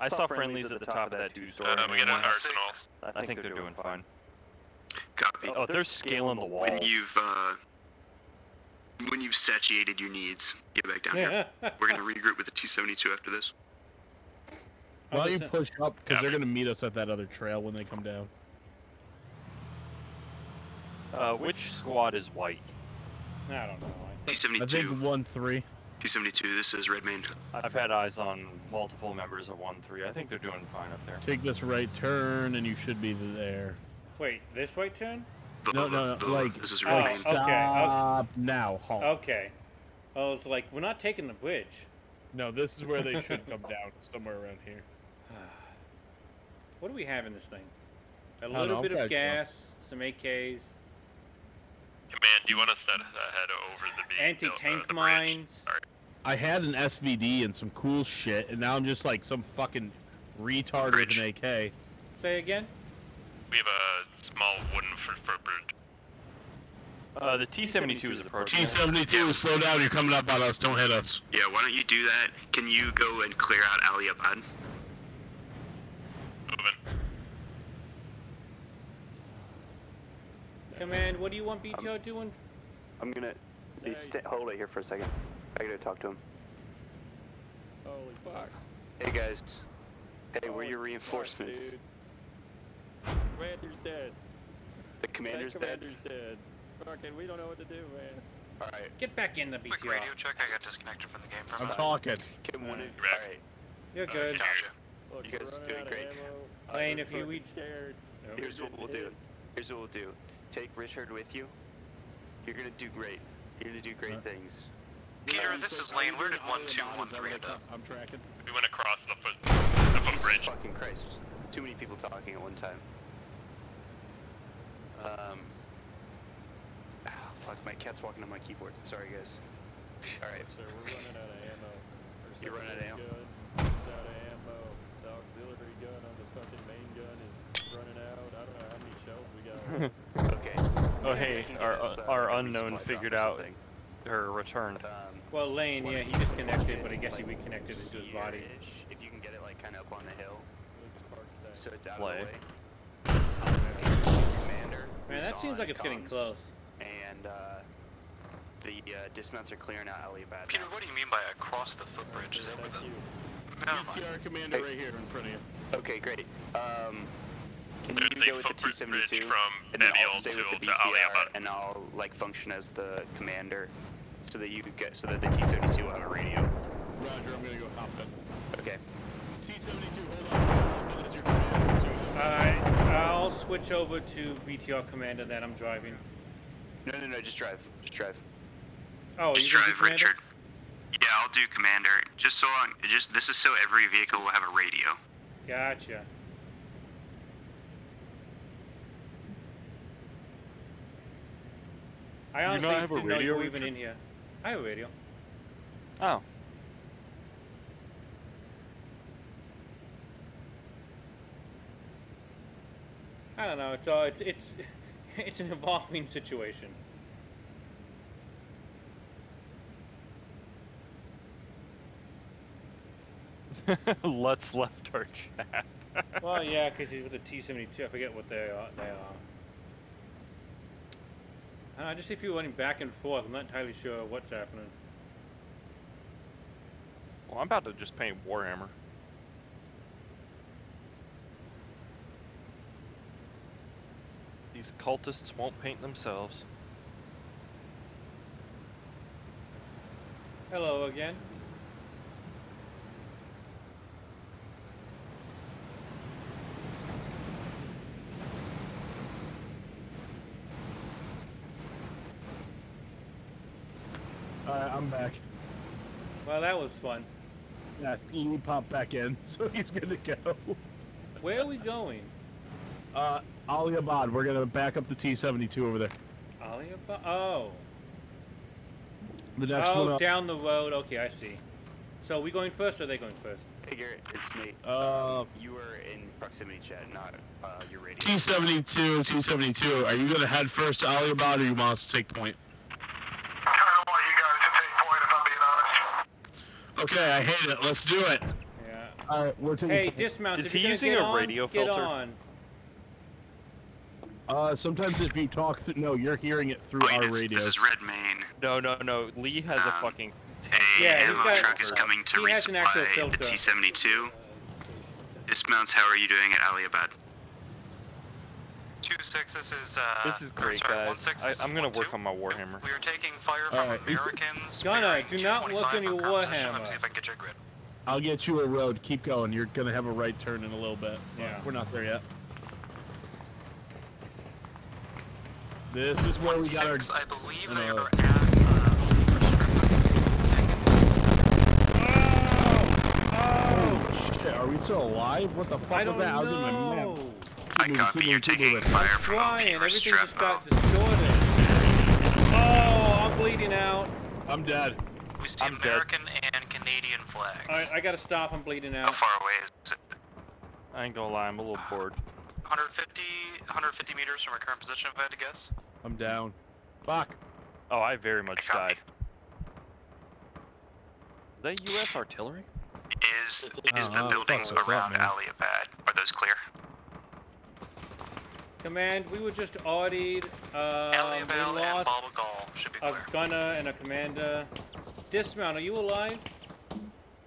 I, saw friendlies at the top of that two-story. Uh, we got an main house. arsenal. I think they're doing fine. Copy. Oh, they're scaling the wall. When you've uh, when you've satiated your needs, get back down here. We're gonna regroup with the T-72 after this. Why don't you push up? Because they're gonna meet us at that other trail when they come down. Uh, which squad is white? I don't know. I T-72. I think one three. T-72. This is Redmayne. I've had eyes on multiple members of 1-3. I think they're doing fine up there. Take this right turn, and you should be there. Wait, this right turn? No, no, no. Like, this is Oh, like okay, oh. stop now. Halt. Okay. I was like, we're not taking the bridge. No, this is where they should come down, somewhere around here. What do we have in this thing? A little know, bit of gas, some AKs, Command, do you want us to head over the beach? anti-tank mines. I had an SVD and some cool shit, and now I'm just like some fucking retard with an AK. Say again? We have a small wooden foot footbridge. Uh, the T-72 is approaching. T-72, slow down. You're coming up on us. Don't hit us. Yeah, why don't you do that? Can you go and clear out Ali Abad? Command, what do you want BTR doing? I'm gonna you sta hold it here for a second. I gotta talk to him. Holy fuck. Hey guys. Hey, where are your reinforcements? Commander's dead. The commander's That dead. commander's dead. Fucking, we don't know what to do, man. Alright. Get back in the BTR. Quick radio check. I got disconnected from the game for a I'm minute. talking. Can one of Alright. You're good. Gotcha. Look, You we're guys are running doing out great. ammo. Uh, Lane, I'm if you fucking eat- scared. Here's what we'll do. Here's what we'll do. Take Richard with you. You're gonna do great. You're gonna do great things. Peter, this is Lane. Where did one two one three end up? I'm tracking. We went across the foot the Jesus footbridge. fucking Christ. Too many people talking at one time. Um. ah, fuck, my cat's walking on my keyboard. Sorry, guys. Alright. Sir, we're running out of ammo. Our You're running out of ammo? gun is out of ammo. The auxiliary gun on the fucking main gun is running out. I don't know how many shells we got. okay. Oh hey, I can get our us, uh, our unknown figured out her return. Um, Well, Lane, yeah, he disconnected, but I guess he reconnected into his body. here-ish, If you can get it like kind of up on the hill, so it's out Play. of the way. Commander. Man, that seems like it's getting close. And uh, the uh, dismounts are clearing out Aliabad. Peter, what do you mean by across the footbridge? Is that where the? Never mind. BTR commander right here in front of you. Okay, great. Um, can There's you go with the T-72, and then I'll stay with the to- to BTR, and I'll like function as the commander, so that you get so that the T-72 will have a radio. Roger, I'm gonna go hop in. Okay. T-72, hold on. Hop in as your commander, too. Alright, I'll switch over to BTR Commander then. I'm driving. No, no, no, just drive. Just drive. Oh, Just you drive, Richard. Yeah, I'll do commander. Just so on. Just this is so every vehicle will have a radio. Gotcha. I You not honestly have didn't know you radio, were even in here. I have a radio. Oh. I don't know. It's all it's it's it's an evolving situation. Let's left our chat. well, yeah, because he's with the T-72. I forget what they are. They are. I, don't know, I just see people running back and forth. I'm not entirely sure what's happening. Well, I'm about to just paint Warhammer. These cultists won't paint themselves. Hello again. Alright, I'm back. Well, that was fun. Yeah, Lee popped back in, so he's good to go. Where are we going? Uh, Ali Abad, we're gonna back up the T-72 over there. Alibaba? Oh. The next oh, one up. down the road. Okay, I see. So are we going first or are they going first? Hey Garrett, it's Nate. Uh, you were in proximity chat, not uh, your radio. T seventy two, T seventy two. Are you gonna head first to Aliabad, or you want us to take point? Okay, I hate it. Let's do it. Yeah. All right, we're taking. Hey, dismount. Is if he using get a on, radio get on. Uh, sometimes if you talk, th- no, you're hearing it through Oh, our this, radios. this is Red Main. No, no, no. Lee has a fucking. A Yeah, he's ammo got- truck is coming to he has an resupply the. T-72. Dismounts, how are you doing at Aliabad? Two six. This is. Uh, This is great, sorry, one guys. six, I, I'm gonna one, work two. on my Warhammer. We are taking fire from Alright. Americans. Gunner, do not look 225 in your from. Let me Warhammer. see if I can get your grid. I'll get you a road. Keep going. You're gonna have a right turn in a little bit. Yeah. We're not there yet. This is where we got our. I believe uh, they are at. Uh, Oh shit! Are we still alive? What the fuck I was don't that? I was in my map. Know. I copy. You're taking fire from Trying. the Everything just got Restrepo. distorted. Oh, I'm bleeding out. I'm dead. we see I'm dead. American and Canadian flags. Alright, I gotta stop. I'm bleeding out. How far away is it? I ain't gonna lie, I'm a little bored. 150, 150 meters from our current position, if I had to guess. I'm down. Fuck. Oh, I very much I died. Is that U.S. artillery? Is is Uh, the buildings fuck, what's up, around man? Aliabad? Are those clear? Command, we were just audieed. Um, Aliabad we and lost should be a gunner and a commander. Dismount, are you alive?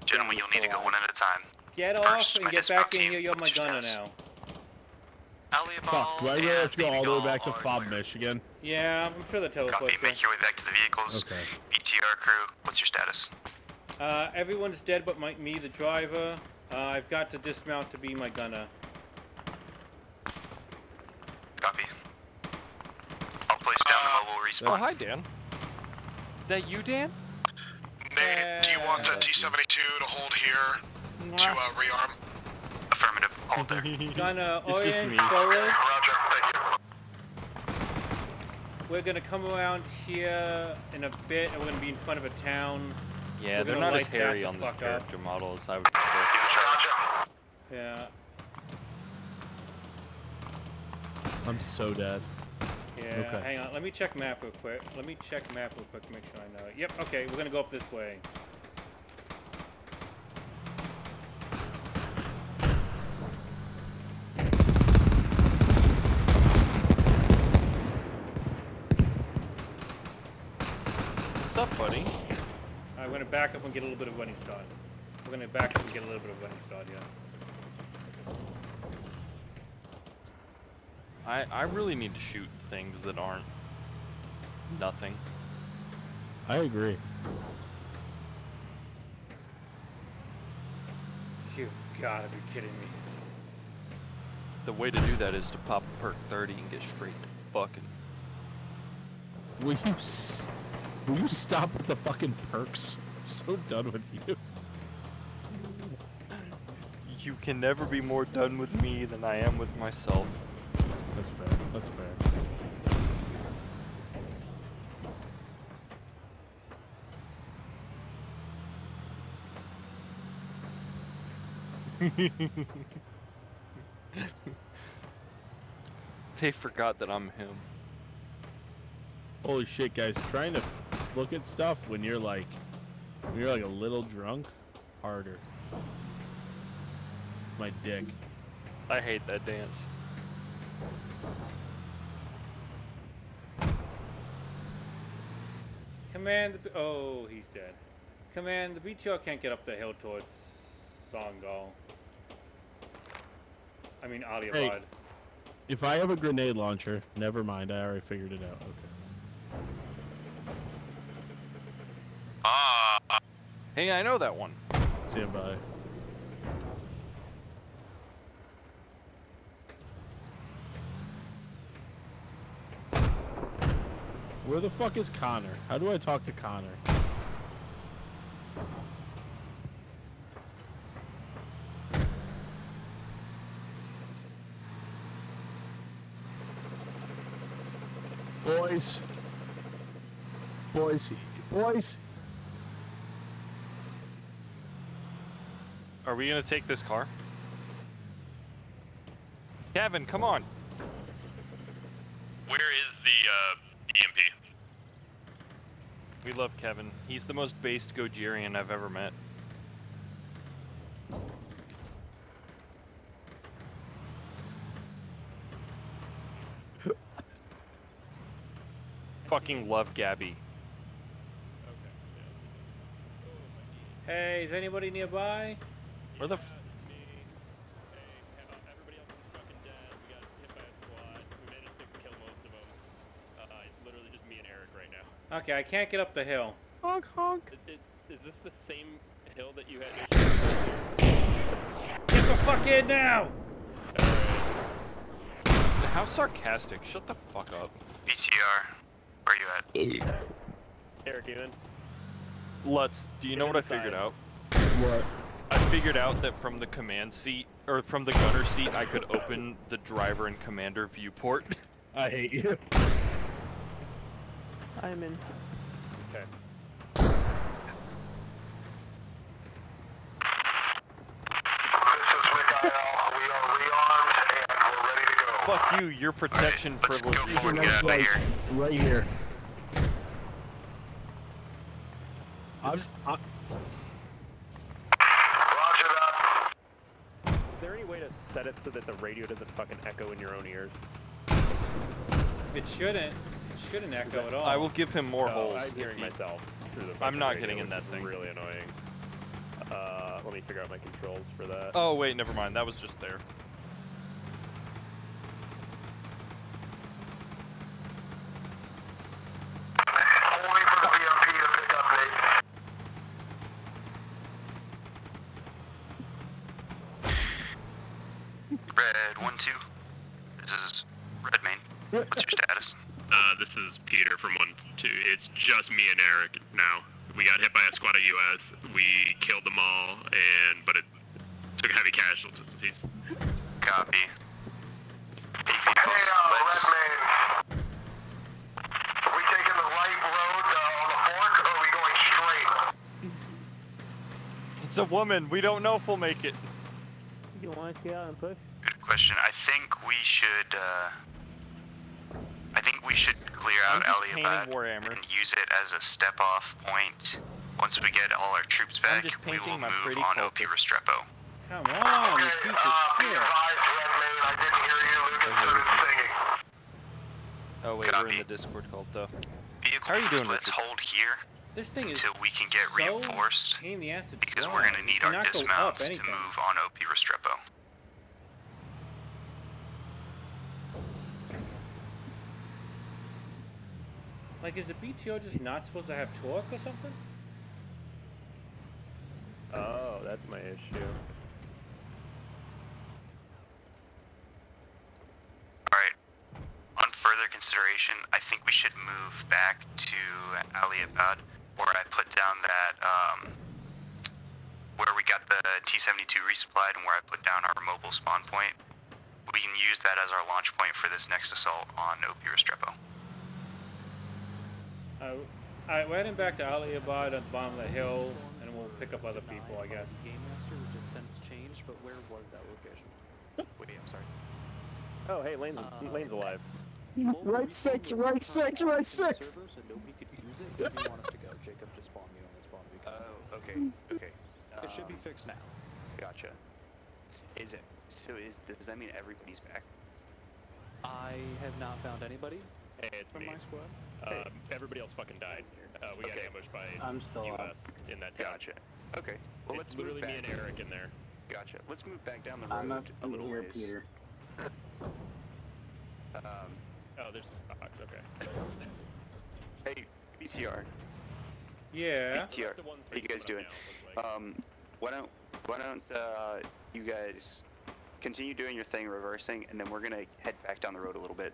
Gentlemen, you'll need to go one at a time. Get First, off and get back in team, here. You're my gunner status? now. Aliabad Fuck. Do I really have to go all the way back to Fob. Michigan? Yeah, I'm sure the Copy. teleport's there. Make your way back to the vehicles. Okay. BTR crew, what's your status? Uh, everyone's dead but my, me, the driver. Uh, I've got to dismount to be my gunner. Copy. I'll place down the mobile Oh, hi, Dan. Is that you, Dan? Nate, do you want the T-72 to hold here to uh, rearm? Affirmative. Hold there. Gunner, It's just orient me. forward. Roger, thank you. We're gonna come around here in a bit, and we're gonna be in front of a town. Yeah, We're they're not as hairy on this fuck up. character model as I would prefer. Do. Yeah, I'm so dead. yeah. Okay. Hang on, let me check map real quick. Let me check map real quick to make sure I know it. Yep. Okay, we're gonna go up this way. What's up, buddy? Alright, we're gonna back up and get a little bit of running start. We're gonna back up and get a little bit of running start. Yeah. I I really need to shoot things that aren't nothing. I agree. You've gotta be kidding me. The way to do that is to pop a perk 30 and get straight to fucking. Will you, s- will you stop with the fucking perks? I'm so done with you. You can never be more done with me than I am with myself. That's fair. That's fair. they forgot that I'm him. Holy shit, guys! Trying to look at stuff when you're like, when you're like a little drunk, harder. My dick. I hate that dance. Command. The, oh, he's dead. Command. The BTR can't get up the hill towards Songal. I mean Aliabad. Hey. If I have a grenade launcher, never mind. I already figured it out. Okay. Ah, Hey, I know that one. Stand by. Where the fuck is Connor? How do I talk to Connor? Boys. Boys. Boys. Are we gonna take this car? Kevin, come on. Where is the uh, EMP? We love Kevin. He's the most based Gojirian I've ever met. Fucking love Gabby. Hey, is anybody nearby? Where the? it's literally just me and Eric right now. Okay, I can't get up the hill. Honk honk. Is, is this the same hill that you had? Get the fuck in now! How sarcastic. Shut the fuck up. BTR, where you at? Eric, you in? Lutz, do you know what I figured out? What? I figured out that from the command seat, or from the gunner seat, I could open the driver and commander viewport. I hate you. I'm in. Okay. Fuck you, your protection privilege. Right, right here. I'm, i Is there any way to set it so that the radio doesn't fucking echo in your own ears? It shouldn't. It shouldn't echo at all. I will give him more No, holes. I'm hearing he- myself through the. I'm fucking not radio, getting in that thing. Really annoying. Uh, let me figure out my controls for that. Oh wait, never mind. That was just there. Red one two. This is Red Main. What's your status? Uh, this is Peter from one two. It's just me and Eric now. We got hit by a squad of US. We killed them all, and but it took heavy casualties. Copy. Eight vehicles. Let's. It's a woman. We don't know if we'll make it. You want to get out and push? Good question. I think we should. Uh, I think we should clear out I'm just painting Aliabad and use it as a step-off point. Once we get all our troops back, we will move pretty on OP Restrepo. Come on, you piece of shit. Oh wait, we're in the Discord call though. Vehicle How are you doing, Let's Richard? hold here This thing is until we can get so reinforced. the Because drive. we're gonna need our cannot go up dismounts to move on OP Restrepo. Like, is the BTR just not supposed to have torque or something? Oh, that's my issue. Alright. On further consideration, I think we should move back to Aliabad, where I put down that, um, where we got the T-72 resupplied and where I put down our mobile spawn point. We can use that as our launch point for this next assault on OP Restrepo. Uh, Alright, we're heading back to Aliabad at the bottom of the hill, and we'll pick up other people, I guess. Game Master, which has since changed, but where was that location? Wait, I'm sorry. Oh, hey, Lane's, Lane's alive. Right six, right six, right six. Server, so nobody could use it. Where do you want us to go? Jacob just spawned me on the spawn beacon. Oh, okay, okay. It should be Um, fixed now. Gotcha. Is it? So is does that mean everybody's back? I have not found anybody Hey, it's from me. my squad. Uh, everybody else fucking died. Uh, we got Okay. ambushed by I'm still US up. in that town. Gotcha. Okay. Well, it's let's literally move me and Eric in there. Gotcha. Let's move back down the road I'm up a little here, ways. Peter. Um, Oh, there's a box. Okay. hey, BTR. Yeah. BTR. How you guys doing? Um, why don't why don't uh, you guys continue doing your thing, reversing, and then we're gonna head back down the road a little bit.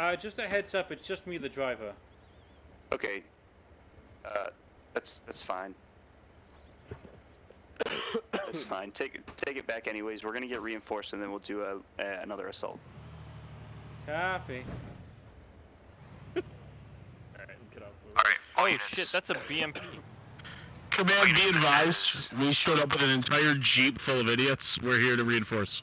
Uh, just a heads up, it's just me, the driver. Okay. Uh, that's that's fine. that's fine. Take it take it back anyways. We're gonna get reinforced, and then we'll do a, a another assault. Copy. Alright, get off. Alright, Oh shit, that's a BMP. Command, be advised. We showed up with an entire jeep full of idiots. We're here to reinforce.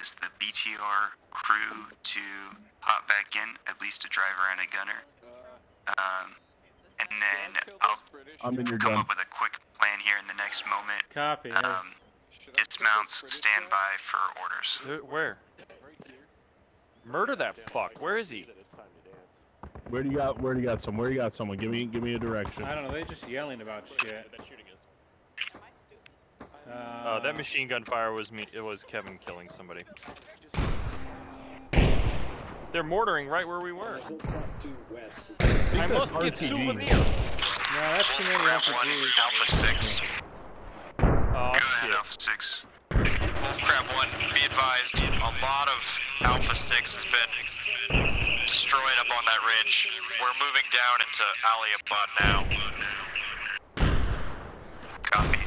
is the BTR crew to hop back in, at least a driver and a gunner. Um, and then I'll I'm in your come gun. up with a quick plan here in the next moment. Copy. Um, dismounts, stand by for orders. Where? Murder that fuck. Where is he? Where do you got? Where do you got some? Where do you got someone? Give me, give me a direction. I don't know. They're just yelling about shit. Uh, Uh, that machine gun fire was me. It was Kevin killing somebody. They're mortaring right where we were. I must get souvenir. No, that's too many Grab one, RPGs. Alpha 6. Oh, Go ahead, Alpha 6. Crab 1, be advised, a lot of Alpha 6 has been destroyed up on that ridge. We're moving down into Aliabad now. Copy.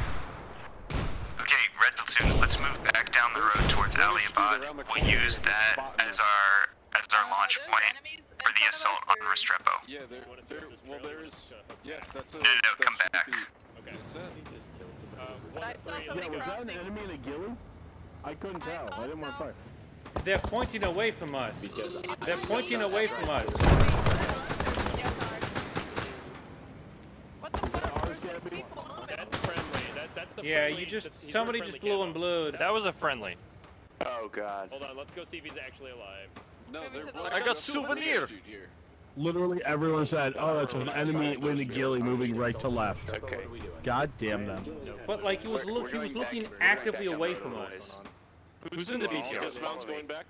Okay, Red Platoon, let's move back down the road towards Aliabad. We'll use that as our as our launch point for the assault on Restrepo. Yeah, there, there, well, there's, yes, that's a. No, no, no, come back. Okay. I saw Yeah, somebody was that an enemy in a ghillie? I couldn't tell. I didn't want to fire. They're pointing away from us. They're pointing away from us. Yeah, you just somebody just blew and blew. That was a friendly. Oh god. Hold on, let's go see if he's actually alive. No, they're I got souvenir. Literally everyone said, "Oh, that's an enemy in a ghillie moving right to left." Okay. God damn them. But like he was look, he was looking actively away from us. Who's in the All BTR? going back?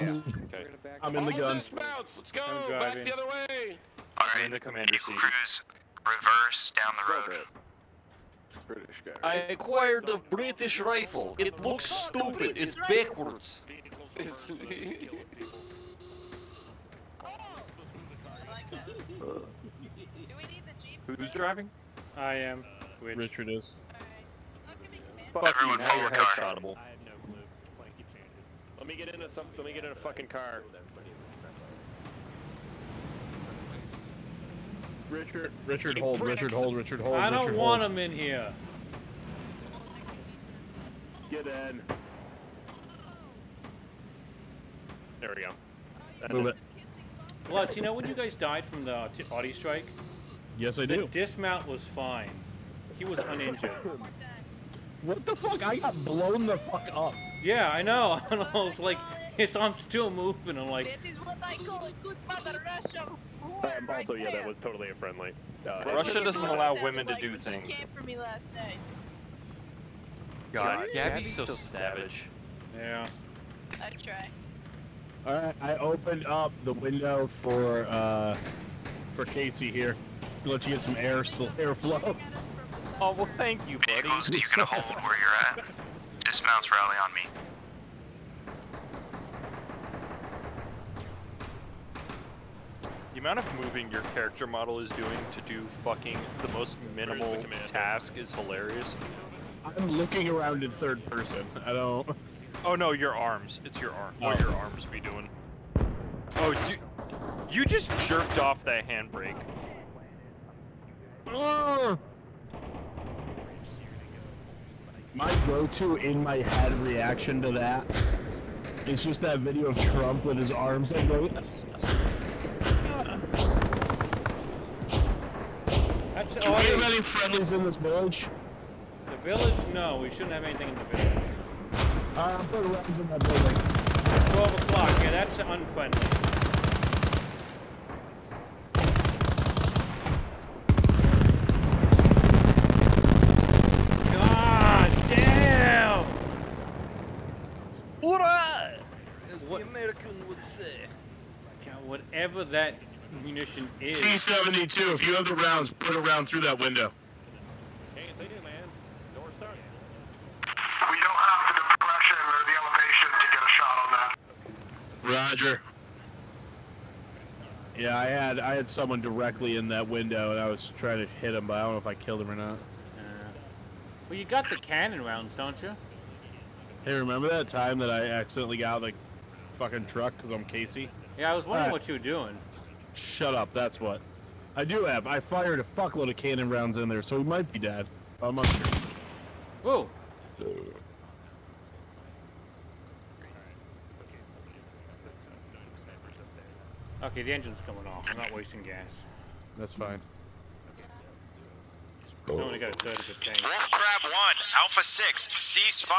Yeah. Okay. I'm in the gun. dismounts! Let's go! Back the other way! Alright, in the commander vehicle seat. crews, reverse down the road. British guy. I acquired a British rifle. It looks stupid. It's backwards. Who's driving? I am. Which? Richard is. Fuck you. Everyone Now you're car. headshotable. I have no clue. Wanna keep changing. Let me get in a some. Let me get in a fucking car. Richard, Richard, hold, Richard, hold, Richard, hold. I don't want hold. him in here. Get in. There we go. Move it. Bloods, you know when you guys died from the t- arty strike? Yes, I The do. dismount was fine. He was uninjured. What the fuck? I got blown the fuck up. Yeah, I know. I was like, his arm's still moving. I'm like, That is what I call a good mother Russia. Um, also, yeah, that was totally a friendly. Uh, Russia doesn't allow women to like do things. She came for me last night. God, Gabby's so savage. yeah. I try. All right, I opened up the window for uh for Casey here. To let you get some air airflow. Oh well, thank you, buddy. Vehicles, you can hold where you're at. Dismounts rally on me. Amount of moving your character model is doing to do fucking the most minimal task is hilarious. I'm looking around in third person. I don't. Oh no, your arms. It's your arm. What Oh. your arms be doing? Oh, you, you just jerked off that handbrake. My go-to in my head reaction to that is just that video of Trump with his arms and go. "Yes, yes." That's Do we have any friendlies in this village? The village? No, we shouldn't have anything in the village. Uh, put rounds in that building. 12 o'clock. Yeah, that's unfriendly. God damn! Hurrah! As the Americans would say. God, whatever that munition is. T-72, if you have the rounds, put a round through that window. Can't say that, man. Door start. We don't have the depression or the elevation to get a shot on that. Roger. Yeah, I had I had someone directly in that window, and I was trying to hit him, but I don't know if I killed him or not. Uh, well, you got the cannon rounds, don't you? Hey, remember that time that I accidentally got out of the fucking truck because I'm Casey? Yeah, I was wondering Alright. what you were doing. Shut up, that's what. I do have. I fired a fuckload of cannon rounds in there, so he might be dead. I'm not sure. Whoa. Okay, the engine's coming off. I'm not wasting gas. That's fine. I only got a third of the tank. Wolf Crab 1, Alpha 6, cease fire.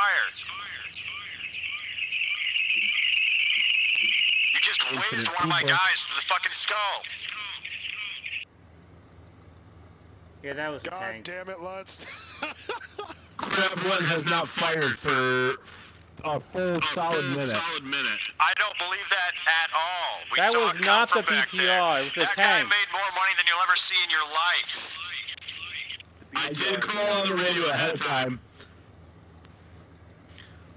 Just Infinite whizzed one of my guys through the fucking skull. Yeah, that was a God tank. damn it, Lutz. Crab one has not fired for a full solid minute. solid minute. I don't believe that at all. We That saw was it not the from back BTR, there. it was the that tank. guy made more money than you'll ever see in your life. I did call on the radio ahead of time.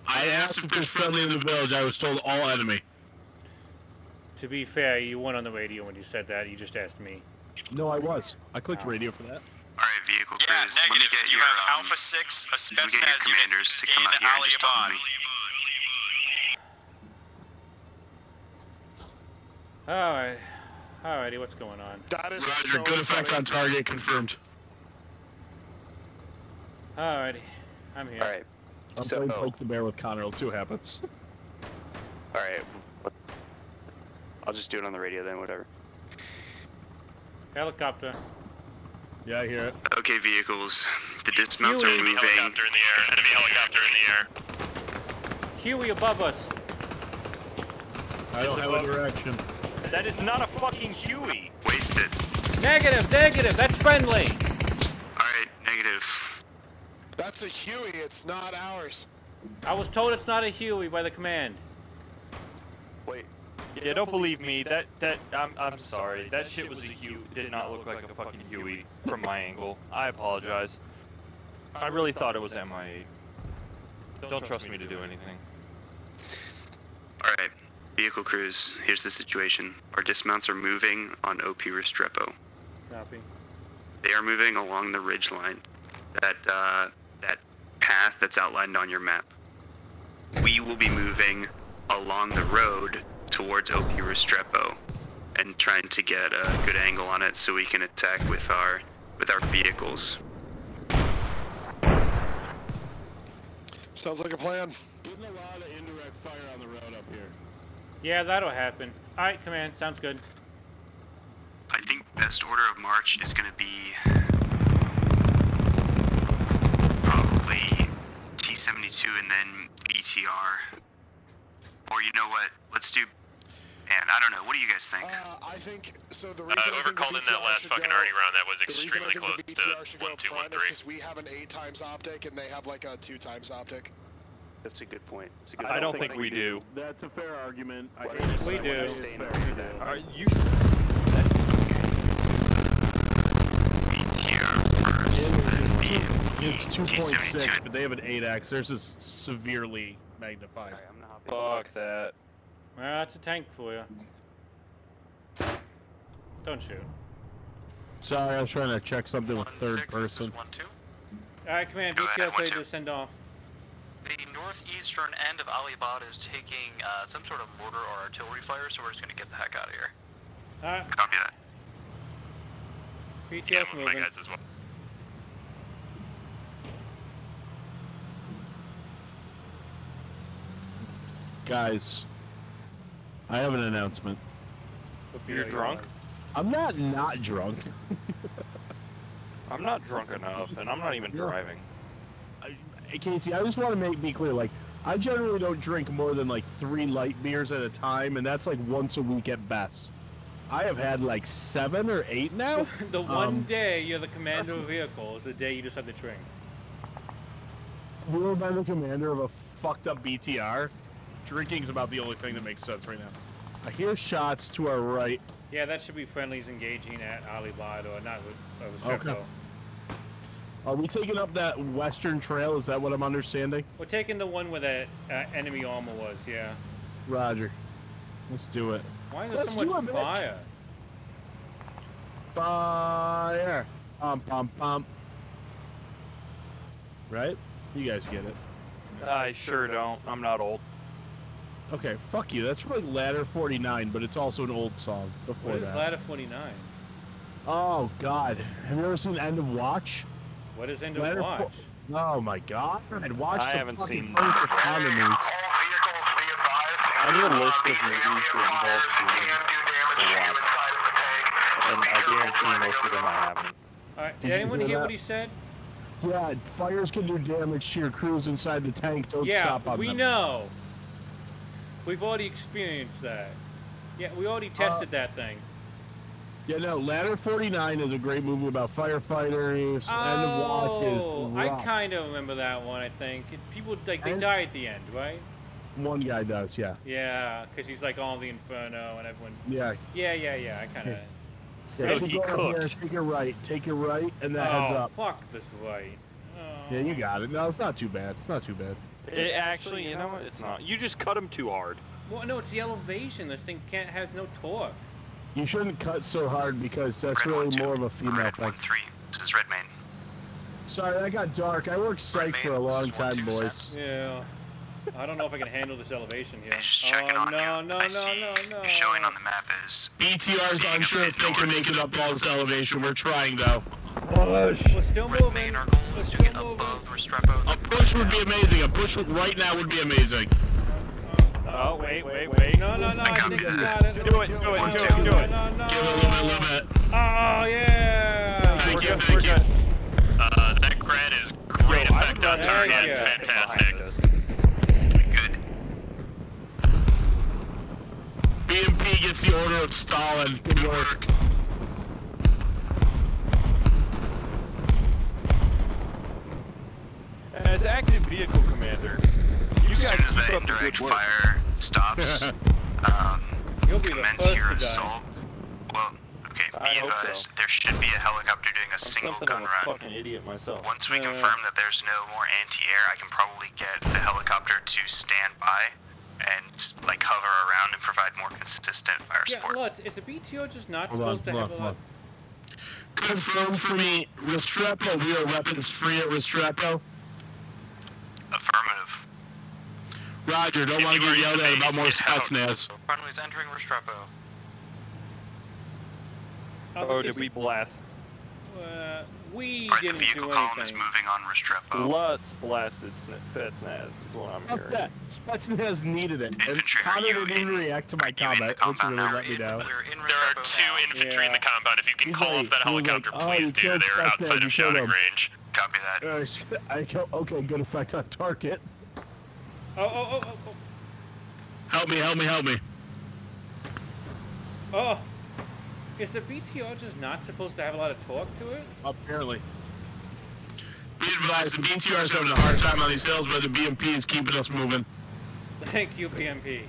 I asked if there's friendly in the village. I was told all enemy. To be fair, you weren't on the radio when you said that. You just asked me. No, I was. I clicked radio for that. Alright, vehicle Yeah, crews, let me get You your, have um, Alpha 6, a let me Spetsnaz get your commanders to come in out here and just talk to Aliabad. me. Alright. Alrighty, what's going on? That is Roger, so good effect on target confirmed. All righty, I'm here. Alright. I'm So, playing poke the bear with Connor. Let's see what happens. alright. I'll just do it on the radio then, whatever. Helicopter. Yeah, I hear it. Okay, vehicles. The dismounts are Huey. moving. Helicopter in the air. Enemy helicopter in the air. Huey above us. I don't have a direction. That is not a fucking Huey. Wasted. Negative, negative. That's friendly. Alright, negative. That's a Huey, it's not ours. I was told it's not a Huey by the command. Wait. Yeah, don't believe me. That that I'm I'm sorry. That shit was a Huey. Did not look like a fucking Huey from my angle. I apologize. I really thought it was MIA. Don't trust me to do anything. Alright, vehicle crews, here's the situation. Our dismounts are moving on OP Restrepo. Copy. They are moving along the ridge line. That, uh, that path that's outlined on your map. We will be moving along the road towards OP Restrepo and trying to get a good angle on it so we can attack with our with our vehicles. Sounds like a plan. Getting a lot of indirect fire on the road up here. Yeah, that'll happen. Alright, command. Sounds good. I think best order of march is going to be probably T72 and then BTR. Or you know what? Let's do. Man, I don't know. What do you guys think? Uh, I think so. The Uh, reason I whoever think the called in that last should fucking go- arty round, that was The reason I extremely close the to BTR should up front is 1213. because we have an eight times optic and they have like a two times optic. That's a good point. That's a good I don't think we do. That's a fair argument. I What hate We do. it, it's in fair. order then. Are you? BTR first, then B- It's 2.6, but they have an 8x. Theirs is severely magnified. Alright, I'm gonna hop. Fuck that. Well, that's a tank for you. Don't shoot. Sorry, I was trying to check something with third six, person. one two. Alright, command. Go ahead, BTR say one, two. to send off. The northeastern end of Aliabad is taking uh, some sort of mortar or artillery fire, so we're just gonna get the heck out of here. Alright, Copy that. BTR Yeah, with my guys as well. Guys, I have an announcement. You're drunk? I'm not not drunk. I'm not drunk enough, and I'm not even No. driving. Hey, Casey, I just want to make be clear. Like, I generally don't drink more than like three light beers at a time, and that's like once a week at best. I have had like seven or eight now. the one Um, day you're the commander of a vehicle is the day you decide to drink. Ruled by the commander of a fucked up BTR. Drinking's about the only thing that makes sense right now. I hear shots to our right. Yeah, that should be friendlies engaging at Aliabad or not with, uh, Okay. Are we taking up that western trail? Is that what I'm understanding? We're taking the one where that uh, enemy armor was, yeah. Roger. Let's do it. Why is there Let's so do much it, bitch. fire? Fire! Pum pum pum. Right? You guys get it. I sure don't. I'm not old. Okay, fuck you. That's really Ladder 49, but it's also an old song before What is that. Ladder 49? Oh God! Have you ever seen End of Watch? What is End of Ladder Watch? fo- oh my God! I'd watched I the haven't seen first End of Watch. economies. I need a list of movies that involve shooting. And I guarantee most of them I haven't. Alright, Did did anyone hear hear what he said? Yeah, fires can do damage to your crews inside the tank. Don't yeah, stop on we them. know. We've already experienced that. Yeah, we already tested Uh, that thing. Yeah, no. Ladder 49 is a great movie about firefighters. End of Watch Oh, is I kind of remember that one. I think people like they And- die at the end, right? One guy does, yeah. Yeah, because he's like all the inferno and everyone's. Yeah. Yeah, yeah, yeah. I kind of. Yeah, Hey, keep he going take it right, take it right, and that heads oh, up. fuck this right. Yeah, you got it. No, it's not too bad. It's not too bad. It, actually, you know what? It's not. You just cut him too hard. Well, no, it's the elevation. This thing can't has no torque. You shouldn't cut so hard because that's really more of a female thing. three. This is Redmayne. Sorry, I got dark. I worked psych for a long time, boys. Yeah. I don't know if I can handle this elevation here. Just checking oh on no, you. no, I no, see no, no. you're showing on the map is BTR's unsure if they can make it up all this elevation. We're trying though. We're still moving. our goal is to get above Restrepo. A push would be amazing. A push right now would be amazing. Oh, wait, wait, wait. No, no, no. I think we got it. Do it, do it, do it, do it. No, no. Give it a little bit, a little bit. Oh yeah. Thank you, good, thank we're you. good. Uh, that grad is great Yo, effect on target. you. Fantastic. BMP gets the order of Stalin. Good work. As active vehicle commander, you As guys soon as that keep the indirect fire stops, um, You'll be commence your assault. Well, okay, I be hope so. advised, there should be a helicopter doing a I'm single something gun of a run. fucking idiot myself. Once we Uh, confirm that there's no more anti-air, I can probably get the helicopter to stand by and like hover around and provide more consistent fire Yeah, support. Lutz, is the BTR just not Hold on, supposed to hold have on, a hold lot? Confirm for me, Restrepo. We are weapons free at Restrepo. Affirmative. Roger. Don't want to get yelled at about more Spetsnaz. Friendly's entering Restrepo. Oh, did we blast? Uh, we Alright, the didn't vehicle do column is moving on Restrepo. Lutz blasted Spetsnaz is what I'm Fuck hearing. that. Spetsnaz needed it. And Infantry, are Connor you didn't even in- react to my are you comment, which really let me down. They're in There are two now. infantry in the compound. If you can He's call like- up that he was like, helicopter, "Oh, please do. They're Spetsnaz, outside you of killed shouting range. Copy that. Uh, I go, okay, good effect on target. Oh, oh, oh, oh, Help me, help me, help me. oh. Is the BTR just not supposed to have a lot of torque to it? Apparently. Be advised, the BTR is having a hard time on these hills, but the BMP is keeping us moving. Thank you, BMP.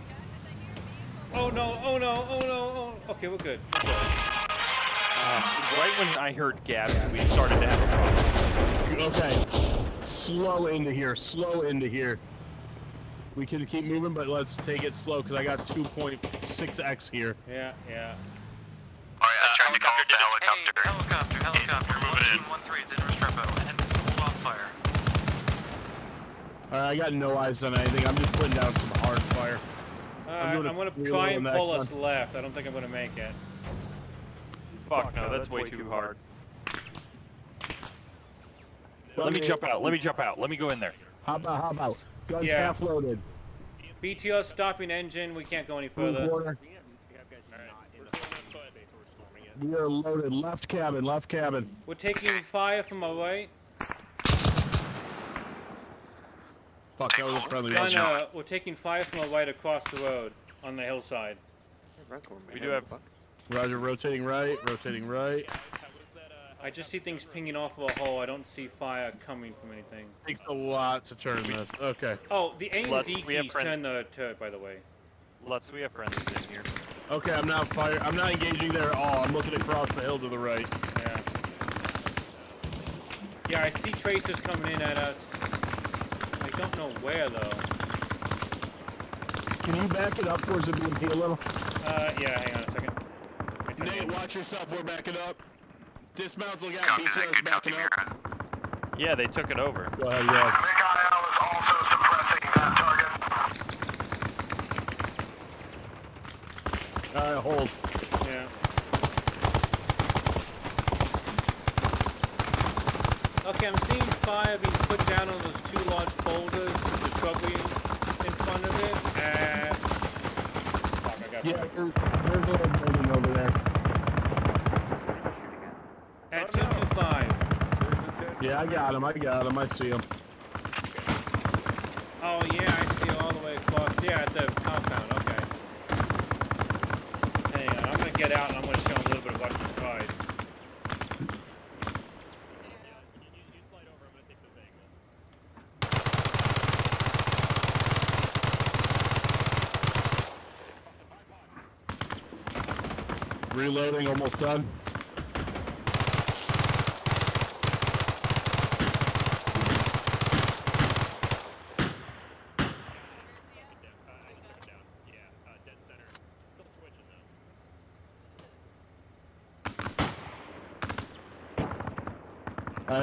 Oh no, oh no, oh no, oh. Okay, we're good. We're good. Uh, right when I heard Gabby, we started to have a problem. Okay. Slow into here, slow into here. We can keep moving, but let's take it slow, because I got 2.6x here. Yeah, yeah. Alright, uh, I tried to call up the helicopter. Hey, helicopter, helicopter. We're moving in. 1313 is in Restrepo. And hold on fire. Alright, I got no eyes on anything. I'm just putting down some hard fire. Alright, doing a I'm gonna try and pull gun. us left. I don't think I'm gonna make it. Fuck no, that's way too hard. Let me jump out. Let me jump out. Let me go in there. How about, how about? Guns Yeah. half loaded. BTR stopping engine. We can't go any Full further. Quarter. We are loaded. Left cabin, left cabin. We're taking fire from our right. Fuck, that was a friendly No, one. no, we're taking fire from our right across the road on the hillside. We do have. Roger, rotating right, rotating right. I just see things pinging off of a hole. I don't see fire coming from anything. Takes a lot to turn this. Okay. Oh, the A and D we have keys turn the turret, by the way. Let's. We have friends in here. Okay, I'm not fire. I'm not engaging there at all. I'm looking across the hill to the right. Yeah. Yeah, I see tracers coming in at us. I don't know where though. Can you back it up towards the BMP a little? Uh, yeah. Hang on a second. Nate, watch yourself. We're backing up. Dismounts look out. Copy that. BTR's backing up. Yeah, they took it over. Go ahead, yeah. All right, hold. Yeah. Okay, I'm seeing fire being put down on those two large boulders with the shrubbery in front of it. And fuck, I got Yeah, there- there's a little building over there. at two two five. Yeah, I got him. I got him. I see him. Oh yeah, I see all the way across. Yeah, at the compound. Gonna get out and I'm gonna show him a little bit of what's inside. Reloading, almost done.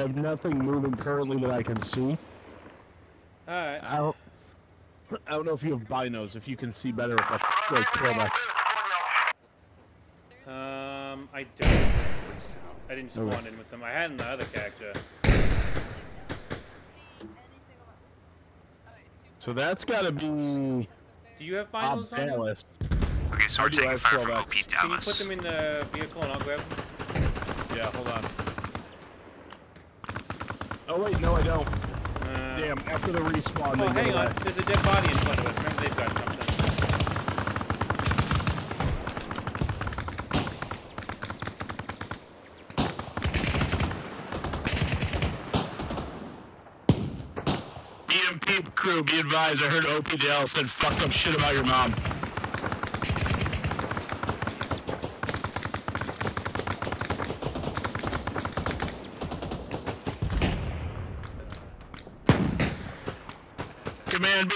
Have nothing moving currently that I can see. Alright. I don't, I don't know if you have binos, if you can see better if I f- like 12x. Um, I don't. I didn't spawn Okay. in with them. I had in the other character. So that's got to be Do you have binos on you? Dallas. Okay, so we're do, taking have fire from 12x. OP Can you put them in the vehicle and I'll grab them? Yeah, hold on. Oh wait, no, I don't. Uh, Damn, after the respawn, Oh, hang on. There's a dead body in front of us. Remember, they've got something. BMP crew, be advised, I heard OPDL said fucked up shit about your mom. Command,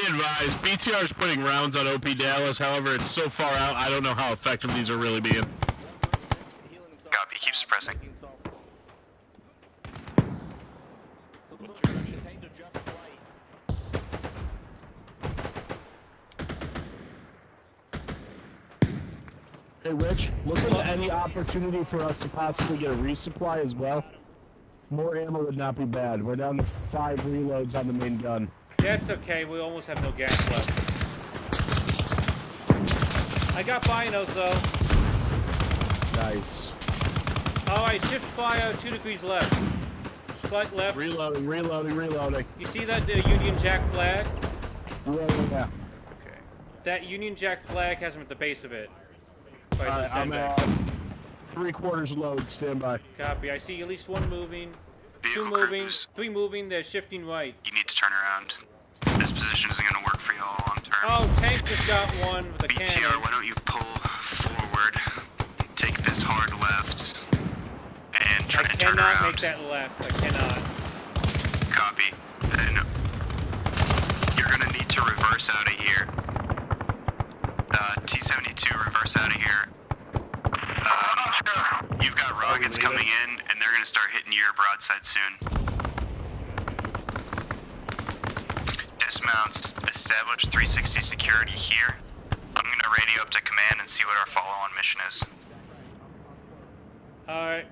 be advised, BTR is putting rounds on OP Dallas, however, it's so far out, I don't know how effective these are really being. Copy. Keep suppressing. Hey, Rich, look at any opportunity for us to possibly get a resupply as well. More ammo would not be bad. We're down to five reloads on the main gun. That's okay. We almost have no gas left. I got binos though. Nice. Alright, shift fire, two degrees left. Slight left. Reloading, reloading, reloading. You see that uh, Union Jack flag? Yeah, yeah, yeah. That Union Jack flag has him at the base of it. By Alright, I'm sandbag. at three quarters load, stand by. Copy. I see at least one moving, two moving, three moving. They're shifting right. You need to turn around. Position isn't going to work for you all long term. Oh, tank just got one with a BTR, cannon. why don't you pull forward, take this hard left, and try I to turn cannot make that left. I cannot. Copy. Then you're gonna need to reverse out of here. Uh, T-72, reverse out of here. Um, you've got rockets coming in, and they're gonna start hitting your broadside soon. Dismounts. Establish 360 security here. I'm gonna radio up to command and see what our follow-on mission is. Alright.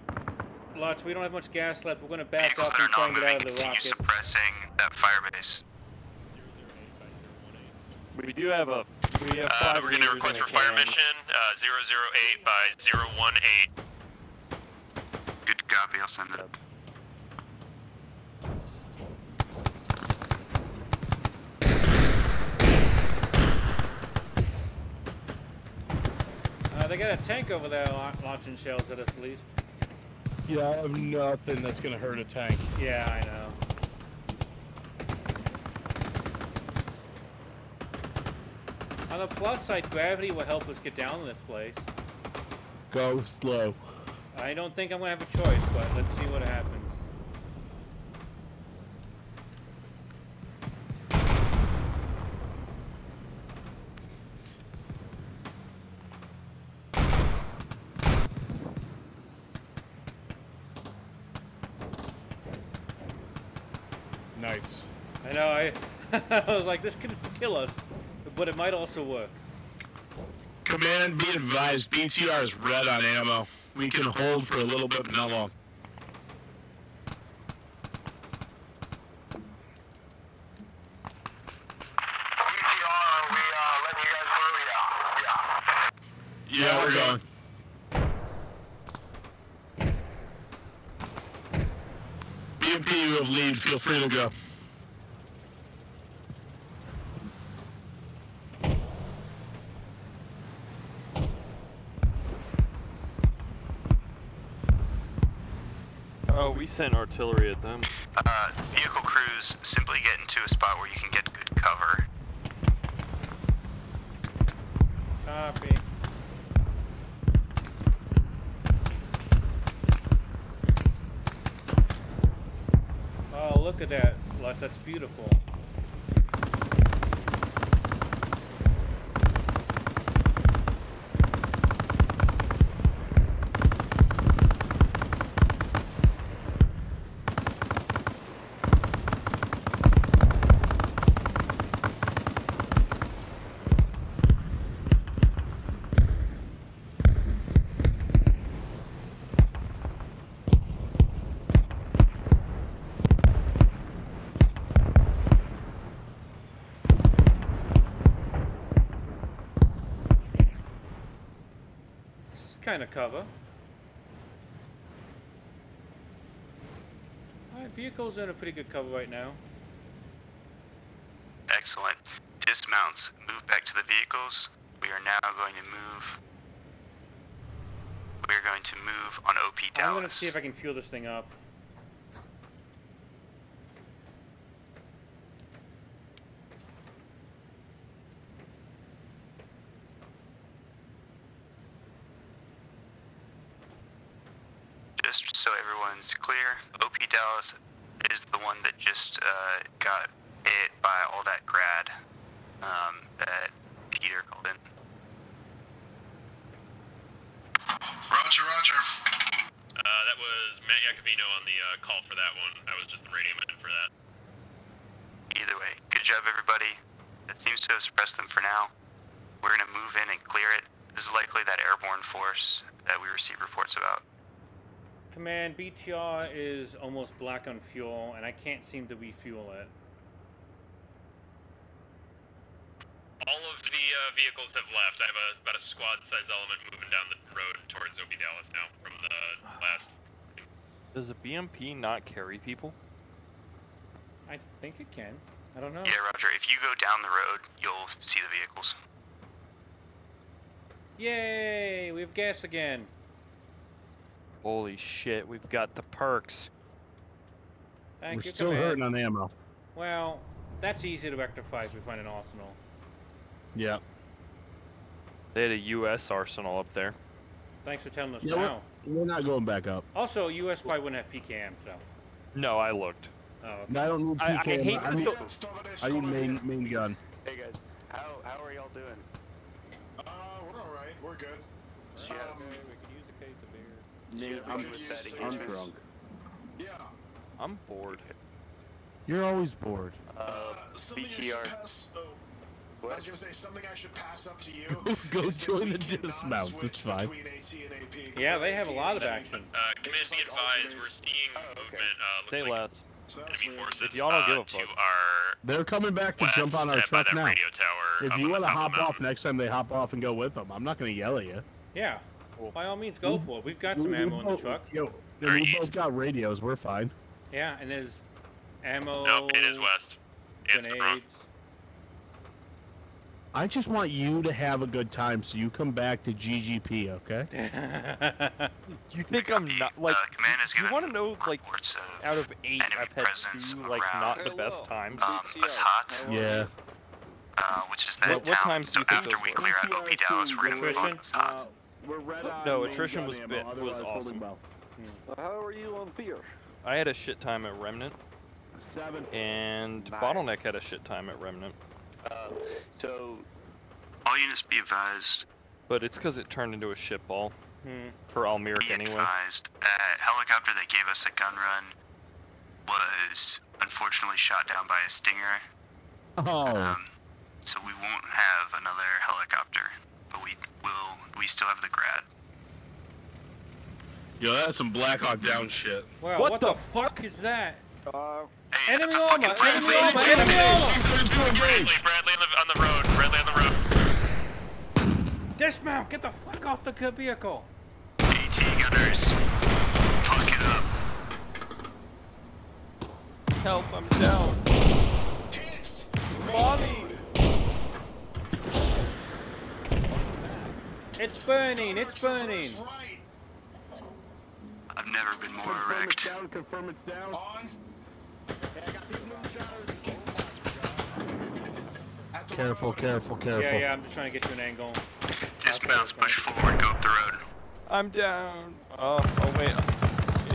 Lots, we don't have much gas left. We're gonna back Vehicles up and try and get out of the continue rocket. suppressing that firebase. We do have a we have Uh, five we're gonna request for fire mission uh, 008 by 018. Good copy, I'll send it. They got a tank over there la- launching shells at us at least. Yeah, I have nothing that's gonna hurt a tank. Yeah, I know. On the plus side, gravity will help us get down this place. Go slow. I don't think I'm gonna have a choice, but let's see what happens. Nice. I know, I, I was like, this could kill us, but it might also work. Command, be advised, BTR is red on ammo. We can hold for a little bit, but not long. Yeah, we're going. BMP, you have lead. Feel free to go. Oh, we sent artillery at them. Uh, vehicle crews, simply get into a spot where you can get good cover. Copy. Oh, look at that, Lutz. That's beautiful. Kind of cover. Alright, vehicles are in a pretty good cover right now. Excellent. Dismounts, move back to the vehicles. We are now going to move. We are going to move on OP Dallas. I'm gonna see if I can fuel this thing up. Just so everyone's clear, OP Dallas is the one that just uh, got hit by all that grad um, that Peter called in. Roger, roger. Uh, that was Matt Iacovino on the uh, call for that one. I was just the radio man for that. Either way, good job, everybody. That seems to have suppressed them for now. We're going to move in and clear it. This is likely that airborne force that we receive reports about. Command, BTR is almost black on fuel, and I can't seem to refuel it. All of the uh, vehicles have left. I have a, about a squad-sized element moving down the road towards OP Dallas now from the last. Does a BMP not carry people? I think it can. I don't know. Yeah, Roger. If you go down the road, you'll see the vehicles. Yay! We have gas again. Holy shit, we've got the perks. Thank We're you, still Command. hurting on ammo. Well, that's easy to rectify if we find an arsenal. Yeah. They had a U.S. arsenal up there. Thanks for telling us Yeah, now. we're, we're not going back up. Also, US probably wouldn't have PKM, so. No, I looked. Oh, okay. I don't need I- I hate I to need, still- I need main, main gun. Hey guys, how how are y'all doing? Uh, we're alright. We're good. Okay, we could use a case of beer. Nate, I'm- with I'm drunk. Yeah. I'm bored. You're always bored. Uh, Something I should BTR. pass. Oh, I was gonna say something I should pass up to you. Go is join the cannot dismounts, it's fine. AT and AP. Yeah, they have a lot of action. Uh, command, be advised, we're seeing movement. Uh, Say looks like less. Enemy forces If y'all don't uh, give a fuck. They're coming back to west, jump on our uh, truck now. tower. If you want to hop off next time they hop off and go with them, I'm not going to yell at you. Yeah. By all means, go for it. We've got some We- we ammo in the truck. Yo, and we both got radios. We're fine. Yeah, and there's ammo. Nope, it is west. It's wrong. Grenades. I just want you to have a good time, so you come back to GGP, okay? You think I'm not like? Uh, command is You want to know like reports out of eight, I've had two like around, not the best times. um, us hot. Yeah. uh, which is that What- what times do so you think after those we clear out OP Dallas, we're gonna move on Attrition? to Hot. We're red on No, attrition was bit- was awesome. well. How are you on fear? I had a shit time at Remnant, Seven. and Nice. Bottleneck had a shit time at Remnant. Uh, so, all units be advised. But it's because it turned into a shit ball Hmm. for Almeric Be anyway. advised that helicopter that gave us a gun run was unfortunately shot down by a Stinger. Oh. Um, so we won't have another helicopter, but we will. We still have the grad. Yo, that's some Blackhawk Down shit. Wow, What what, the the, fuck is that? Uh, Hey, Enemy armor! Enemy Bradley. armor! Enemy armor! Bradley, Bradley on the, on the road. Bradley on the road. Dismount! Get the fuck off the vehicle! AT gunners, fuck it up. Help! I'm down. Bobby. It's burning! It's burning! I've never been more Confirm erect. it's down, confirm it's down. On. Careful, careful, careful. Yeah, yeah, I'm just trying to get you an angle. Dismounts, push forward, go up the road. I'm down. Oh, oh wait.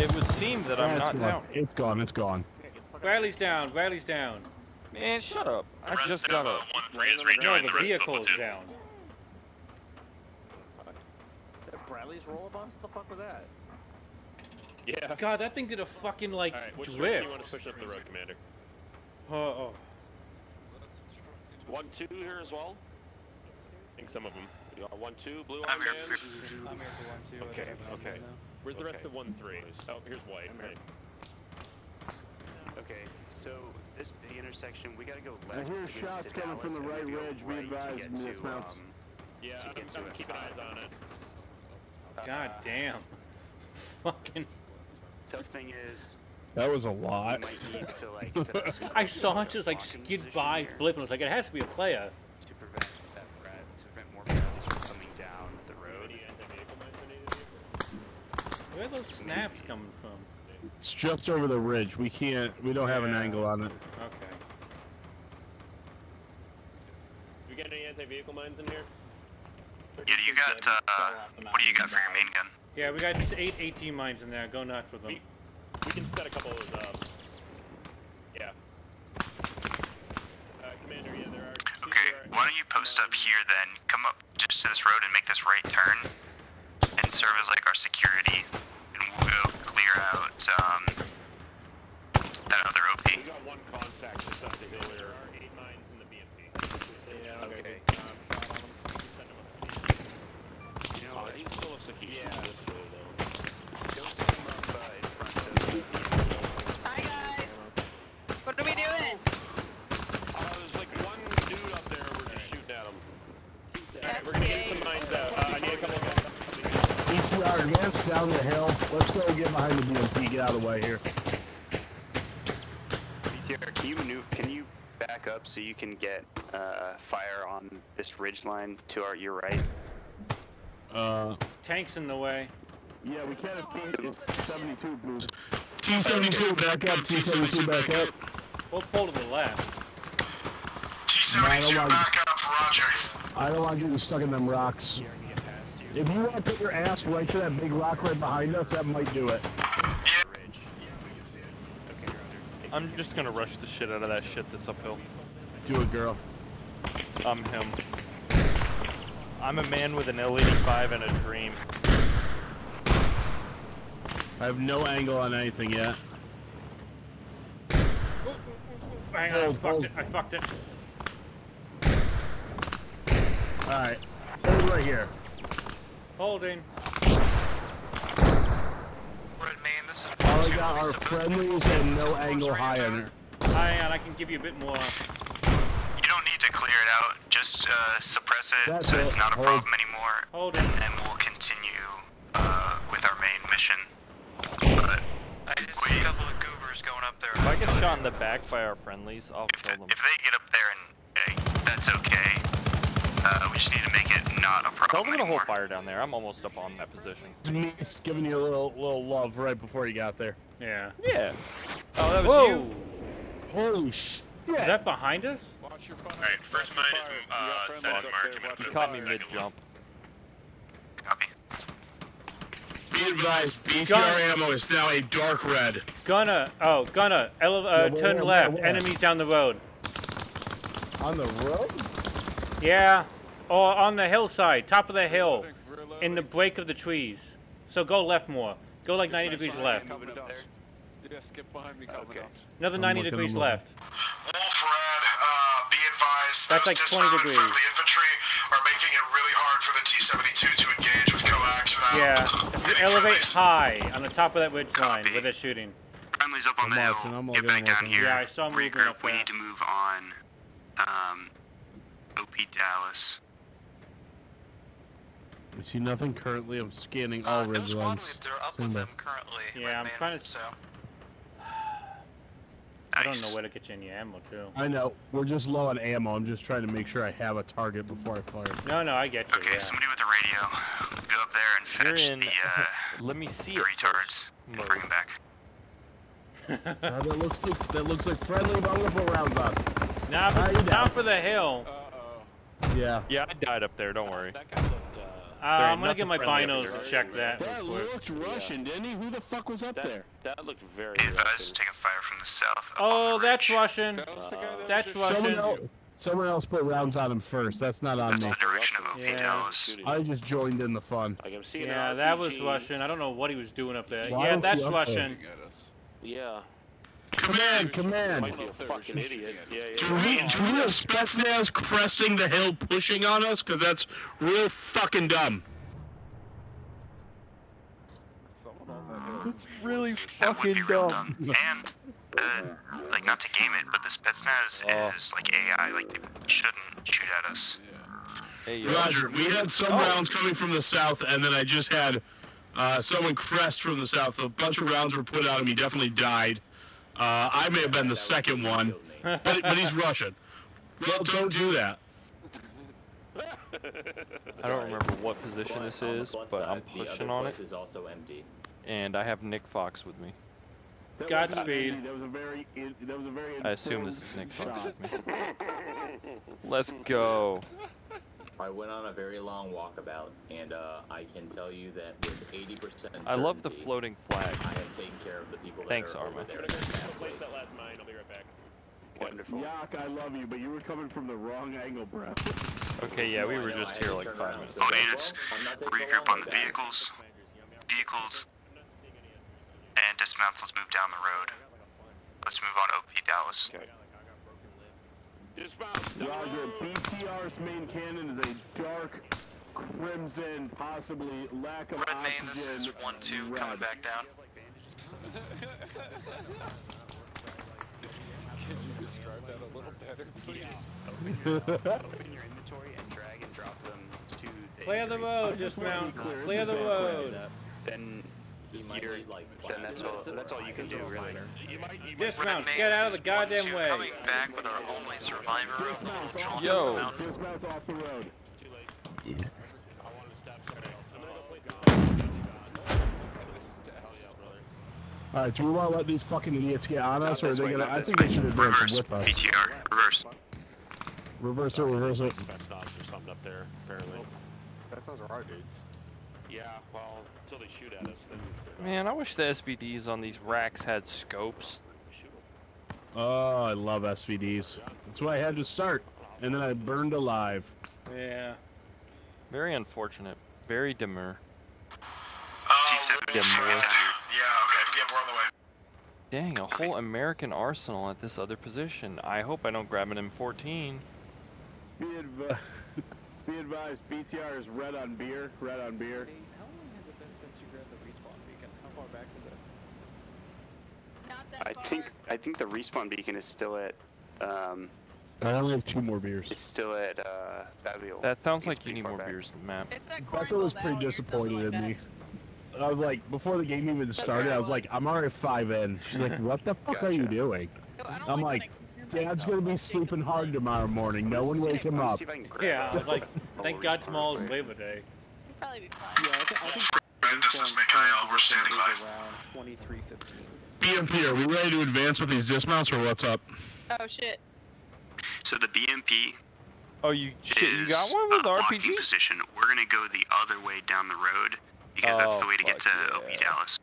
It would seem that I'm It's not gone. down. It's gone, it's gone. Bradley's down, Bradley's down. Man, shut up. I just got up. One three is No, rejoining the the rest of the vehicle is platoon. down. Bradley's roll-up-ons? What the fuck was that? Yeah. God, that thing did a fucking, like, All right, which direction drift. do you want to push up the road, Commander? Oh, oh. One two here as well. I think some of them. You got one two blue I'm here for- I'm here for one two. I Okay, okay. Where's the rest of one three? Oh, here's white. Right. Okay, so this big intersection, we gotta go I left hear to get shots to coming Dallas, from the and we right gotta go ridge. Be right to get to, dismounts. um, Yeah, to I'm, to I'm us. keeping eyes on it. God damn. Fucking. Tough thing is, That was a lot. to like set up some I saw it just like skid by, here flip, and I was like, it has to be a player. to prevent that Brad, to prevent more Bradleys from coming down the road. Any anti-vehicle mines I needed here? Where are those snaps coming from? It's just over the ridge. We can't, we don't have an angle on it. Okay. Do we got any anti-vehicle mines in here? Yeah, you got, uh, what do you got for your main gun? Yeah, we got eight 18 mines in there. Go nuts with them. We, we can set a couple of those up. Yeah. Uh, Commander, yeah, there are. Okay, why don't you post up here then? Come up just to this road and make this right turn, and serve as like our security, and we'll go clear out um, that other OP. We got one contact just up the hill here. There are eight mines in the BMP. Yeah, okay. You know Oh, what? he still looks like he's Yeah. shooting this way though. Don't set him up in front of Hi guys. What are we doing? Uh, there's like one dude up there. We're just shooting at him. Alright, we're gonna get some mines out. Uh, I need a couple of guys. ETR advance down the hill. Let's go get behind the BMP. Get out of the way here. BTR, can you maneuver, can you back up so you can get uh, fire on this ridge line to our your right? Uh, Tanks in the way. yeah, we can't escape. It's 72 blue. T72 back up. T72 back up. We'll pull to the left. T-72 No, don't back up, roger. I don't want you to get stuck in them rocks. If you want to put your ass right to that big rock right behind us, that might do it. Yeah, we can see it. Okay, you're under. I'm just gonna rush the shit out of that shit that's uphill. Do it, girl. I'm him. I'm a man with an L85 and a dream. I have no angle on anything yet. Oh, hang on, I oh, fucked hold. it. I fucked it. Alright. Hold right here. Holding. All I got are friendlies and no angle high on her. Hang on, I can give you a bit more. You don't need to clear it out. Just uh, suppress it That's so it. it's not a Hold. problem anymore, Hold it. and then we'll continue uh, with our main mission. But I just see a couple of goobers going up there. If I get shot in the back by our friendlies, I'll if, kill them. if they get up there and hey, that's okay. Uh, we just need to make it not a problem. Tell problem them to hold fire down there. I'm almost up on that position. It's me just giving you a little little love right before you got there. Yeah. Yeah. Oh, that was Whoa! you. Holy shit. Is that behind us? Watch your fire. Alright, first mine is uh, set mark. I'm He caught me mid jump. Copy. Be advised, BTR ammo is now a dark red. Gunner, oh, Gunner, ele- uh, Yeah, turn left. where? Enemies down the road. On the road? Yeah, or on the hillside, top of the hill, in the break of the trees. So go left more. Go like 90 degrees left. Yeah, skip behind me, okay. Another I'm 90 degrees left. Wolf Red, uh, be advised. That's like 20 dismounted degrees. friendly infantry are making it really hard for the T-72 to engage with coax without Yeah, if you elevate high on the top of that ridge line where they're shooting. Friendly's up on the hill. Get back down here. Yeah, I saw movement Regroup. up We need to move on. Um, OP Dallas. I see nothing currently. I'm scanning all ridge lines. Stand by. Yeah, I'm trying to. I don't know where to get you any ammo too. I know. We're just low on ammo. I'm just trying to make sure I have a target before I fire. No, no, I get you. Okay, yeah. somebody with a radio, go up there and You're fetch in- the uh, Let me see the retards and bring them back. Uh, that looks like that looks like friendly. But I'm gonna put rounds on. Now, How but you the top of the hill. Yeah. Yeah, I died up there. Don't worry. Uh, I'm gonna get my binos to check that. That real looked Russian, didn't he? Who the fuck was up there? That looked very Be advised, taking fire from the south. Oh, that's Russian. That's Someone Russian. else, someone else put rounds on him first. That's not on That's me. the direction of OP Yeah. I just joined in the fun. Like I'm seeing Yeah, that was Russian. I don't know what he was doing up there. Why yeah, that's Russian. Yeah. Command, command. Might be a fucking idiot. Yeah, yeah. Do we, do we have Spetsnaz cresting the hill pushing on us? Because that's real fucking dumb. It's really That would be fucking real dumb. dumb. And, uh, like, not to game it, but the Spetsnaz Oh. is like AI. Like, they shouldn't shoot at us. Hey. Roger, we had some rounds coming from the south, and then I just had uh, someone crest from the south. A bunch of rounds were put out and He definitely died. Uh, I may have been the second one, but, but he's Russian. Well, don't do that. I don't remember what position this is, but I'm pushing on it. is also empty. And I have Nick Fox with me. Godspeed. That was a very, that was a very. I assume this is Nick Fox with me. Let's go. I went on a very long walkabout, and uh, I can tell you that with 80% certainty, I love the floating flag. I have taken care of the people that Thanks, are Arma. over there. Place in that place. that last mine. I'll be right back. Wonderful. Yak, I love you, but you were coming from the wrong angle, bro. Okay, yeah, we No, were know, just here like turn five minutes So, All units, I'm not taking regroup on the vehicles. Vehicles. And dismounts. Let's move down the road. Let's move on OP Dallas. Okay. Roger, BTR's main cannon is a dark crimson, possibly lack of Red main, oxygen. this is 1-2 coming back down. Can you describe that a little better, please? Open your inventory and drag and drop them to the Clear the road, dismount. Clear the road. Then you're, then that's all. That's all you can do, really. Dismount. Red Get out of the goddamn 1-2 way. Coming back with our only survivor of the little jaunt Yo. on the mountain. Dismounts off the road. All right, do we want to let these fucking idiots get on us, or are they gonna? I think they should advance Reverse. with us. BTR. Reverse. Reverse it, reverse it. Spetsnaz or something up there, apparently. That's those are our dudes. Yeah, well, until they shoot at us, then Man, I wish the SVDs on these racks had scopes. Oh, I love SVDs. That's why I had to start, and then I burned alive. Yeah. Very unfortunate. Very demure. T7. Demure. Yeah, okay. Yep, we're on the way. Dang, a whole American arsenal at this other position. I hope I don't grab an M14. Be, advised, BTR is red on beer, red on beer. How long has it been since you grabbed the respawn beacon? How far back is it? Not that I far. think I think the respawn beacon is still at. Um, I only have two more beers. it's still at uh, Babio. That sounds I like you need more back. beers than Matt. It's at Becca was pretty Valley disappointed like in me. I was like, before the game even started, where I I was like. I'm already five in. She's like, what the fuck are you doing? Yo, I don't I'm like, like, when I hear Dad's gonna be sleeping hard tomorrow morning. No one wake him up. see if I can grab Yeah, I a- was like, thank God real tomorrow's. Labor Day. You'd probably be fine. Yeah, I, th- I think this is Mikhail. We're standing by. around 2315. BMP, are we ready to advance with these dismounts, or what's up? Oh shit. So the BMP Oh, you shit, you got one with a blocking RPG? position. We're gonna go the other way down the road because that's Oh, the way to get to fuck OP yeah. Dallas.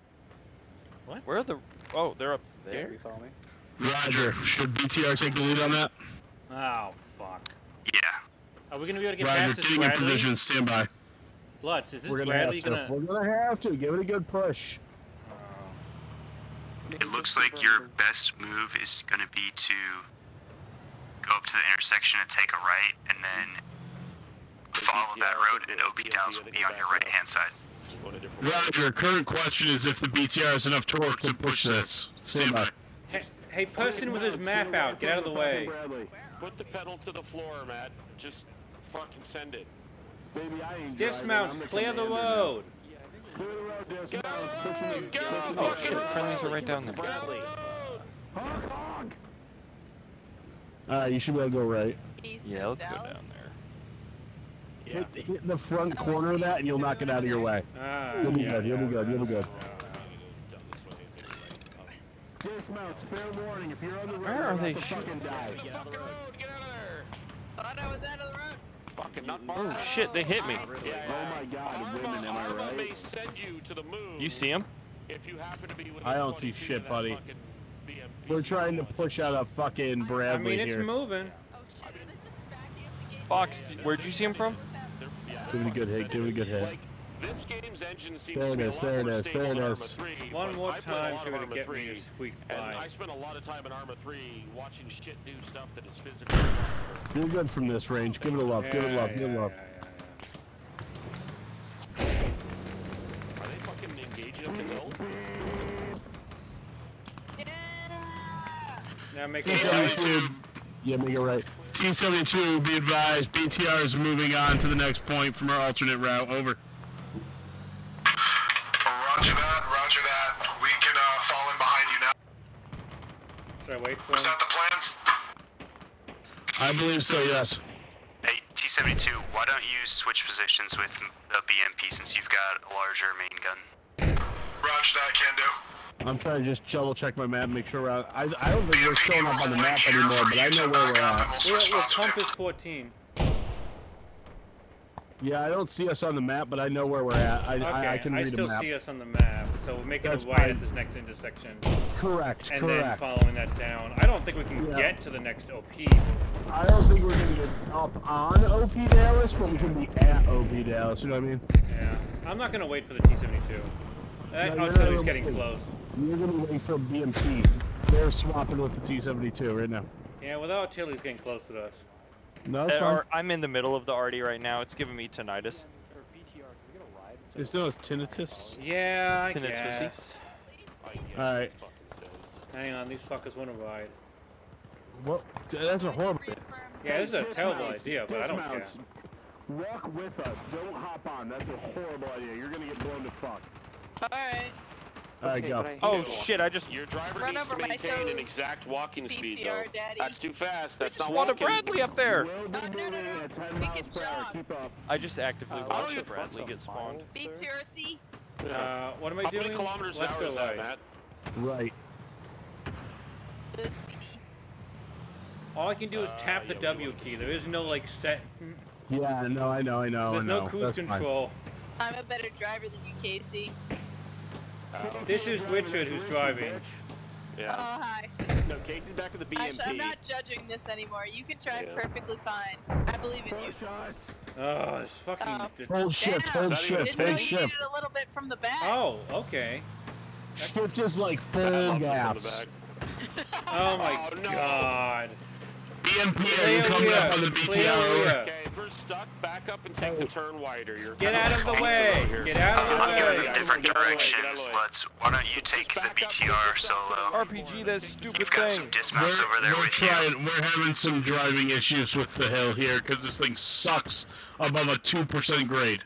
What? Where are the? Oh, they're up there. Gary, follow me. Roger. Should BTR take the lead on that? Oh, fuck. Yeah. Are we gonna be able to get Roger. past this Getting in position. Stand by. Lutz, is this We're gonna Bradley have to. gonna... We're gonna have to give it a good push. It looks like your best move is gonna be to go up to the intersection and take a right, and then follow that road, and OP Dallas will be on your right hand side. Roger. Current question is if the BTR has enough torque to push this. Stand by. Hey, hey, person with his map out, get out of the way. Put the pedal to the floor, Matt. Just fucking send it. Baby, I ain't Dismounts, clear the road. Oh shit, friendlies are right down there. Alright, you should be able to go right. Yeah, let's go down there. Hit, hit the front corner of that and you'll knock it out of your way. Ah, you'll be yeah, good, you'll be yeah, good, you'll be good. Dismounts, fair warning. If you're on the road, Where are you're they about to shooting? fucking die. Thought I was out of the road. Fucking nut Oh shit, they hit me. Oh my god, women, am I right? may send you to the moon You see him? if you happen to be within I don't see shit, buddy. We're trying to push out a fucking I Bradley mean, it's here. moving. Oh, Fox, where'd you see him from? Give it a good hit, give it a good hit. Like, this game's engine seems There to it be a is, lot there more is, stable than. Arma 3, One more I played a time lot to of really Arma get 3, me to squeak And by. I spent a lot of time in Arma 3 watching shit do stuff that is physical. You're good from this range. Give it a love, give it a love, give it a love. Are they fucking engaging up the hill? Now make T72, yeah, make it right. T72, be advised, BTR is moving on to the next point from our alternate route. Over. Roger that, roger that. We can uh, fall in behind you now. Should I wait for Was him? that the plan? I believe so, yes. Hey, T72, why don't you switch positions with the BMP since you've got a larger main gun? Roger that, can do. I'm trying to just double check my map, make sure we're out. I, I don't think we're showing up on the map anymore, but I know where we're at. We're, we're Compass 14. Yeah, I don't see us on the map, but I know where we're at. I, Okay, I, I can read still a map. see us on the map, so we're making That's a right fine. at this next intersection. Correct, And correct. then following that down. I don't think we can Yeah. get to the next OP. I don't think we're gonna get up on OP Dallas, but we can be at OP Dallas. You know what I mean? Yeah. I'm not gonna wait for the T-72. That No, artillery's getting waiting. close. You're gonna wait for BMP. They're swapping with the T72 right now. Yeah, well, the artillery's getting close to us. No, it's Uh, fine. or- I'm in the middle of the arty right now. It's giving me tinnitus. Is those tinnitus? Yeah, I Tinnitus-y. guess. Alright. Hang on, these fuckers want to ride. What? That's a horrible. Yeah, this is a terrible idea, but I don't care. Walk with us. Don't hop on. That's a horrible idea. You're gonna get blown to fuck. Alright. Alright, go. Oh shit! I just Your driver Run needs to over my maintain an exact walking speed, though. daddy. That's too fast. That's not What a walking. Bradley up there! We'll be moving at 10 miles per hour. Keep up. I just actively uh, don't watched the Bradley get spawned. BTRC. Uh, what am I How doing? many kilometers an Left hour is that, right? Matt? Right. Let's see. All I can do is uh, tap the W key. There is no like set. Yeah, no, I know, I know, There's I know. no cruise That's fine. control. I'm a better driver than you, Casey. Um, this is Richard who's driving. Yeah. Oh, hi. No, Casey's back at the BMP. Actually, I'm not judging this anymore. You can drive Yeah. perfectly fine. I believe in you. Oh, this fucking. Oh. Hold shift, Damn, hold shift, Didn't hold shift. a little bit from the back. Oh, okay. Shift is like full Bumps it from the gas. Oh my Oh, no. god. BMP, Clear are you coming up on the clear, clear BTR? Okay, if we're stuck, back up and take the turn wider. You're Get out of the way. Get out of the I'm going way. in different Get out of the way, get out of directions. Let's. Why don't you take the BTR solo? RPG, that stupid You've got thing. some dismounts over there we're with you. trying, we're having some driving issues with the hill here because this thing sucks above a 2% grade.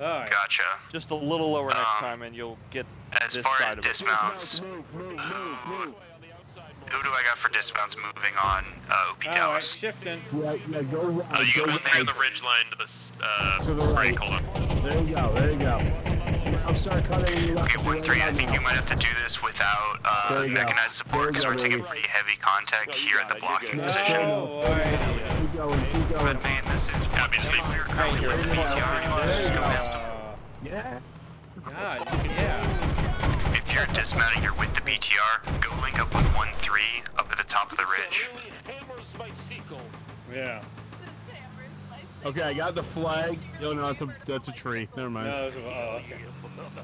Alright. Gotcha. Just a little lower next Um, time, and you'll get As this far side as of it. dismounts, Move, move, move, move. Who do I got for dismounts moving on uh, OP Alright, Dallas? shifting. Yeah, yeah, go right. Uh, you go can move near right. the ridge line to the uh, To the right. break. Hold on. There you go, there you go. I'll start cutting you left. Okay, one three. I think you might have to do this without uh, There you go. mechanized support because we're taking pretty heavy contact here at the blocking No, position. no, Keep going, keep going. Red man, this is Obviously, clear currently with the BTR. You want to just go past them? Yeah. God, yeah. If you're dismounting, you're with the BTR. Go link up with one three up at the top of the ridge. Yeah. Okay, I got the flag. Oh no, that's a that's a tree. Never mind. No, it's oh, okay.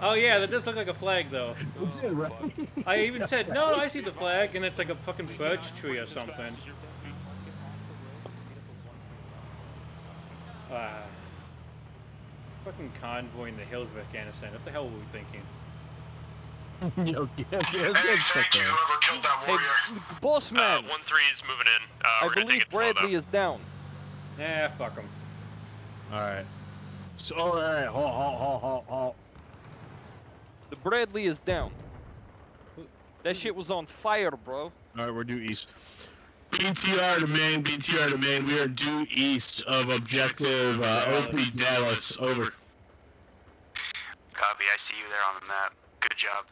Oh yeah, that does look like a flag though. It's it, right? I even said, no, I see the flag, and it's like a fucking birch tree or something. Ah. fucking convoy in the hills of Afghanistan. What the hell were we thinking? Yo, yeah, yeah, that's Thank you, whoever killed that warrior. Hey, Boss Uh, man, one three is moving in. Uh, I we're gonna believe take it slow. Bradley is down. Nah, fuck him. All right. So all right, halt, halt, halt, halt, halt. The Bradley is down. That shit was on fire, bro. All right, we're due east. BTR to main, BTR to main. We are due east of objective uh, OP Dallas. Over. Copy. I see you there on the map. Good job.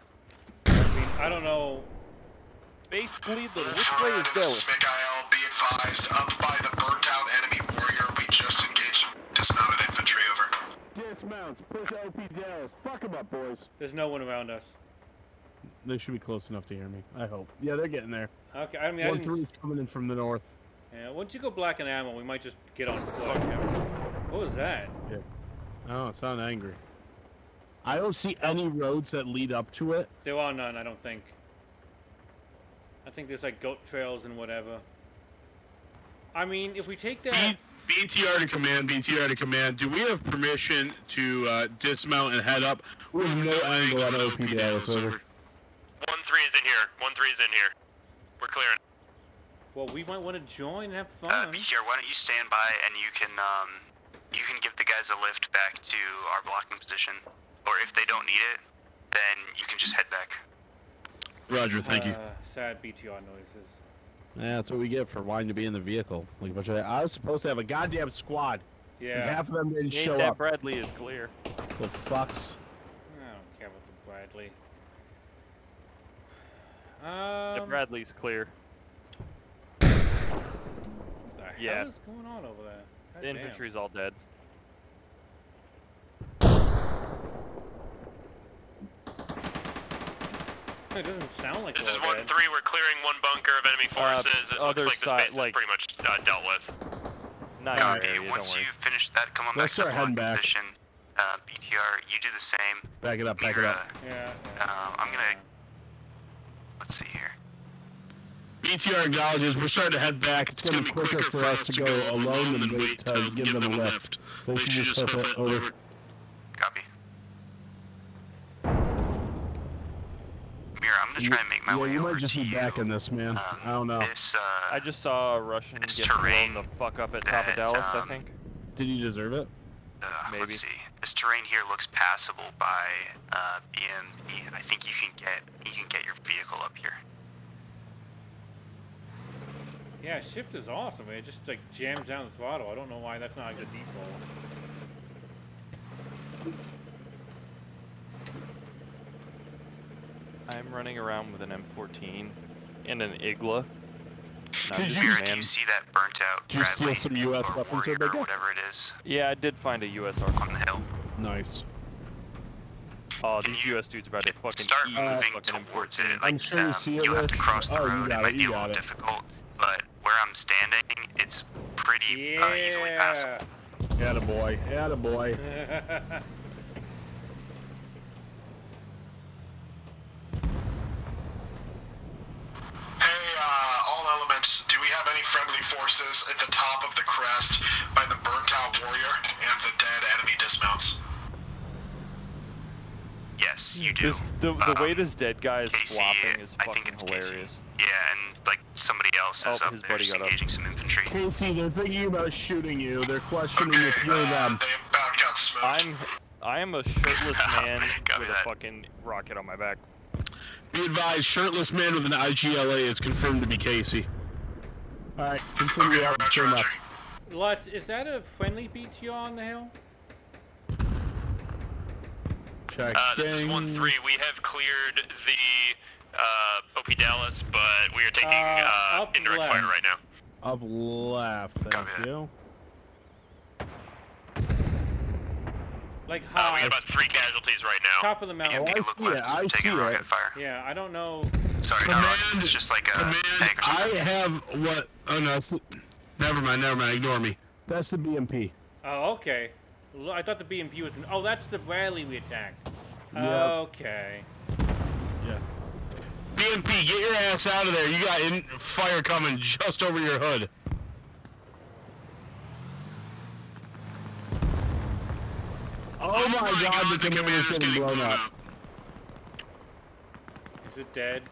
I don't know. Basically, the which way is Dallas? Mikhail, be advised, up by the burnt out enemy warrior, we just engaged dismounted infantry over. Dismounts, push OP Dallas. Fuck them up, boys. There's no one around us. They should be close enough to hear me. I hope. Yeah, they're getting there. Okay, I mean, I One didn't. three's coming in from the north. Yeah, once you go black and ammo, we might just get on the foot. What was that? Yeah. Oh, it sounded angry. I don't see any roads that lead up to it. There are none, I don't think. I think there's like goat trails and whatever. I mean, if we take that. BTR to command, BTR to command. Do we have permission to uh, dismount and head up? We have no angle on OP Dallas. Over. One three is in here. One three is in here. We're clearing. Well, we might want to join and have fun. Uh, BTR, why don't you stand by and you can um, you can give the guys a lift back to our blocking position, or if they don't need it, then you can just head back. Roger, thank you. Uh, sad BTR noises. Yeah, that's what we get for wanting to be in the vehicle. Like a bunch of, I was supposed to have a goddamn squad. and Yeah. half of them didn't Ain't show that up. Bradley is clear. The fucks. I don't care about the Bradley. Yeah, Um, Bradley's clear. what the yeah. hell is going on over there? God The damn. infantry's all dead. It doesn't sound like This is all one dead. three. We're clearing one bunker of enemy Uh, forces. it other looks like side, the space like- is pretty much uh, dealt with. Not Copy. area, Once don't worry. you finish that, come on Let's back to the start heading back. position. Uh, BTR, you do the same. Back it up, back it up. Yeah. Uh, I'm gonna. Let's see here. BTR acknowledges we're starting to head back. It's going to be quicker for us to go alone than wait to give them a lift. They should just hoof it over. Copy. Gonna try and make my yeah, way you over might just to be you. back in this, man. I don't know. This, uh, I just saw a Russian this get blown the fuck up at top of that, Dallas, I um, think. Did you deserve it? uh, maybe. let's see. This terrain here looks passable by uh, BMP. I think you can get you can get your vehicle up here. Yeah, shift is awesome. It just like jams down the throttle. I don't know why that's not like the default. I'm running around with an M14 and an Igla. Did you- Mira, do you see that burnt out Did you steal Bradley some US or weapons or or whatever it is Yeah, I did find a U.S. USR. on the hill? Nice. Oh, these US dudes about to fucking Start eat moving fucking towards it. M14. Like, I'm sure you um, see it, you'll have to cross the Oh, you road. got it might be a little it. difficult, but where I'm standing, it's pretty uh, easily passable. Yeah. Atta boy. Atta boy. Hey, uh, all elements, do we have any friendly forces at the top of the crest by the burnt out warrior and the dead enemy dismounts? Yes, you do. This, the, the way Um, this dead guy is Casey, flopping is I think fucking it's Casey. hilarious. Yeah, and like somebody else is Oh, up his there buddy just got up. engaging some infantry. Casey, they're thinking about shooting you. They're questioning if you're uh, them. they about got smoked. I'm I am a shirtless man with that. a fucking rocket on my back. Be advised, shirtless man with an IGLA is confirmed to be Casey. Alright, continue out and turn left. Lutz, is that a friendly BTR on the hill? Check. Uh, this is 1-3. We have cleared the uh, OP Dallas, but we are taking Uh, uh, indirect left. fire right now. Up left, thank you. Like Uh, high. we got about three casualties right now. Top of the mountain. Oh, I see it, I see it. Yeah, I don't know. Sorry, Command- no, it's just like a Command, tag or I have what? Oh no, never mind, never mind. Ignore me. That's the BMP. Oh, okay. I thought the BMP was. An, oh, that's the Bradley we attacked. Yep. Okay. Yeah. BMP, get your ass out of there. You got in fire coming just over your hood. Oh, oh, my god, the commander's getting blown up. Is it dead?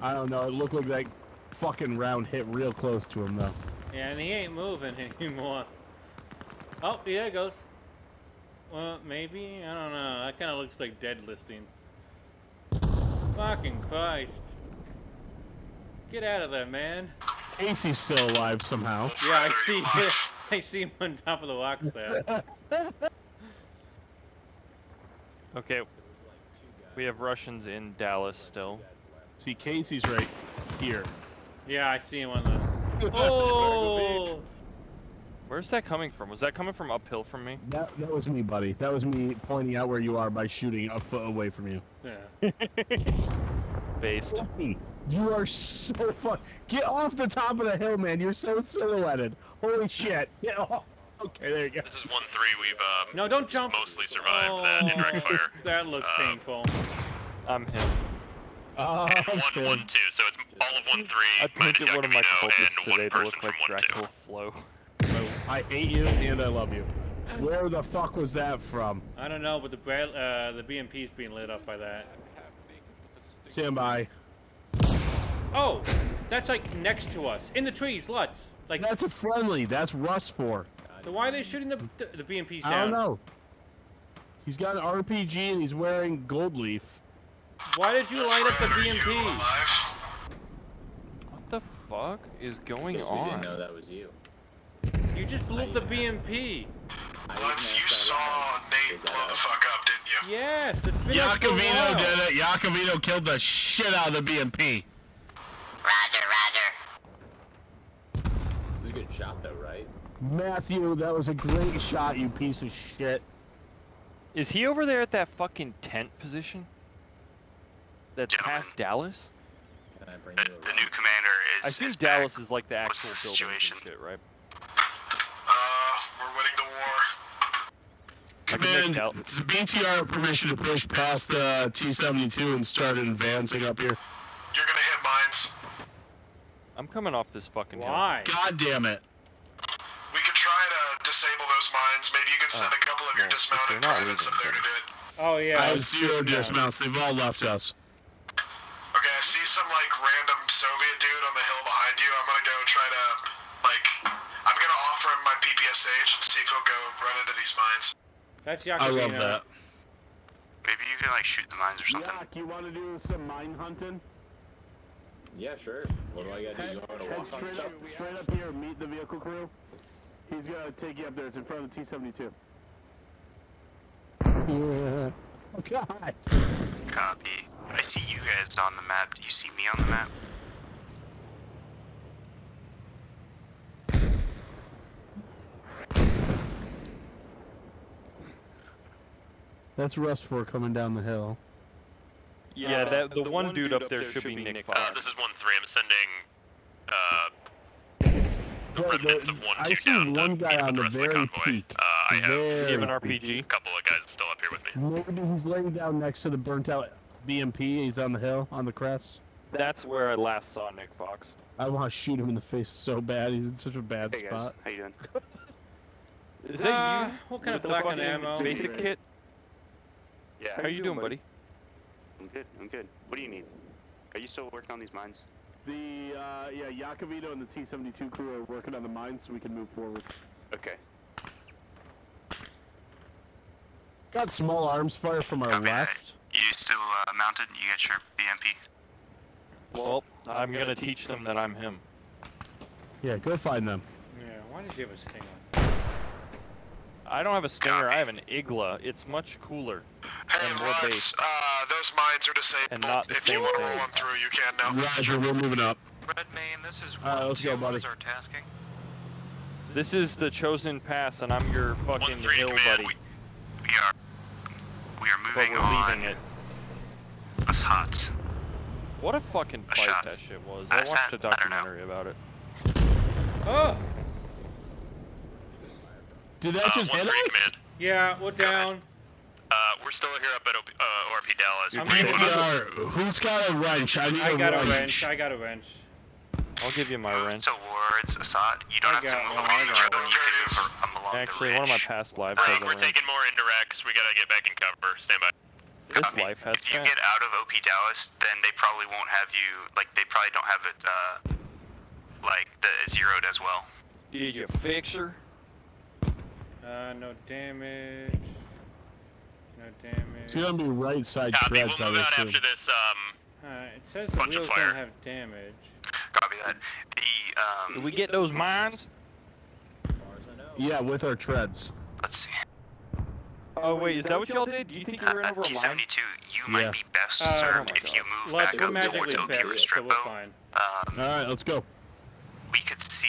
I don't know. It looked like that fucking round hit real close to him, though. Yeah, and he ain't moving anymore. Oh, yeah, it goes. Well, maybe? I don't know. That kind of looks like dead listing. Fucking Christ. Get out of there, man. Casey's still alive somehow. Yeah, I see. I see him on top of the rocks there. Okay. We have Russians in Dallas still. See, Casey's right here. Yeah, I see him on the. Oh! Where's that coming from? Was that coming from uphill from me? That, that was me, buddy. That was me pointing out where you are by shooting a foot away from you. Yeah. Based. You are so fun. Get off the top of the hill, man. You're so silhouetted. Holy shit. Get off. Okay, there you go. This is 1-3. We've um, No, don't jump. mostly survived that indirect fire. That looked Um, painful. I'm him. Oh, and 1-1-2, so it's all of 1-3 I minus painted one of my Yakimino cultists and one today to person look like from 1-2. Dracula Flow. I hate you and I love you. Where the fuck was that from? I don't know, but the Brad, uh, the BMP's being lit up by that. Stand by. Oh, that's like next to us, in the trees, Lutz. Like That's a friendly. That's Rust for. So why are they shooting the the BMPs down? I don't know. He's got an RPG and he's wearing gold leaf. Why did you light up the BMP? What the fuck is going Because we didn't know that was you. You just blew up the BMP. Once you saw Nate blow the fuck up, didn't you? Yes, it's been up for a Yakovino while. did it. Yakovino killed the shit out of the BMP. Roger, Roger. This is a good shot, though, right? Matthew, that was a great shot, you piece of shit. Is he over there at that fucking tent position? That's past Dallas? Can I bring The, the new commander is. I think is Dallas is like the What's actual the situation? and shit, right? Uh, we're winning the war. Command, Dal- does BTR have permission to push past the T-72 and start advancing up here? You're gonna hit mines. I'm coming off this fucking hill. Why? God damn it. We could try to disable those mines. Maybe you could send Oh, a couple of your well, if dismounted privates up there to do it. Oh yeah. I have it's zero dismounts. They've all left us. Okay, I see some like random Soviet dude on the hill behind you. I'm gonna go try to like I'm gonna offer him my PPSH and see if he'll go run into these mines. That's I love that. Maybe you can like shoot the mines or something. Yak, you want to do some mine hunting? Yeah, sure. What do I gotta do? You wanna Head walk on straight, stuff? up, straight up here, meet the vehicle crew. He's gonna take you up there. It's in front of the T-72. Yeah. Oh God. Copy. I see you guys on the map. Do you see me on the map? That's Rust for coming down the hill. Yeah, that the, one, dude up there should be Nick Fox. Uh, this is 1-3. I'm sending uh, the Wait, remnants the- of 1-2 I see down one guy on the the rest of the very peak. Uh, I have Very have an. RPG? a couple of guys still up here with me. Maybe he's laying down next to the burnt out BMP. He's on the hill, on the crest. That's where I last saw Nick Fox. I want to shoot him in the face so bad. He's in such a bad Hey guys, spot. how you doing? Is Uh, that you? what kind of black on ammo? Basic kit? Yeah. How you doing, buddy? I'm good. I'm good. What do you need? Are you still working on these mines? The uh, yeah, Yakovito and the T-72 crew are working on the mines so we can move forward. Okay. Got small arms fire from our Copy that. left. You still uh, mounted? You got your BMP? Well, I'm gonna teach them that I'm him. Yeah, go find them. Yeah, why does he have a stinger? I don't have a stinger. I have an Igla. It's much cooler and more base. Uh, those mines are disabled. And not the if you want to roll on through, you can now. Roger, we're moving up. Red Main, this is Alright, let's go, buddy. our tasking. This is the chosen pass, and I'm your fucking hill buddy. We are. We are moving But moving we're on. leaving it. Us hot. What a fucking A fight shot. that shit was. I I watched a said- I documentary about it. Oh! Did that just hit us? Yeah, we're down. Uh, we're still here up at OP, uh, ORP Dallas. I'm BTR, who's got a wrench? I need I a got a wrench. wrench. I got a wrench. I'll give you my wrench. Towards Assad. You don't I have to got move one, along the road. You can move um, along Actually, the one of my past lives Uh, has a We're taking more indirects. We gotta get back in cover. Stand by. This life has If you fans. get out of OP Dallas, then they probably won't have you. Like they probably don't have it. Uh, like the zeroed as well. Did you fix her? Uh, no damage. No damage. It's gonna be right side Copy. treads, We'll I move would out assume. after this. Um, Uh, it says the Bunch of wheels don't have damage. Copy that. The um. Did we get those mines? Yeah, with our treads. Let's see. Oh wait, is that what y'all did? Do you think you ran Uh, over a line? T72, you Yeah. might be best Uh, served oh if you move Lux, back we're up magically towards OP fixed, so we're Um, All right, let's go. we could see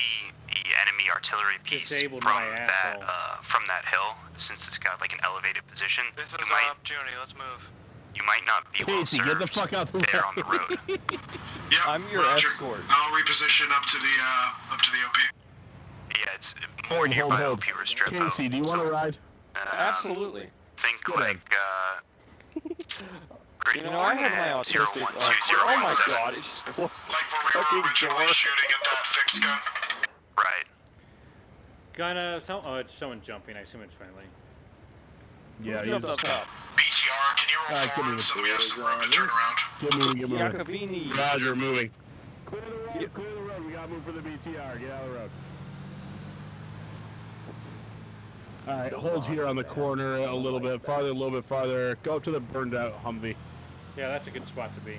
the artillery piece Disabled from that uh, from that hill, since it's got like an elevated position. This is you an might opportunity. Let's move. you might not be well Casey, served get the fuck out the there way. on the road. Yep. I'm your Roger. escort. I'll reposition up to the uh, up to the OP. yeah, it's more Hold, hold, nearby hold. OP Restrepo. Casey, do you want to ride? Um, Absolutely. Think Good. like uh. You know, I had my autistic. one uh, two zero oh one my seven. god, it just closed. Like where we were originally shooting at that fixed gun. Right. Gonna. Uh, some, oh, it's someone jumping. I assume it's friendly. Yeah, Who he's- up top? BTR, can you roll Alright, give me forward the so that we have some room to turn around? Get moving, get moving. Jacobini. Roger, moving. Clear the road, clear the road. We gotta move for the BTR. Get out of the road. All right, hold here on the corner a little bit farther, a little bit farther. Go up to the burned out Humvee. Yeah, that's a good spot to be.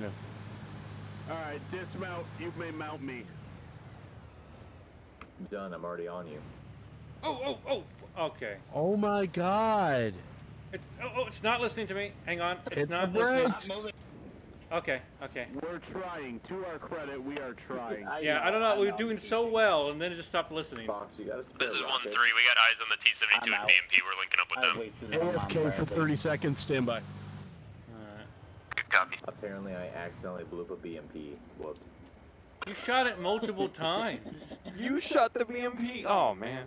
Yeah. All right, dismount. You may mount me. Done. I'm already on you. Oh, oh, oh. f- Okay. Oh my God. It's, oh, oh, it's not listening to me. Hang on. It's Hit the not listening. brakes. Okay, okay. We're trying. To our credit, we are trying. Yeah, I don't know. We were doing so well, and then it just stopped listening. Fox, you got a this is 1-3. We got eyes on the T72 and out. BMP. We're linking up with I them. wasted it on AFK for my 30 seconds. Stand by. Alright. Good copy. Apparently, I accidentally blew up a BMP. Whoops. You shot it multiple times. You shot the BMP. Oh man.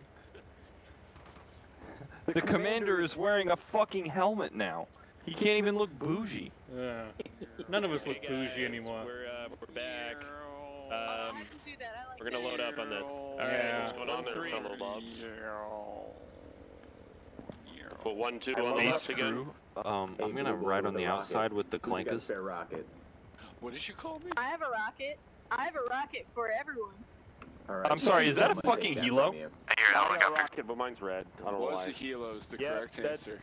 The commander is wearing a fucking helmet now. He can't even look bougie. Yeah. None of us Hey look guys, bougie anymore. We're uh, we're back. I Um, can do that. I like we're gonna that. load up on this. All right, Yeah. what's going on there, fellow bobs? Put one two on the Hey, left again. Um, I'm gonna ride on the outside with the Who's got a clankers. What did you call me? I have a rocket. I have a rocket for everyone. All right. I'm sorry, is that a I'm gonna fucking take helo? from you. I hear an I got a rocket, but mine's red. I don't know Was why. the helos the Yeah, correct that- answer?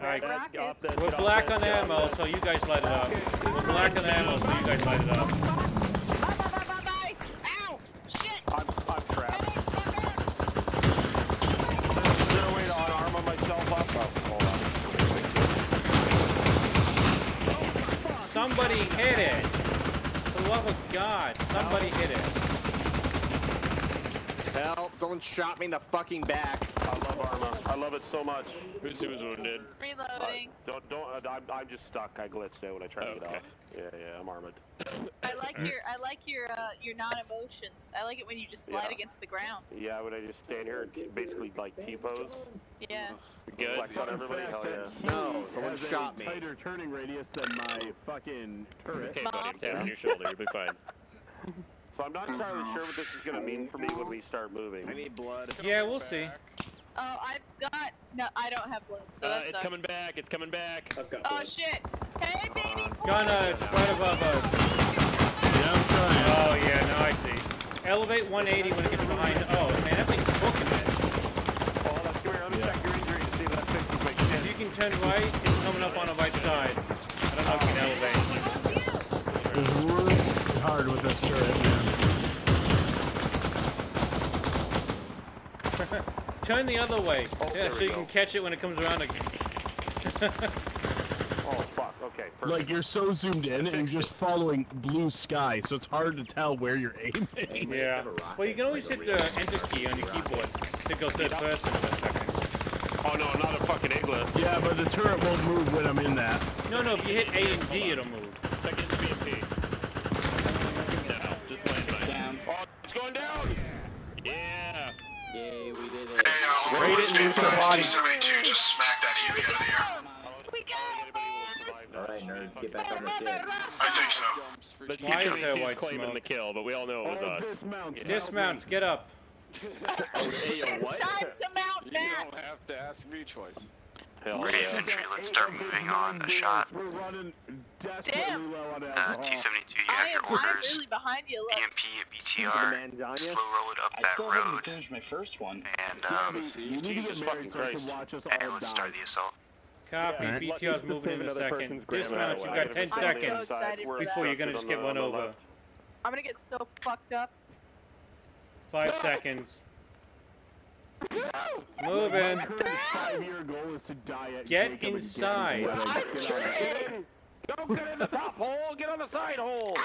Alright, Rocket. Get off that- we're black on get ammo, so you guys light it up. We're black on ammo, so you guys light it up. Bye, bye, bye, bye, bye. Ow! Shit! I'm, I'm trapped. Medic, fucker! Is there a way to unarm myself up? Oh, hold on. Somebody hit it! For the love of God, somebody hit it. Help! Someone shot me in the fucking back. I love armor. I love it so much. Who's who was wounded? Reloading. Don't, don't, uh, I'm, I'm just stuck. I glitched out when I tried to get Okay. off. Yeah, yeah, I'm armored. I like your I like your uh, your non-emotions. I like it when you just slide Yeah. against the ground. Yeah, when I just stand here and basically like T-pose, Yeah. Good. flex on everybody, hell yeah. No, someone shot me. tighter turning radius than my fucking turret. Okay, buddy, Mom. I'm tapping your shoulder. You'll be fine. So I'm not entirely sure what this is going to mean for me when we start moving. I need blood. Yeah, we'll see. Oh, I've got. No, I don't have blood, so uh, that It's coming back. It's coming back. I've got oh, blood. Oh shit! Hey, baby. Uh, boy. Gunna, right above us. Yeah, I'm trying. Oh yeah, now I see. Elevate 180 when it gets behind. Oh man, that thing's booking it. Oh, that's. Let me check your injury to see if Like shit. If you can turn right, it's coming up on the right side. I don't know if you can elevate. It's really hard with this turret. Turn the other way. Oh, yeah, so you go. can catch it when it comes around again. Oh fuck. Okay. Perfect. Like you're so zoomed in and you're just following blue sky, so it's hard to tell where you're aiming. yeah. Well, you can always hit the enter key on your keyboard to go third person for a second. Oh no, not a fucking igloo. Yeah, but the turret won't move when I'm in that. No, no, if you hit A and D, it'll move. Second BMP. No, just land It's down. Oh, it's going down. Yeah. Yay, we did it. Hey, uh, Raid it be and move the body. just smacked that Huey out of the air. Alright, nerds, get back on the ship. I think so. The Why is T-72 white claiming smoke? the kill, but we all know it was us. Dismounts, get up. It's time to mount, You don't have to ask me twice. Hell Great yeah. infantry, let's start moving on a shot. We're running Damn. desperately low on Uh. T-72, you I have am, your I'm orders. really behind you, Lex. BMP, BTR, slow roll it up I that still haven't road, finished my first one. and um, You need to Jesus get fucking married so you Christ. can watch us and all let's start the assault. Copy. Yeah, BTR's moving in a second. person's grandma Dismount, you've got 10 I'm so seconds before you're gonna just get On run the over. I'm gonna get so fucked up. Five seconds. Moving. My current five-year goal is to die at Get Jacob and inside. Get, into wedding. Don't get in the top hole. Get on the side hole.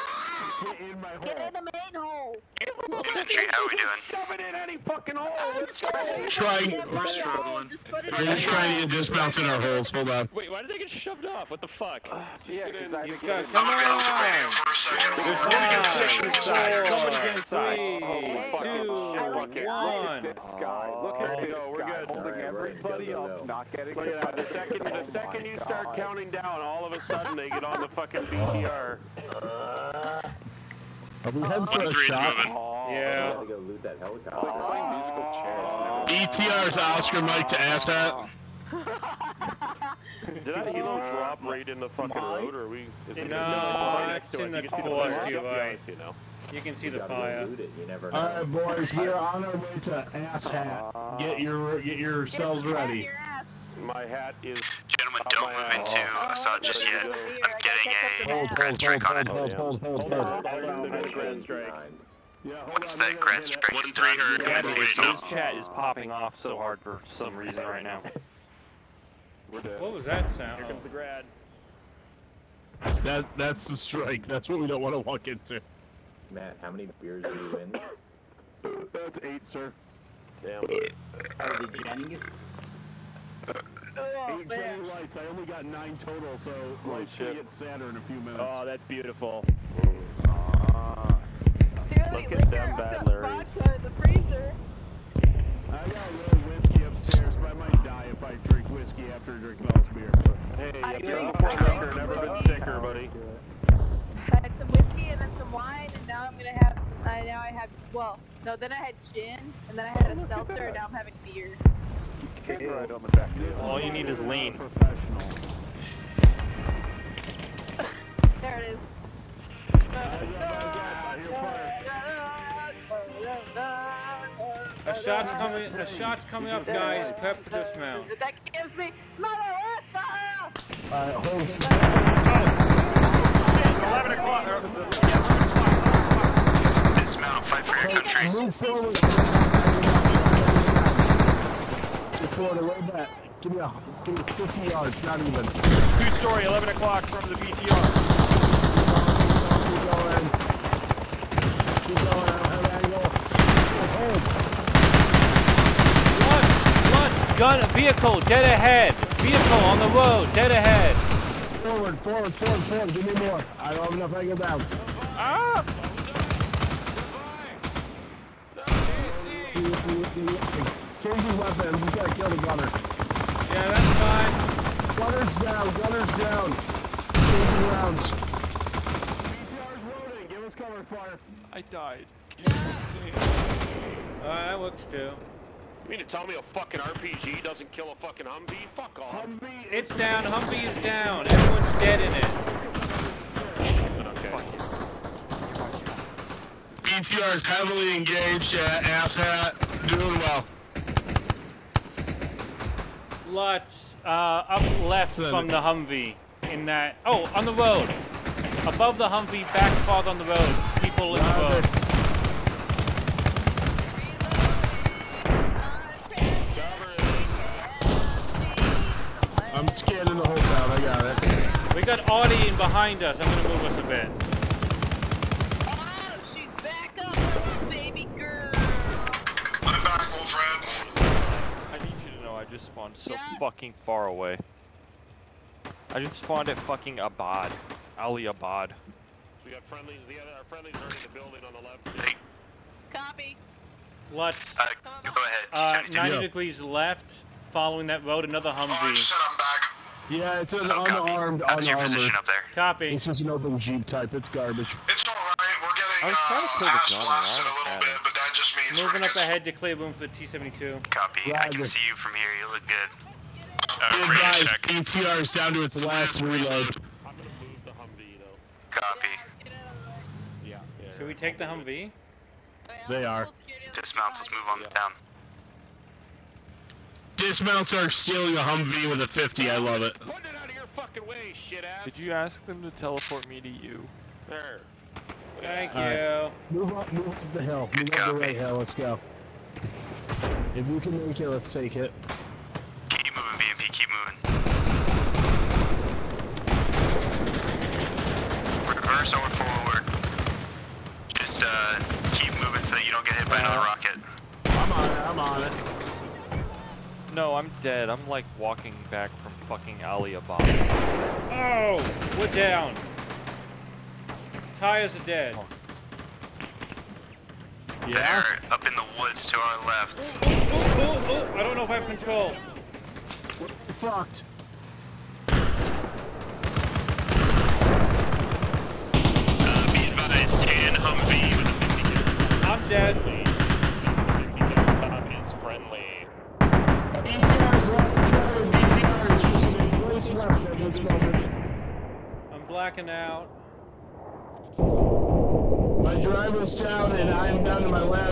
get in my hole. Get in the main hole. Infantry, how we doing? Shove it in any fucking hole. Let's go. Trying. Get by the hole, just put it We're in just the trying to get dismounts in our holes. Hold on. Wait, why did they get shoved off? What the fuck? Yeah, because I You've get got, in. come I'm gonna go to radio on. for a second. There's We'll nobody get get position inside. inside. Somebody get inside. Three, Oh, fucking two, shit. Look at- one. Look at this guy. Look at this go, we're guy. good. Holding Alright, we're in. everybody Go, go, up. go. Not getting Look at that. The second, the Oh second my you start counting down, all of a sudden they get on the fucking BTR. Are we heading for oh. a One three's shot? moving. Oh, we Yeah. gotta go loot that helicopter. It's like playing musical chairs. BTR's Oscar Mike to asshat. Did that helo drop uh, right in the fucking road, or are we? Is it No, right next it's to it? in You the can see forest fire to your up the right. ice, You know. You can see You the gotta fire. go loot it. You never know. All right, boys, we are on our way to asshat. Get your get yourselves Get some ready. in your ass. My hat is. Gentlemen, Up don't my move into ass. assault just yet. Here, I I'm gotta getting catch up to a Matt. Hold, grand hold, strike hold, on hold, it. hold, hold, hold, Hold hold. on, they're gonna grand strike. Behind. Yeah, hold Once on, that they're grand gonna hit strike One is three done, hurricane we're Yes, gonna waiting assault. up. his chat is popping off so hard for some reason right now. We're dead. What was that sound? Here comes the grad. That that's the strike. That's what we don't want to walk into. Matt, how many beers are you in? That's eight, sir. Damn. Are the Jennings? Oh, Eight man. Jenny lights. I only got nine total, so lights shit. gonna get sadder in a few minutes. Oh, that's beautiful. Dude, Look at them I've bad got Larrys. the freezer. I got a little whiskey upstairs, but I might die if I drink whiskey after drinking all this beer. Hey, I if agree. you're a drinker, never been sicker, buddy. I had some whiskey and then some wine, and now I'm gonna have some. I now I have well, no, then I had gin, and then I had a seltzer, and now I'm having beer. Right on the back. All you need is lean. Professional. There it is. A shot's coming. A shot's coming up, guys. Prep for dismount. That gives me Mother Russia! Alright, hold Eleven o'clock. Dismount, fight for your country. Move forward. Move forward, way back. Give me a, give me 50 yards, not even. Keep Two story, 11 o'clock from the BTR. going. Keep going, I don't have angle. Let's hold. Blunt, blunt, gun, vehicle, dead ahead. Vehicle on the road, dead ahead. Forward, forward, forward, forward. Give me more. I don't have enough angle down. Ah! Changing weapons. We gotta kill the gunner. Yeah, that's fine. Gunner's down. Gunner's down. Changing rounds. BTR's loading. Give us cover fire. I died. Alright, that works too. You mean to tell me a fucking RPG doesn't kill a fucking Humvee? Fuck off. Humvee It's down. Humvee is down. Everyone's dead in it. Okay. BTR is heavily engaged at asshat. Doing well. Lots uh, up left Seven. from the Humvee. In that. Oh, on the road. Above the Humvee, back fog on the road. People in the boat. I'm scanning the whole town. I got it. We got arty in behind us. I'm gonna move us a bit. I'm back, Wolf Red. I need you to know I just spawned so fucking far away. I just spawned at fucking Abad. Ali Abad. We got friendlies. The other our friendlies are in the building on the left. Copy. Let's. Uh, go ahead. Uh, 90 Yeah. degrees left, following that road, another Humvee. Yeah, it's an Oh, copy. unarmed, How's your unarmored. position up there? Copy. It's just an open Jeep type. It's garbage. It's alright, we're getting I was trying to uh, the ass gun blasted a around little at bit, him. but that just means we're Moving up gonna ahead to clear room for the T-72. Copy. I can see you from here. You look good. Good guys. BTR is down to its last reload. I'm gonna move the Humvee though. Copy. Yeah. Should we take the Humvee? They are. Dismounts. Let's move on down. Dismounts are stealing a Humvee with a 50. I love it. Put it out of your fucking way, shit ass. Did you ask them to teleport me to you? There. Thank All you. right. Move up, move up the hill. Move up the right hill. Let's go. If you can make it, let's take it. Keep moving, BMP. Keep moving. Reverse or forward. Just uh, keep moving so that you don't get hit by another rocket. I'm on it. I'm on it. No, I'm dead. I'm like walking back from fucking Aliabad. Oh, we're down. Tires are dead. They're up in the woods to our left. Oh, oh, oh, I don't know if I have control. Fucked. Uh, be advised, tan Humvee with a 52. I'm dead. I'm blacking out. My driver's down, and I am down to my last.